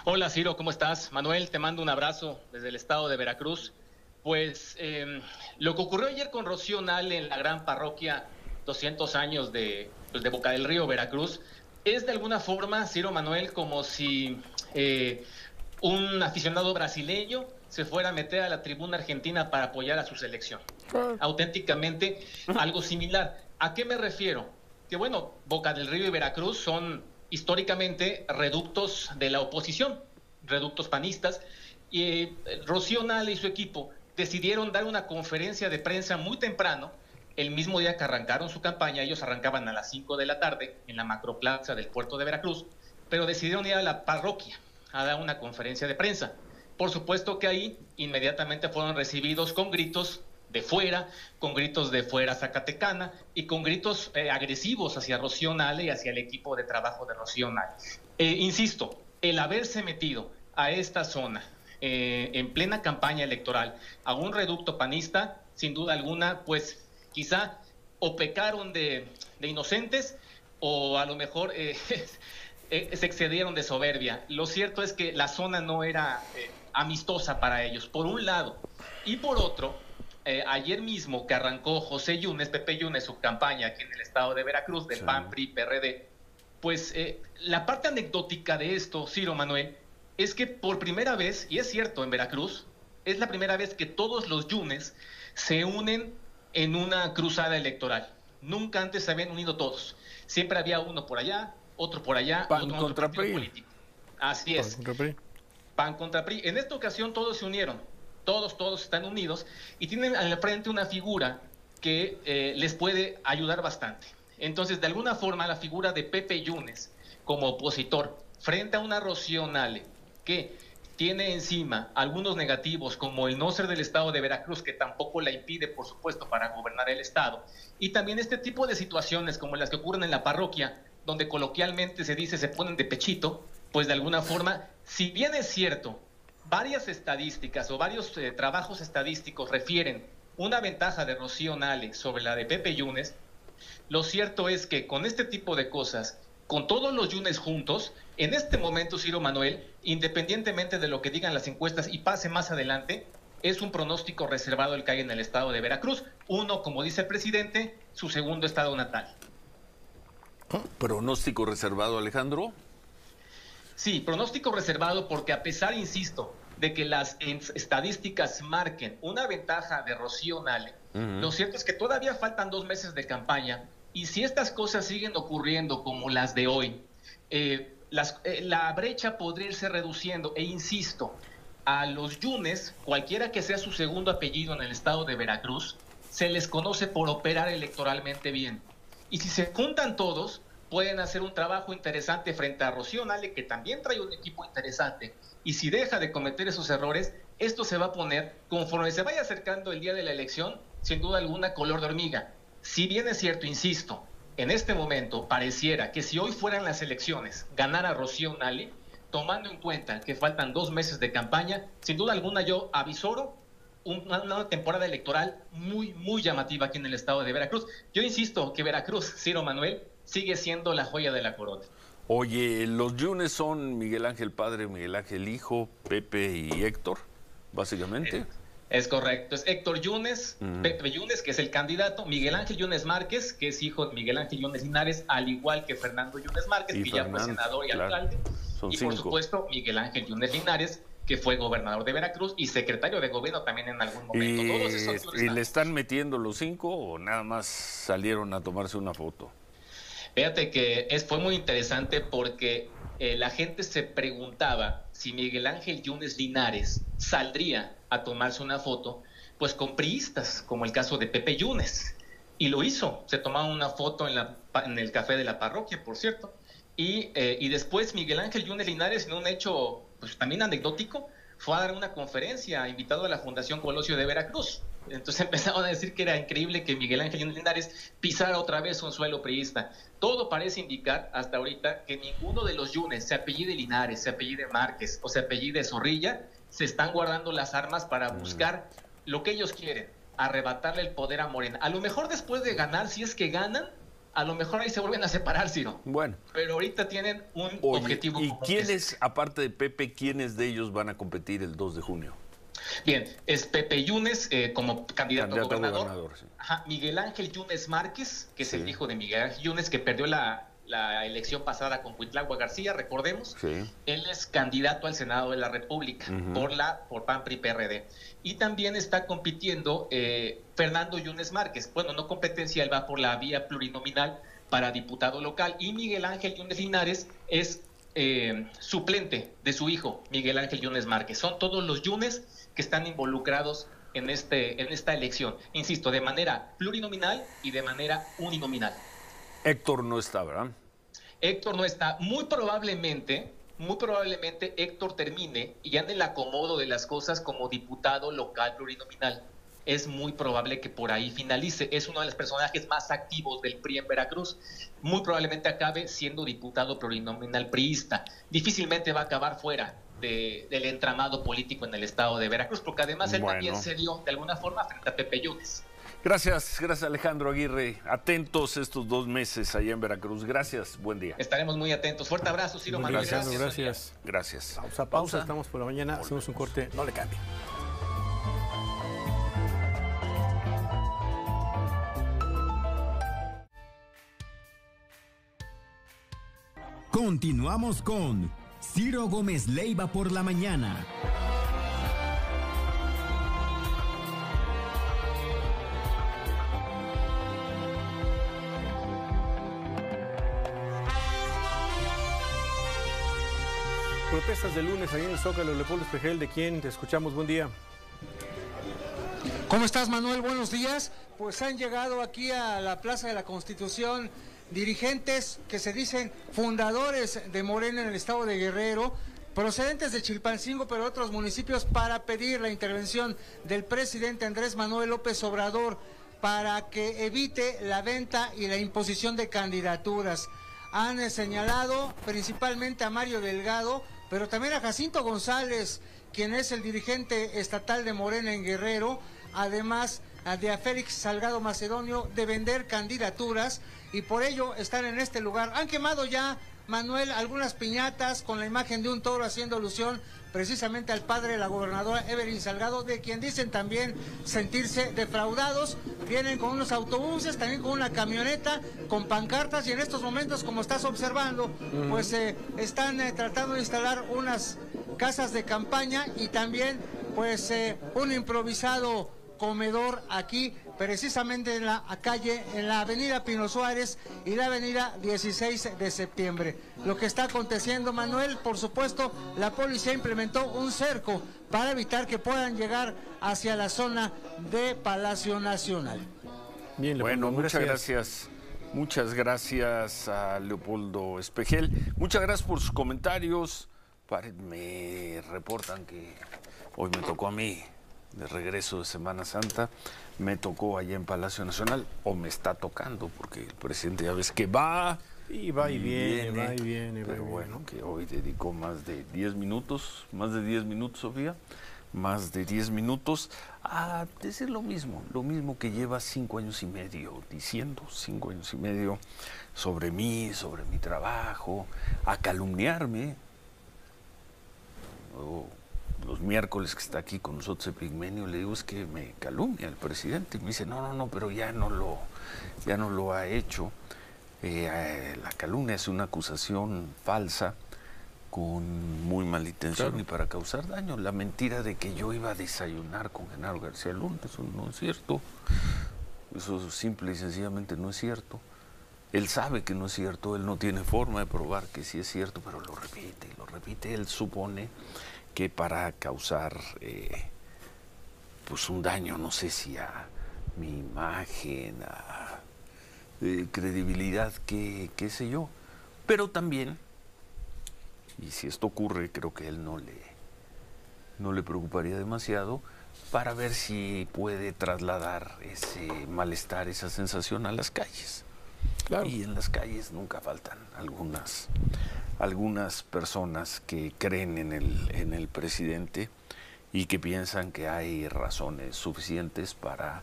Hola Ciro, ¿cómo estás? Manuel, te mando un abrazo desde el estado de Veracruz. Pues em, lo que ocurrió ayer con Rocío Nale en la gran parroquia 200 años de, pues, de Boca del Río, Veracruz, es de alguna forma, Ciro Manuel, como si eh, un aficionado brasileño se fuera a meter a la tribuna argentina para apoyar a su selección. Auténticamente algo similar. ¿A qué me refiero? Que bueno, Boca del Río y Veracruz son históricamente reductos de la oposición, reductos panistas, y eh, Rocío Nale y su equipo decidieron dar una conferencia de prensa muy temprano, el mismo día que arrancaron su campaña, ellos arrancaban a las 5 de la tarde en la macroplaza del puerto de Veracruz, pero decidieron ir a la parroquia a dar una conferencia de prensa. Por supuesto que ahí inmediatamente fueron recibidos con gritos de fuera, con gritos de fuera Zacatecana y con gritos eh, agresivos hacia Rocío Nale y hacia el equipo de trabajo de Rocío Nale. Eh, insisto, el haberse metido a esta zona eh, en plena campaña electoral a un reducto panista, sin duda alguna, pues quizá o pecaron de, de inocentes o a lo mejor se excedieron de soberbia. Lo cierto es que la zona no era amistosa para ellos, por un lado. Y por otro, eh, ayer mismo que arrancó José Yunes, Pepe Yunes, su campaña aquí en el estado de Veracruz, del PAN, PRI, PRD, pues eh, la parte anecdótica de esto, Ciro Manuel, es que por primera vez, y es cierto, en Veracruz, es la primera vez que todos los Yunes se unen en una cruzada electoral. Nunca antes se habían unido todos. Siempre había uno por allá, otro por allá, PAN otro contra PRI. Así es. Contra PRI. PAN contra PRI. En esta ocasión todos se unieron, todos, todos están unidos y tienen al frente una figura que eh, les puede ayudar bastante. Entonces, de alguna forma, la figura de Pepe Yunes como opositor frente a una Rocío Nale que tiene encima algunos negativos como el no ser del estado de Veracruz, que tampoco la impide, por supuesto, para gobernar el estado, y también este tipo de situaciones como las que ocurren en la parroquia, donde coloquialmente se dice se ponen de pechito, pues de alguna forma, si bien es cierto, varias estadísticas o varios eh, trabajos estadísticos refieren una ventaja de Rocío Nale sobre la de Pepe Yunes, lo cierto es que con este tipo de cosas, con todos los Yunes juntos, en este momento, Ciro Manuel, independientemente de lo que digan las encuestas y pase más adelante, es un pronóstico reservado el que hay en el estado de Veracruz. Uno, como dice el presidente, su segundo estado natal. ¿Pronóstico reservado, Alejandro? Sí, pronóstico reservado porque a pesar, insisto, de que las estadísticas marquen una ventaja de Rocío Nale, lo cierto es que todavía faltan dos meses de campaña y si estas cosas siguen ocurriendo como las de hoy, eh, eh, la brecha podría irse reduciendo. E insisto, a los Yunes, cualquiera que sea su segundo apellido en el estado de Veracruz, se les conoce por operar electoralmente bien. Y si se juntan todos, pueden hacer un trabajo interesante frente a Rocío Nale, que también trae un equipo interesante. Y si deja de cometer esos errores, esto se va a poner, conforme se vaya acercando el día de la elección, sin duda alguna color de hormiga. Si bien es cierto, insisto, en este momento pareciera que si hoy fueran las elecciones, ganara Rocío Nale, tomando en cuenta que faltan dos meses de campaña, sin duda alguna yo avisoro una, temporada electoral muy, muy llamativa aquí en el estado de Veracruz. Yo insisto que Veracruz, Ciro Manuel, sigue siendo la joya de la corona. Oye, los Yunes son Miguel Ángel Padre, Miguel Ángel Hijo, Pepe y Héctor, básicamente. Eh, es correcto, es Héctor Yunes, Pepe Yunes, que es el candidato, Miguel Ángel Yunes Márquez, que es hijo de Miguel Ángel Yunes Linares, al igual que Fernando Yunes Márquez, que ya fue senador y alcalde, y por supuesto Miguel Ángel Yunes Linares, que fue gobernador de Veracruz y secretario de gobierno también en algún momento. ¿Y, ¿y le están metiendo los cinco o nada más salieron a tomarse una foto? Fíjate que es, fue muy interesante porque eh, la gente se preguntaba si Miguel Ángel Yunes Linares saldría a tomarse una foto, pues con priistas, como el caso de Pepe Yunes. Y lo hizo, se tomaba una foto en, la, en el café de la parroquia, por cierto. Y, eh, y después Miguel Ángel Yunes Linares, en un hecho pues, también anecdótico, fue a dar una conferencia invitado a la Fundación Colosio de Veracruz. Entonces empezaron a decir que era increíble que Miguel Ángel Linares pisara otra vez un suelo priista. Todo parece indicar hasta ahorita que ninguno de los Yunes, se apellide Linares, se apellide Márquez o se apellide Zorrilla, se están guardando las armas para mm. buscar lo que ellos quieren, arrebatarle el poder a Morena. A lo mejor después de ganar, si es que ganan, a lo mejor ahí se vuelven a separar, Ciro. Bueno. Pero ahorita tienen un objetivo. ¿Y quiénes, aparte de Pepe, quiénes de ellos van a competir el 2 de junio? Bien, es Pepe Yunes eh, como candidato, a gobernador. Miguel Ángel Yunes Márquez, que es el hijo de Miguel Ángel Yunes, que perdió la, elección pasada con Cuitlagua García, recordemos. Él es candidato al Senado de la República por la por PAN PRI PRD. Y también está compitiendo eh, Fernando Yunes Márquez. Bueno, no competencia, él va por la vía plurinominal para diputado local. Y Miguel Ángel Yunes Linares es eh, suplente de su hijo, Miguel Ángel Yunes Márquez. Son todos los Yunes que están involucrados en, este, en esta elección. Insisto, de manera plurinominal y de manera uninominal. Héctor no está, ¿verdad? Héctor no está. Muy probablemente, muy probablemente Héctor termine y ande el acomodo de las cosas como diputado local plurinominal. Es muy probable que por ahí finalice. Es uno de los personajes más activos del PRI en Veracruz. Muy probablemente acabe siendo diputado plurinominal priista. Difícilmente va a acabar fuera del entramado político en el estado de Veracruz, porque además él también se dio de alguna forma frente a Pepe Yunes. Gracias, gracias Alejandro Aguirre. Atentos estos dos meses allá en Veracruz. Gracias, buen día. Estaremos muy atentos. Fuerte abrazo, Ciro Manuel. Gracias, gracias. Gracias. Pausa, pausa, Estamos por la mañana. Hacemos un corte. No le cambie. Continuamos con Ciro Gómez Leiva por la mañana. protestas de lunes ahí en el Zócalo, Leopoldo Espejel, de quién te escuchamos, buen día. ¿Cómo estás, Manuel? Buenos días. Pues han llegado aquí a la Plaza de la Constitución dirigentes que se dicen fundadores de Morena en el estado de Guerrero, procedentes de Chilpancingo, pero otros municipios, para pedir la intervención del presidente Andrés Manuel López Obrador para que evite la venta y la imposición de candidaturas. Han señalado principalmente a Mario Delgado, pero también a Jacinto González, quien es el dirigente estatal de Morena en Guerrero, además de a Félix Salgado Macedonio de vender candidaturas y por ello están en este lugar. Han quemado ya, Manuel, algunas piñatas con la imagen de un toro haciendo alusión precisamente al padre de la gobernadora Evelyn Salgado, de quien dicen también sentirse defraudados. Vienen con unos autobuses, también con una camioneta, con pancartas y en estos momentos, como estás observando, pues eh, están eh, tratando de instalar unas casas de campaña y también pues eh, un improvisado comedor aquí, precisamente en la calle, en la avenida Pino Suárez y la avenida 16 de septiembre. Lo que está aconteciendo, Manuel, por supuesto, la policía implementó un cerco para evitar que puedan llegar hacia la zona de Palacio Nacional. Bien, bueno, muchas gracias. Muchas gracias a Leopoldo Espejel. Muchas gracias por sus comentarios. Me reportan que hoy me tocó a mí de regreso de Semana Santa, me tocó allá en Palacio Nacional, o me está tocando, porque el presidente ya ves que va. Y va y, viene, va y viene. Pero bueno, que hoy dedicó más de 10 minutos, más de 10 minutos, Sofía, más de 10 minutos a decir lo mismo, lo mismo que lleva cinco años y medio diciendo, cinco años y medio sobre mí, sobre mi trabajo, a calumniarme los miércoles que está aquí con nosotros el Pigmenio, le digo es que me calumnia el presidente. Y me dice, no, no, no, pero ya no lo, ya no lo ha hecho. Eh, eh, la calumnia es una acusación falsa con muy mala intención y para causar daño. La mentira de que yo iba a desayunar con Genaro García Luna, eso no es cierto. Eso simple y sencillamente no es cierto. Él sabe que no es cierto, él no tiene forma de probar que sí es cierto, pero lo repite, lo repite, él supone que para causar eh, pues un daño, no sé si a mi imagen, a eh, credibilidad, qué, qué sé yo. Pero también, y si esto ocurre, creo que él no le, no le preocuparía demasiado, para ver si puede trasladar ese malestar, esa sensación a las calles. Y en las calles nunca faltan algunas algunas personas que creen en el, en el presidente y que piensan que hay razones suficientes para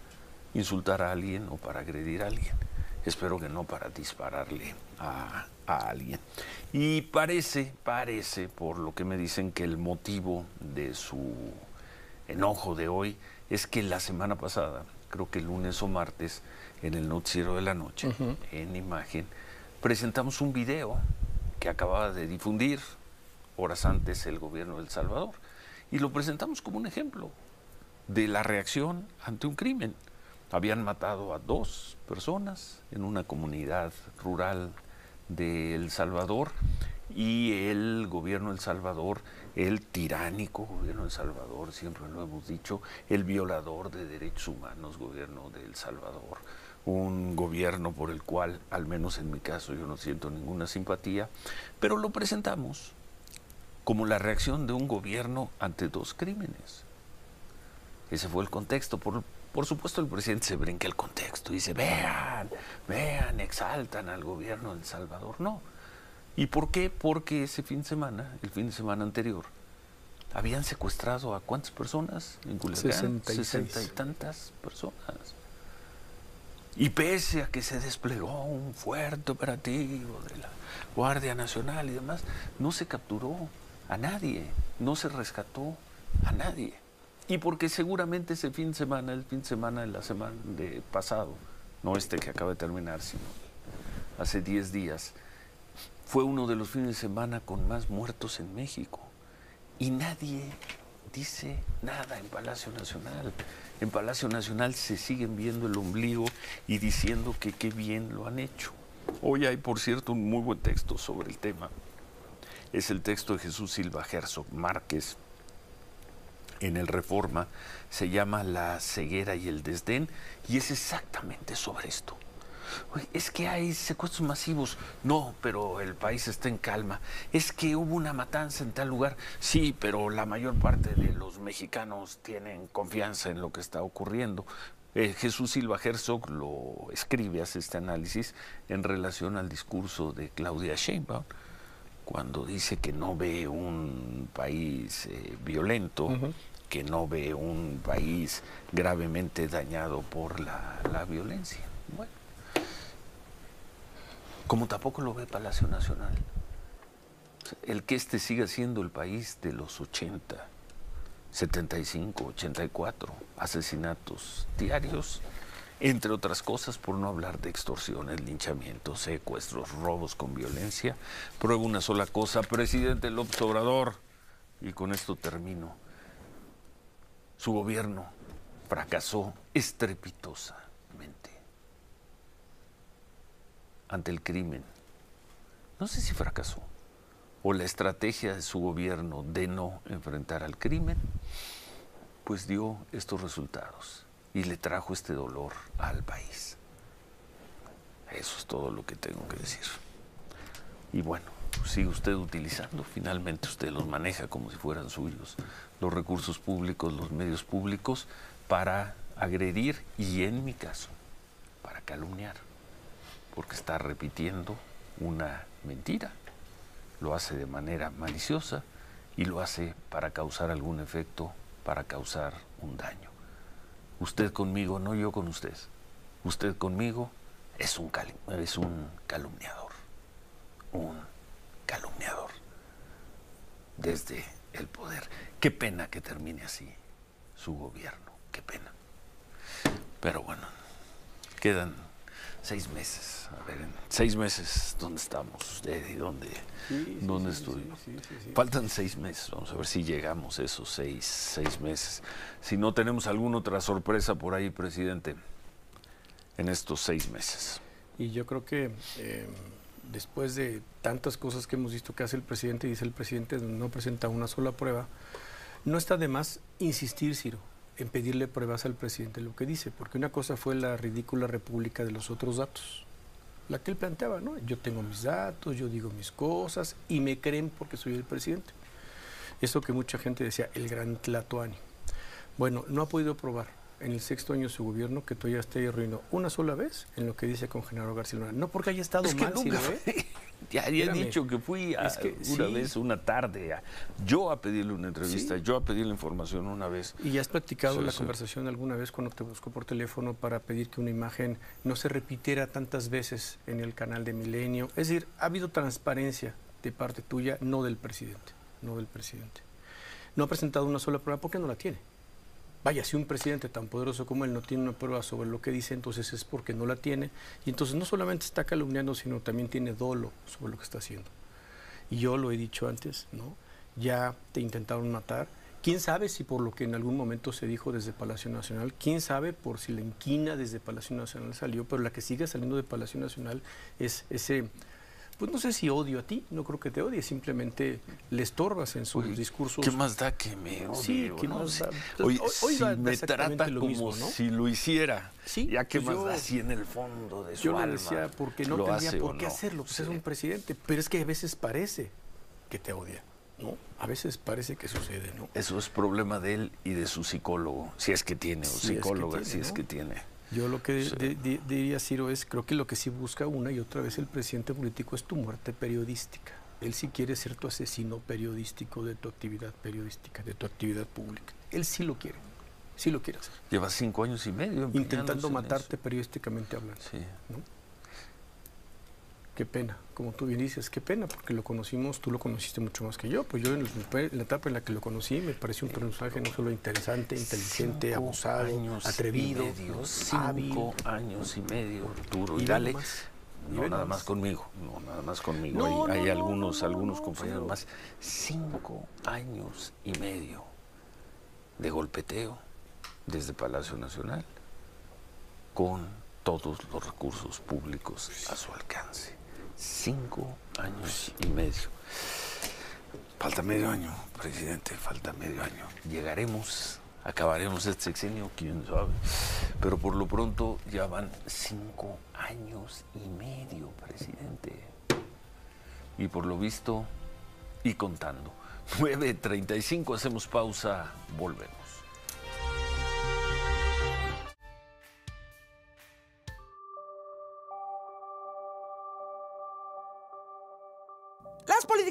insultar a alguien o para agredir a alguien. Espero que no para dispararle a, a alguien. Y parece, parece, por lo que me dicen, que el motivo de su enojo de hoy es que la semana pasada, creo que el lunes o martes, en el noticiero de la noche, en imagen, presentamos un video que acababa de difundir horas antes el gobierno de El Salvador. Y lo presentamos como un ejemplo de la reacción ante un crimen. Habían matado a dos personas en una comunidad rural de El Salvador y el gobierno de El Salvador, el tiránico gobierno de El Salvador, siempre lo hemos dicho, el violador de derechos humanos, gobierno de El Salvador, un gobierno por el cual, al menos en mi caso, yo no siento ninguna simpatía, pero lo presentamos como la reacción de un gobierno ante dos crímenes. Ese fue el contexto. Por, por supuesto, el presidente se brinca el contexto y dice, vean, vean, exaltan al gobierno de El Salvador. No. ¿Y por qué? Porque ese fin de semana, el fin de semana anterior, habían secuestrado a cuántas personas en Culiacán? Sesenta y tantas personas. Y pese a que se desplegó un fuerte operativo de la Guardia Nacional y demás, no se capturó a nadie, no se rescató a nadie. Y porque seguramente ese fin de semana, el fin de semana de la semana de pasado, no este que acaba de terminar, sino hace 10 días, fue uno de los fines de semana con más muertos en México. Y nadie dice nada en Palacio Nacional en Palacio Nacional se siguen viendo el ombligo y diciendo que qué bien lo han hecho. Hoy hay, por cierto, un muy buen texto sobre el tema es el texto de Jesús Silva Herzog Márquez en el Reforma, se llama La ceguera y el desdén, y es exactamente sobre esto. Es que hay secuestros masivos. No, pero el país está en calma. Es que hubo una matanza en tal lugar. Sí, pero la mayor parte de los mexicanos tienen confianza en lo que está ocurriendo. Eh, Jesús Silva Herzog lo escribe, hace este análisis en relación al discurso de Claudia Sheinbaum, cuando dice que no ve un país eh, violento, que no ve un país gravemente dañado por la, la violencia. Como tampoco lo ve Palacio Nacional. El que este siga siendo el país de los 80 75, 84 asesinatos diarios, entre otras cosas, por no hablar de extorsiones, linchamientos, secuestros, robos con violencia. Prueba una sola cosa, presidente López Obrador, y con esto termino, su gobierno fracasó estrepitosamente ante el crimen. No sé si fracasó, o la estrategia de su gobierno de no enfrentar al crimen, pues dio estos resultados y le trajo este dolor al país. Eso es todo lo que tengo que decir. Y bueno, sigue usted utilizando, finalmente usted los maneja como si fueran suyos, los recursos públicos, los medios públicos, para agredir y en mi caso, para calumniar, porque está repitiendo una mentira lo hace de manera maliciosa y lo hace para causar algún efecto, para causar un daño. Usted conmigo, no yo con usted. Usted conmigo es un, es un calumniador. Un calumniador. Desde el poder. Qué pena que termine así su gobierno. Qué pena. Pero bueno, quedan seis meses. A ver, en seis meses, ¿dónde estamos usted y dónde, dónde estoy? Faltan seis meses, vamos a ver si llegamos a esos seis, seis meses. Si no tenemos alguna otra sorpresa por ahí, presidente, en estos seis meses. Y yo creo que eh, después de tantas cosas que hemos visto que hace el presidente, dice el presidente, no presenta una sola prueba, no está de más insistir, Ciro en pedirle pruebas al presidente lo que dice, porque una cosa fue la ridícula república de los otros datos, la que él planteaba, ¿no? Yo tengo mis datos, yo digo mis cosas y me creen porque soy el presidente. Eso que mucha gente decía, el gran Tlatoani. Bueno, no ha podido probar en el sexto año de su gobierno que todavía esté ruino una sola vez en lo que dice con Genaro García Luna. No porque haya estado mal, sino, ¿eh? Ya había dicho que fui a, una vez, una tarde, yo a pedirle una entrevista, yo a pedirle información una vez. ¿Y has platicado la conversación alguna vez cuando te busco por teléfono para pedir que una imagen no se repitiera tantas veces en el canal de Milenio? Es decir, ha habido transparencia de parte tuya, no del presidente, no del presidente. No ha presentado una sola prueba porque no la tiene. Vaya, si un presidente tan poderoso como él no tiene una prueba sobre lo que dice, entonces es porque no la tiene. Y entonces no solamente está calumniando, sino también tiene dolo sobre lo que está haciendo. Y yo lo he dicho antes, ¿no? Ya te intentaron matar. ¿Quién sabe si por lo que en algún momento se dijo desde Palacio Nacional? ¿Quién sabe por si la inquina desde Palacio Nacional salió? Pero la que sigue saliendo de Palacio Nacional es ese pues no sé si odio a ti, no creo que te odie, simplemente le estorbas en sus discursos. ¿Qué más da que me odie? Sí, ¿qué más da? Oye, hoy, si me trata como si lo hiciera, ¿Sí? ya que pues más da si en el fondo de su yo alma le decía, porque no tendría por qué hacerlo, pues es un presidente, pero es que a veces parece que te odia. ¿no? A veces parece que sucede, ¿no? Eso es problema de él y de su psicólogo, si es que tiene, o psicóloga, si es que tiene. Yo lo que diría, Ciro, es, creo que lo que sí busca una y otra vez el presidente político es tu muerte periodística. Él sí quiere ser tu asesino periodístico de tu actividad periodística, de tu actividad pública. Él sí lo quiere, sí lo quiere hacer. Lleva cinco años y medio. Intentando matarte periodísticamente hablando. Sí. Qué pena, como tú bien dices, qué pena, porque lo conocimos, tú lo conociste mucho más que yo. Pues yo en la etapa en la que lo conocí me pareció un personaje no solo interesante, inteligente, abusado, atrevido, cinco años y medio, duro. Y, dale, no nada más conmigo, no nada más conmigo. hay, algunos, algunos compañeros más. Cinco años y medio de golpeteo desde Palacio Nacional con todos los recursos públicos a su alcance cinco años y medio. Falta medio año, presidente, falta medio año. Llegaremos, acabaremos este sexenio, quién sabe. Pero por lo pronto ya van cinco años y medio, presidente. Y por lo visto, y contando. 9.35, hacemos pausa, volvemos.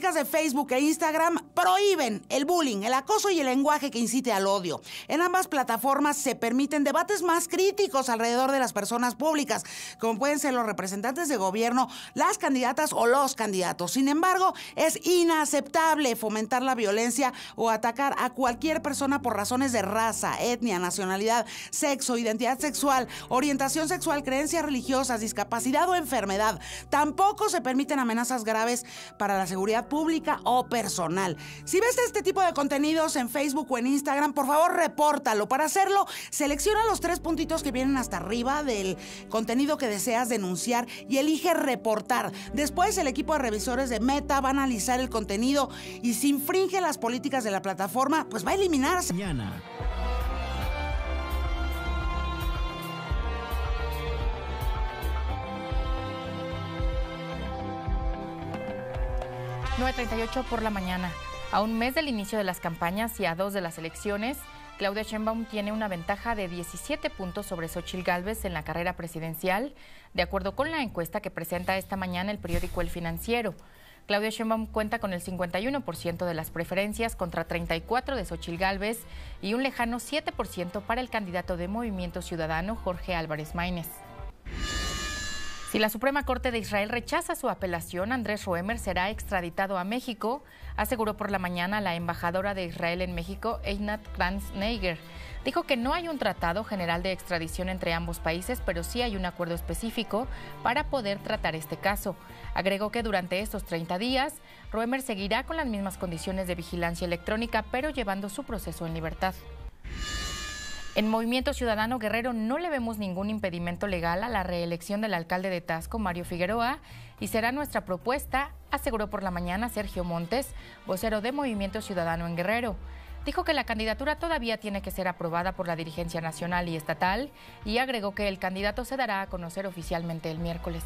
Políticas de Facebook e Instagram prohíben el bullying, el acoso y el lenguaje que incite al odio. En ambas plataformas se permiten debates más críticos alrededor de las personas públicas, como pueden ser los representantes de gobierno, las candidatas o los candidatos. Sin embargo, es inaceptable fomentar la violencia o atacar a cualquier persona por razones de raza, etnia, nacionalidad, sexo, identidad sexual, orientación sexual, creencias religiosas, discapacidad o enfermedad. Tampoco se permiten amenazas graves para la seguridad pública o personal. Si ves este tipo de contenidos en Facebook o en Instagram, por favor repórtalo. Para hacerlo, selecciona los tres puntitos que vienen hasta arriba del contenido que deseas denunciar y elige reportar. Después el equipo de revisores de Meta va a analizar el contenido y si infringe las políticas de la plataforma, pues va a eliminarse. Mañana. 9.38 por la mañana. A un mes del inicio de las campañas y a dos de las elecciones, Claudia Sheinbaum tiene una ventaja de 17 puntos sobre Xochil Gálvez en la carrera presidencial, de acuerdo con la encuesta que presenta esta mañana el periódico El Financiero. Claudia Sheinbaum cuenta con el 51% de las preferencias contra 34 de Xochil Gálvez y un lejano 7% para el candidato de Movimiento Ciudadano Jorge Álvarez Maínez. Si la Suprema Corte de Israel rechaza su apelación, Andrés Roemer será extraditado a México, aseguró por la mañana la embajadora de Israel en México, Einat Kranz-Neiger. Dijo que no hay un tratado general de extradición entre ambos países, pero sí hay un acuerdo específico para poder tratar este caso. Agregó que durante estos 30 días, Roemer seguirá con las mismas condiciones de vigilancia electrónica, pero llevando su proceso en libertad. En Movimiento Ciudadano Guerrero no le vemos ningún impedimento legal a la reelección del alcalde de Tasco, Mario Figueroa, y será nuestra propuesta, aseguró por la mañana Sergio Montes, vocero de Movimiento Ciudadano en Guerrero. Dijo que la candidatura todavía tiene que ser aprobada por la dirigencia nacional y estatal y agregó que el candidato se dará a conocer oficialmente el miércoles.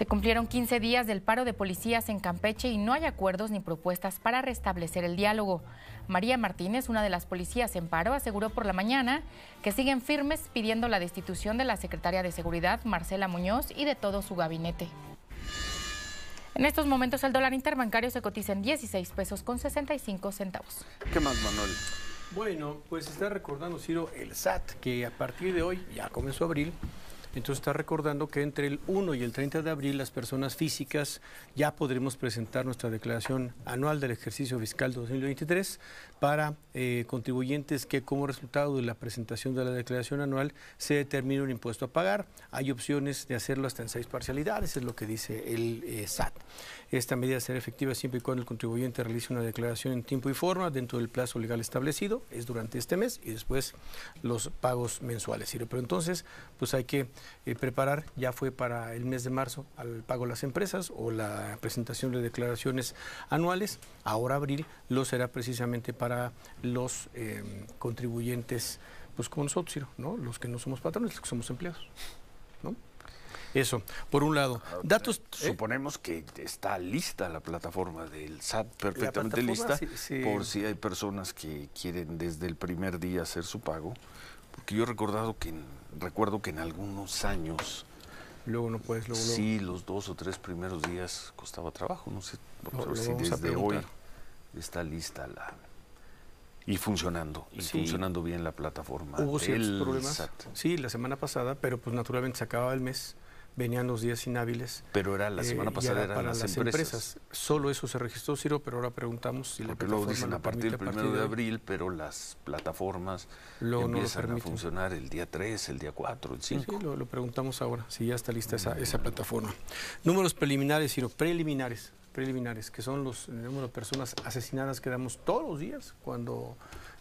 Se cumplieron 15 días del paro de policías en Campeche y no hay acuerdos ni propuestas para restablecer el diálogo. María Martínez, una de las policías en paro, aseguró por la mañana que siguen firmes pidiendo la destitución de la secretaria de Seguridad, Marcela Muñoz, y de todo su gabinete. En estos momentos el dólar interbancario se cotiza en 16 pesos con 65 centavos. ¿Qué más, Manuel? Bueno, pues está recordando, Ciro, el SAT, que a partir de hoy, ya comenzó abril, entonces está recordando que entre el 1 y el 30 de abril las personas físicas ya podremos presentar nuestra declaración anual del ejercicio fiscal 2023 para eh, contribuyentes que como resultado de la presentación de la declaración anual se determine un impuesto a pagar. Hay opciones de hacerlo hasta en seis parcialidades, es lo que dice el eh, SAT. Esta medida será efectiva siempre y cuando el contribuyente realice una declaración en tiempo y forma dentro del plazo legal establecido, es durante este mes y después los pagos mensuales. Pero entonces, pues hay que eh, preparar, ya fue para el mes de marzo al pago de las empresas o la presentación de declaraciones anuales, ahora abril lo será precisamente para los eh, contribuyentes, pues como nosotros, ¿no? los que no somos patrones, los que somos empleados. ¿No? Eso, por un lado. Datos. ¿eh? Suponemos que está lista la plataforma del SAT, perfectamente lista, por si hay personas que quieren desde el primer día hacer su pago. Porque yo he recordado que recuerdo que en algunos años. Luego no puedes, luego, Sí, los dos o tres primeros días costaba trabajo. No sé si desde hoy está lista la. Y funcionando, y funcionando bien la plataforma. Hubo ciertos problemas. Sí, la semana pasada, pero pues naturalmente se acababa el mes venían los días inhábiles. Pero era la semana eh, pasada eran para las, empresas. Solo eso se registró, Ciro, pero ahora preguntamos si Porque la luego dicen a partir del primero de abril, pero las plataformas empiezan a funcionar el día 3, el día 4, el 5. Sí, lo, preguntamos ahora, si ya está lista esa, esa plataforma. Números preliminares, Ciro, preliminares, preliminares, que son los números de personas asesinadas que damos todos los días cuando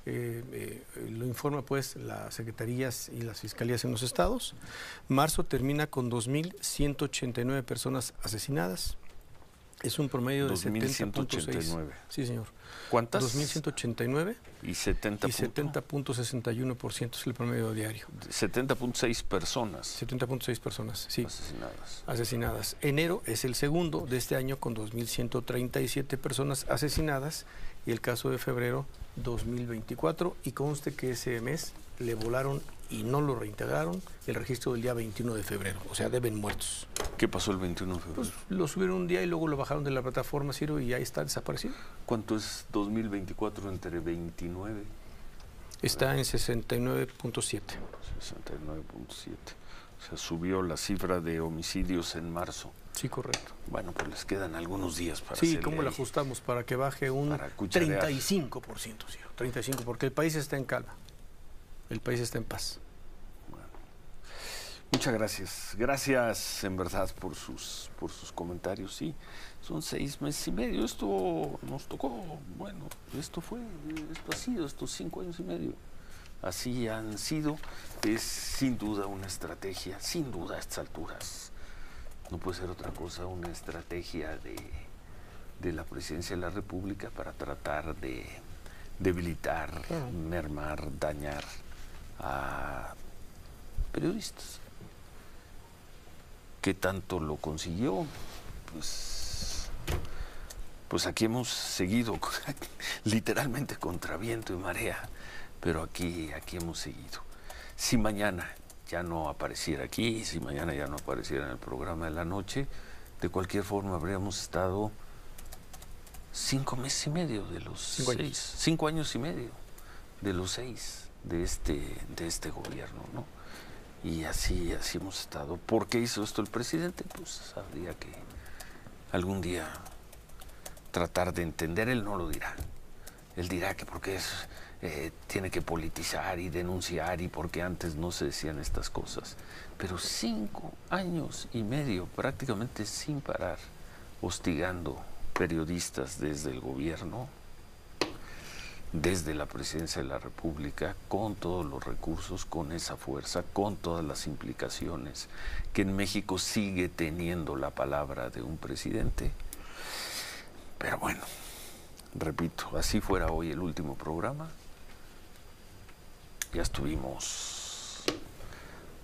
eh, eh, lo informa pues las secretarías y las fiscalías en los estados. Marzo termina con 2.189 personas asesinadas. Es un promedio de 70.6. Sí, señor. ¿Cuántas? 2.189. Y 70. Y 70.61% es el promedio diario. 70.6 personas. 70.6 personas, sí. Asesinadas. Asesinadas. Enero es el segundo de este año con 2.137 personas asesinadas y el caso de febrero 2024 y conste que ese mes le volaron y no lo reintegraron el registro del día 21 de febrero, o sea, deben muertos. ¿Qué pasó el 21 de febrero? Pues lo subieron un día y luego lo bajaron de la plataforma, Ciro, y ahí está desaparecido. ¿Cuánto es 2024 entre 29? Está en 69.7. 69.7. O sea, subió la cifra de homicidios en marzo. Sí, correcto. Bueno, pues les quedan algunos días para Sí, ¿cómo lo ajustamos para que baje un 35%, Ciro? 35, porque el país está en calma el país está en paz. Muchas gracias. Gracias en verdad por sus, por sus comentarios. Sí, son seis meses y medio. Esto nos tocó. Bueno, esto fue, esto ha sido estos cinco años y medio. Así han sido. Es sin duda una estrategia, sin duda a estas alturas. No puede ser otra cosa, una estrategia de, de la presidencia de la República para tratar de debilitar, mermar, dañar a periodistas. ¿Qué tanto lo consiguió? Pues, pues aquí hemos seguido literalmente contra viento y marea, pero aquí, aquí hemos seguido. Si mañana ya no apareciera aquí, si mañana ya no apareciera en el programa de la noche, de cualquier forma habríamos estado cinco meses y medio de los seis, cinco años y medio de los seis de este, de este gobierno, ¿no? Y así, así hemos estado. ¿Por qué hizo esto el presidente? Pues habría que algún día tratar de entender, él no lo dirá. Él dirá que porque es, eh, tiene que politizar y denunciar y porque antes no se decían estas cosas. Pero cinco años y medio prácticamente sin parar, hostigando periodistas desde el gobierno, desde la presidencia de la República, con todos los recursos, con esa fuerza, con todas las implicaciones que en México sigue teniendo la palabra de un presidente. Pero bueno, repito, así fuera hoy el último programa, ya estuvimos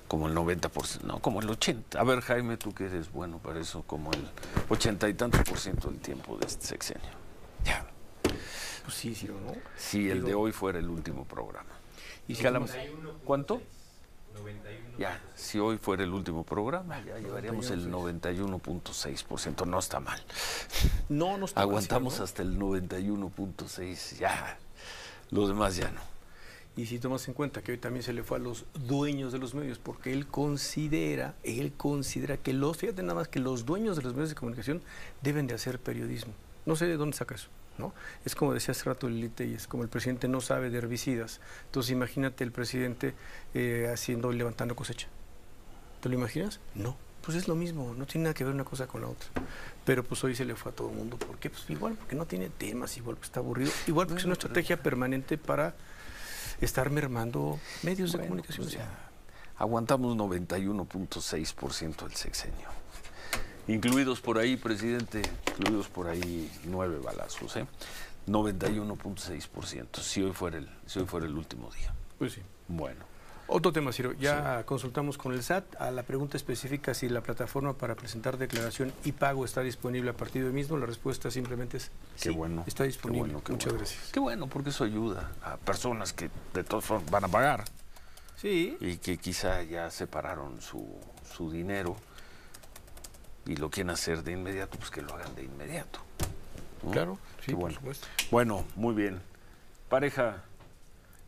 como el 90%, no, como el 80%. A ver, Jaime, tú que eres bueno para eso, como el 80 y tanto por ciento del tiempo de este sexenio. Ya. Pues sí, sí o no. Si el de hoy fuera el último programa. ¿Y si ¿Cuánto? 91. Ya, si hoy fuera el último programa, ya llevaríamos el 91.6%. No está mal. No, no está Aguantamos hasta el 91.6%. Ya. Los demás ya no. Y si tomas en cuenta que hoy también se le fue a los dueños de los medios, porque él considera, él considera que los, fíjate nada más, que los dueños de los medios de comunicación deben de hacer periodismo. No sé de dónde saca eso. ¿no? Es como decía hace rato Lilite, y es como el presidente no sabe de herbicidas. Entonces imagínate el presidente eh, haciendo levantando cosecha. ¿Te lo imaginas? No. Pues es lo mismo, no tiene nada que ver una cosa con la otra. Pero pues hoy se le fue a todo el mundo. ¿Por qué? Pues igual porque no tiene temas, igual porque está aburrido, igual porque es una estrategia permanente para estar mermando medios de comunicación. Pues aguantamos 91.6% del sexenio. Incluidos por ahí, presidente, incluidos por ahí nueve balazos, ¿eh? 91.6%, si hoy fuera el si hoy fuera el último día. Pues sí. Bueno. Otro tema, Ciro. Ya consultamos con el SAT a la pregunta específica si la plataforma para presentar declaración y pago está disponible a partir de hoy mismo. La respuesta simplemente es qué bueno. Está disponible. Muchas gracias. Qué bueno, porque eso ayuda a personas que de todas formas van a pagar. Sí. Y que quizá ya separaron su, su dinero y lo quieren hacer de inmediato, pues que lo hagan de inmediato. Claro, sí, bueno. Bueno, muy bien. Pareja,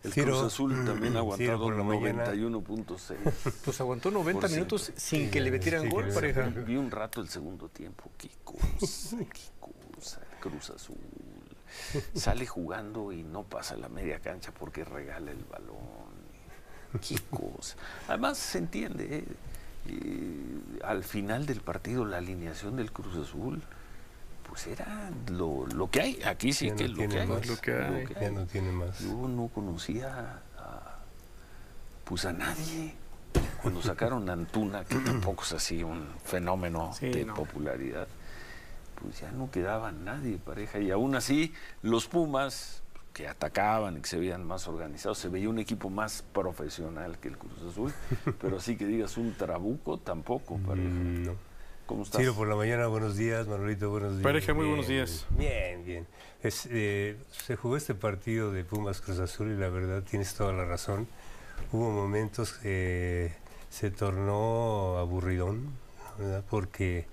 el Cruz Azul también ha aguantado 91.6. Pues aguantó 90 minutos sin que le metieran gol, pareja. Vi un rato el segundo tiempo. Qué cosa, qué cosa. Cruz Azul. Sale jugando y no pasa la media cancha porque regala el balón. Qué cosa. Además se entiende, ¿eh? al final del partido la alineación del Cruz Azul pues era lo, lo que hay aquí sí que es lo que, hay, lo que hay. Ya no tiene más. yo no conocía a, pues a nadie cuando sacaron a Antuna que tampoco es así un fenómeno de popularidad pues ya no quedaba nadie pareja. Y aún así, los Pumas, que atacaban y que se veían más organizados, se veía un equipo más profesional que el Cruz Azul, pero así que digas un trabuco, tampoco pareja. Mm, no. ¿Cómo estás? Ciro, por la mañana, buenos días. Manolito, buenos días. Pareja, muy buenos días. Bien, bien. Eh, se jugó este partido de Pumas Cruz Azul y la verdad tienes toda la razón. Hubo momentos que se tornó aburridón, ¿verdad? Porque,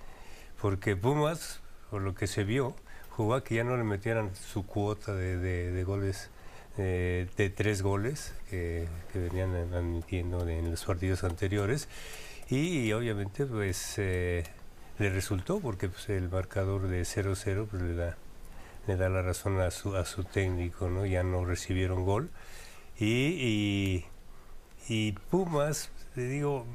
porque Pumas, por lo que se vio, jugó a que ya no le metieran su cuota de, goles, eh, de tres goles que, venían admitiendo en los partidos anteriores. Y, obviamente, pues eh, le resultó porque pues, el marcador de 0-0 pues, le da le da la razón a su, a su técnico, ¿no? Ya no recibieron gol. Y, y, Pumas, le digo,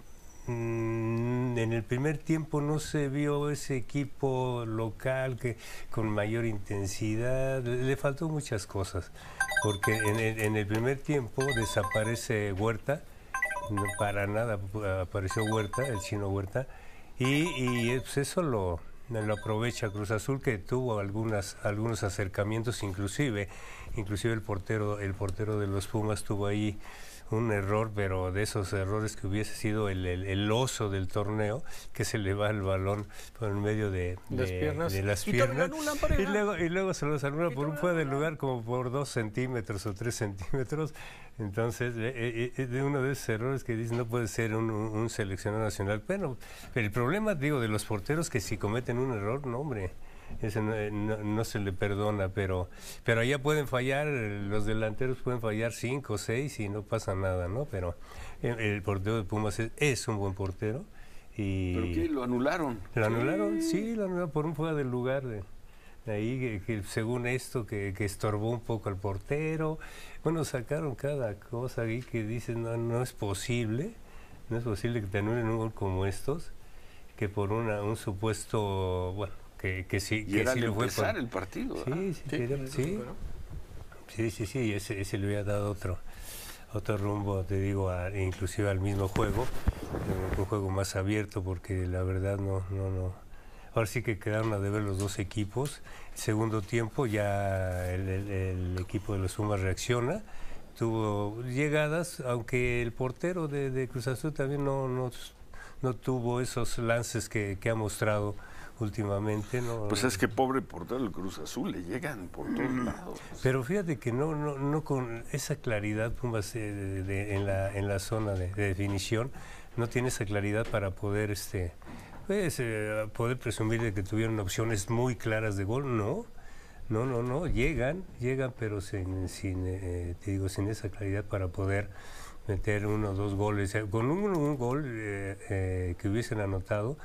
mm, en el primer tiempo no se vio ese equipo local que con mayor intensidad, le, faltó muchas cosas, porque en el, en el primer tiempo desaparece Huerta, no para nada apareció Huerta, el chino Huerta, y, y pues eso lo, lo aprovecha Cruz Azul que tuvo algunas algunos acercamientos inclusive inclusive el portero el portero de los Pumas tuvo ahí un error, pero de esos errores que hubiese sido el, oso del torneo, que se le va el balón por el medio de, las piernas, y, luego, y luego se los anula por un fuera del lugar como por dos centímetros o tres centímetros. Entonces, es de uno de esos errores que dicen no puede ser un, un seleccionado nacional. Pero, pero el problema, digo, de los porteros que si cometen un error, no, hombre ese no, se le perdona, pero, pero allá pueden fallar, los delanteros pueden fallar cinco o seis y no pasa nada, ¿no? Pero el, portero de Pumas es, un buen portero. Y ¿Pero qué? ¿Lo anularon? ¿Lo anularon? Sí, lo anularon por un fuera del lugar de, ahí, que, según esto, que, estorbó un poco al portero. Bueno, sacaron cada cosa ahí que dicen, no, no es posible, no es posible que te anulen un gol como estos, que por una, un supuesto, bueno, que, que sí, que sí le fue empezar el partido. Sí, sí, sí, sí, sí, sí, ese, ese le había dado otro otro rumbo, te digo, inclusive al mismo juego, un juego más abierto, porque la verdad no, no, no. Ahora sí que quedaron a deber los dos equipos. Segundo tiempo ya el, equipo de los Sumas reacciona, tuvo llegadas, aunque el portero de, Cruz Azul también no, no, no tuvo esos lances que, que ha mostrado últimamente. No, pues es que pobre portero del Cruz Azul, le llegan por todos lados. Pero fíjate que no, no, no con esa claridad Pumas de, en, la, en la zona de, definición, no tiene esa claridad para poder este pues, eh, poder presumir de que tuvieron opciones muy claras de gol, no. No, no, no, llegan, llegan, pero sin, sin eh, te digo, sin esa claridad para poder meter uno o dos goles. Con un, un gol eh, que hubiesen anotado,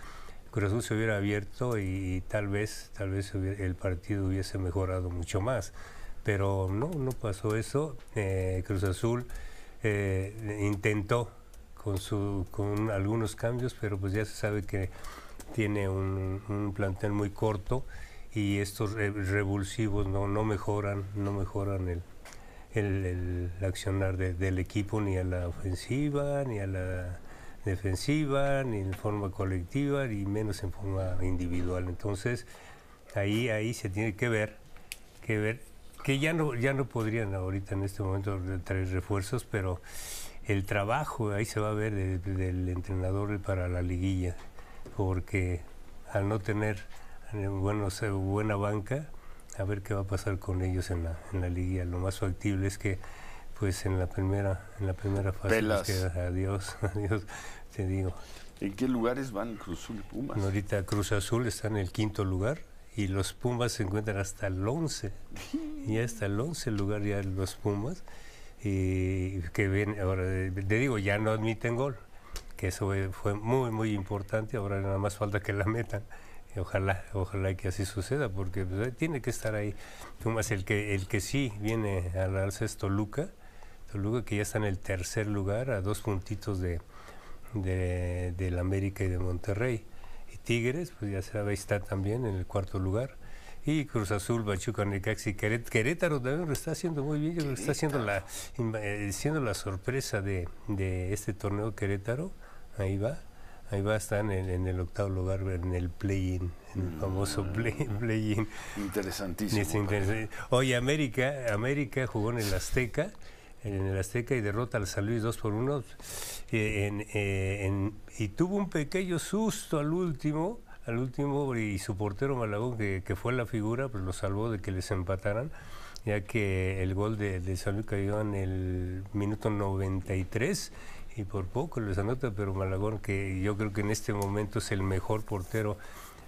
Cruz Azul se hubiera abierto y, tal vez, tal vez el partido hubiese mejorado mucho más. Pero no, no pasó eso. Eh, Cruz Azul eh, intentó con, su, con algunos cambios, pero pues ya se sabe que tiene un, plantel muy corto y estos revulsivos no, no mejoran, no mejoran el, el, accionar del equipo ni a la ofensiva ni a la defensiva, ni en forma colectiva, ni menos en forma individual. Entonces, ahí, ahí se tiene que ver, que ver, que ya no, ya no podrían ahorita en este momento traer refuerzos, pero el trabajo ahí se va a ver del entrenador para la liguilla, porque al no tener eh, bueno, buena banca, a ver qué va a pasar con ellos en la, en la liguilla. Lo más factible es que pues en la primera en la primera fase adiós adiós te digo. ¿En qué lugares van Cruz Azul y Pumas? Ahorita Cruz Azul está en el quinto lugar y los Pumas se encuentran hasta el 11 y hasta el 11 lugar ya los Pumas y que ven ahora te digo ya no admiten gol que eso fue muy muy importante ahora nada más falta que la metan. Y ojalá ojalá que así suceda porque pues, tiene que estar ahí. Pumas el que el que sí viene al alza es Toluca Toluca que ya está en el tercer lugar a dos puntitos de, de, América y de Monterrey. Y Tigres, pues ya sabe, está también en el cuarto lugar. Y Cruz Azul, Pachuca, Necaxi, Querétaro también lo está haciendo muy bien, lo está haciendo la, eh, siendo la sorpresa de, de este torneo Querétaro, ahí va, Ahí va a estar en, el octavo lugar, en el play-in, en el mm. famoso play-in. Interesantísimo. Oye, América, América jugó en el Azteca, en el Azteca y derrota al San Luis 2 por 1. Eh, eh, y tuvo un pequeño susto al último, al último, y su portero Malagón, que, fue la figura, pues lo salvó de que les empataran ya que el gol de, de San Luis cayó en el minuto 93 y por poco les anota, pero Malagón, que yo creo que en este momento es el mejor portero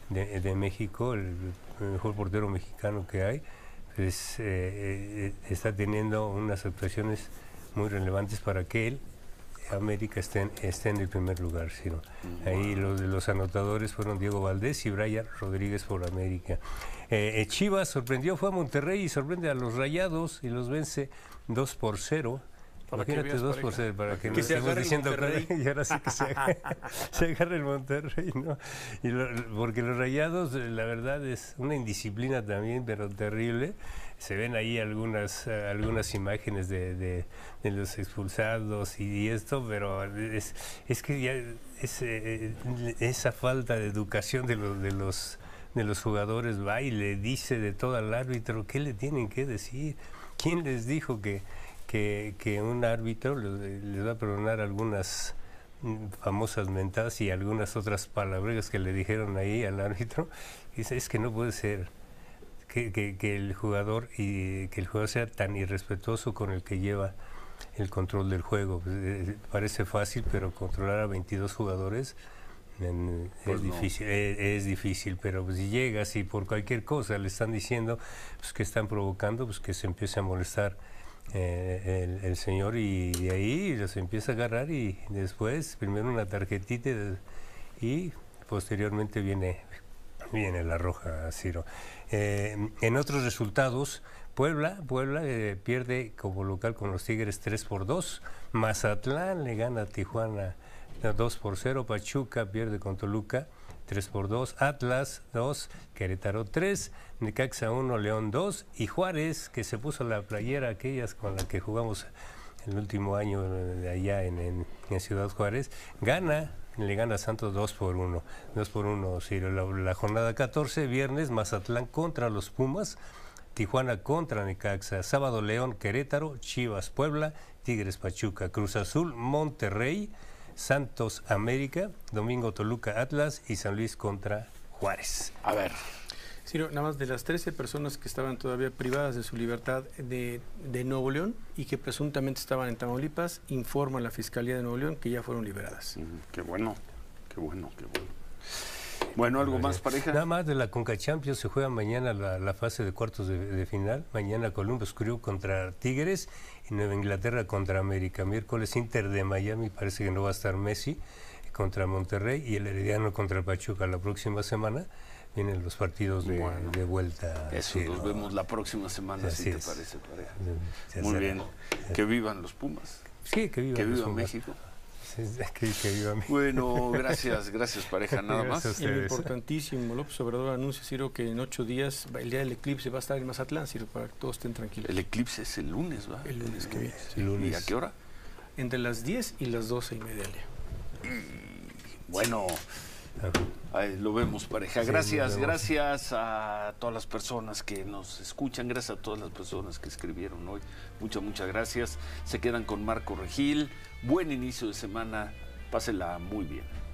de, México, el, mejor portero mexicano que hay, pues, eh, eh, está teniendo unas actuaciones muy relevantes para que él, América, esté en, esté en el primer lugar. Sino. Ahí los, los anotadores fueron Diego Valdés y Brian Rodríguez por América. Eh, Chivas sorprendió, fue a Monterrey y sorprende a los Rayados y los vence 2 por 0. Para Imagínate dos por ser, para que, no estemos diciendo y ahora sí que se agarre, el Monterrey, ¿no? Y porque los rayados, la verdad, es una indisciplina también, pero terrible. Se ven ahí algunas, algunas imágenes de, de, los expulsados y, esto, pero es, es que ya es, eh, esa falta de educación de los, de los de los jugadores va y le dice de todo al árbitro qué le tienen que decir. ¿Quién les dijo que, que, un árbitro les, va a perdonar algunas mm, famosas mentadas y algunas otras palabras que le dijeron ahí al árbitro. Dice, es que no puede ser que, que, el jugador y que el jugador sea tan irrespetuoso con el que lleva el control del juego. Pues, eh, parece fácil, pero controlar a 22 jugadores es pues difícil, es, difícil, pero pues, si llegas y por cualquier cosa le están diciendo pues, que están provocando, pues que se empiece a molestar eh, el, señor y de ahí los empieza a agarrar y después primero una tarjetita y posteriormente viene, viene la roja, Ciro. Eh, en otros resultados, Puebla, Puebla eh, pierde como local con los Tigres 3 por 2, Mazatlán le gana a Tijuana 2 por 0, Pachuca pierde con Toluca 3 por 2, Atlas 2, Querétaro 3, Necaxa 1, León 2 y Juárez, que se puso la playera aquellas con la que jugamos el último año de allá en, Ciudad Juárez, gana, le gana a Santos 2 por 1. 2 por 1, La, la, jornada 14, viernes, Mazatlán contra los Pumas, Tijuana contra Necaxa, sábado León, Querétaro, Chivas, Puebla, Tigres, Pachuca, Cruz Azul, Monterrey, Santos América, Domingo Toluca Atlas y San Luis contra Juárez. A ver. Sí, nada más de las 13 personas que estaban todavía privadas de su libertad de, Nuevo León y que presuntamente estaban en Tamaulipas, informa la Fiscalía de Nuevo León que ya fueron liberadas. qué bueno, qué bueno, qué bueno. Bueno, ¿algo más, pareja? Nada más de la Conca Champions se juega mañana la, fase de cuartos de, final. Mañana Columbus Crew contra Tigres y Nueva Inglaterra contra América. Miércoles Inter de Miami, parece que no va a estar Messi contra Monterrey y el Herediano contra Pachuca la próxima semana. Vienen los partidos de, vuelta. Eso, nos vemos la próxima semana, si te parece, pareja. Muy bien. Que vivan los Pumas. Sí, que vivan Que viva México. Bueno, gracias, gracias pareja, nada más. importantísimo, López Obrador anuncia, Ciro, que en ocho días, el día del eclipse va a estar en Mazatlán, Ciro, para que todos estén tranquilos. El eclipse es el lunes, ¿va? El lunes que viene. ¿Y a qué hora? Entre las 10 y las 12 y media. Bueno, lo vemos, pareja. Gracias, gracias a todas las personas que nos escuchan, gracias a todas las personas que escribieron hoy. Muchas, muchas gracias. Se quedan con Marco Regil. Buen inicio de semana. Pásela muy bien.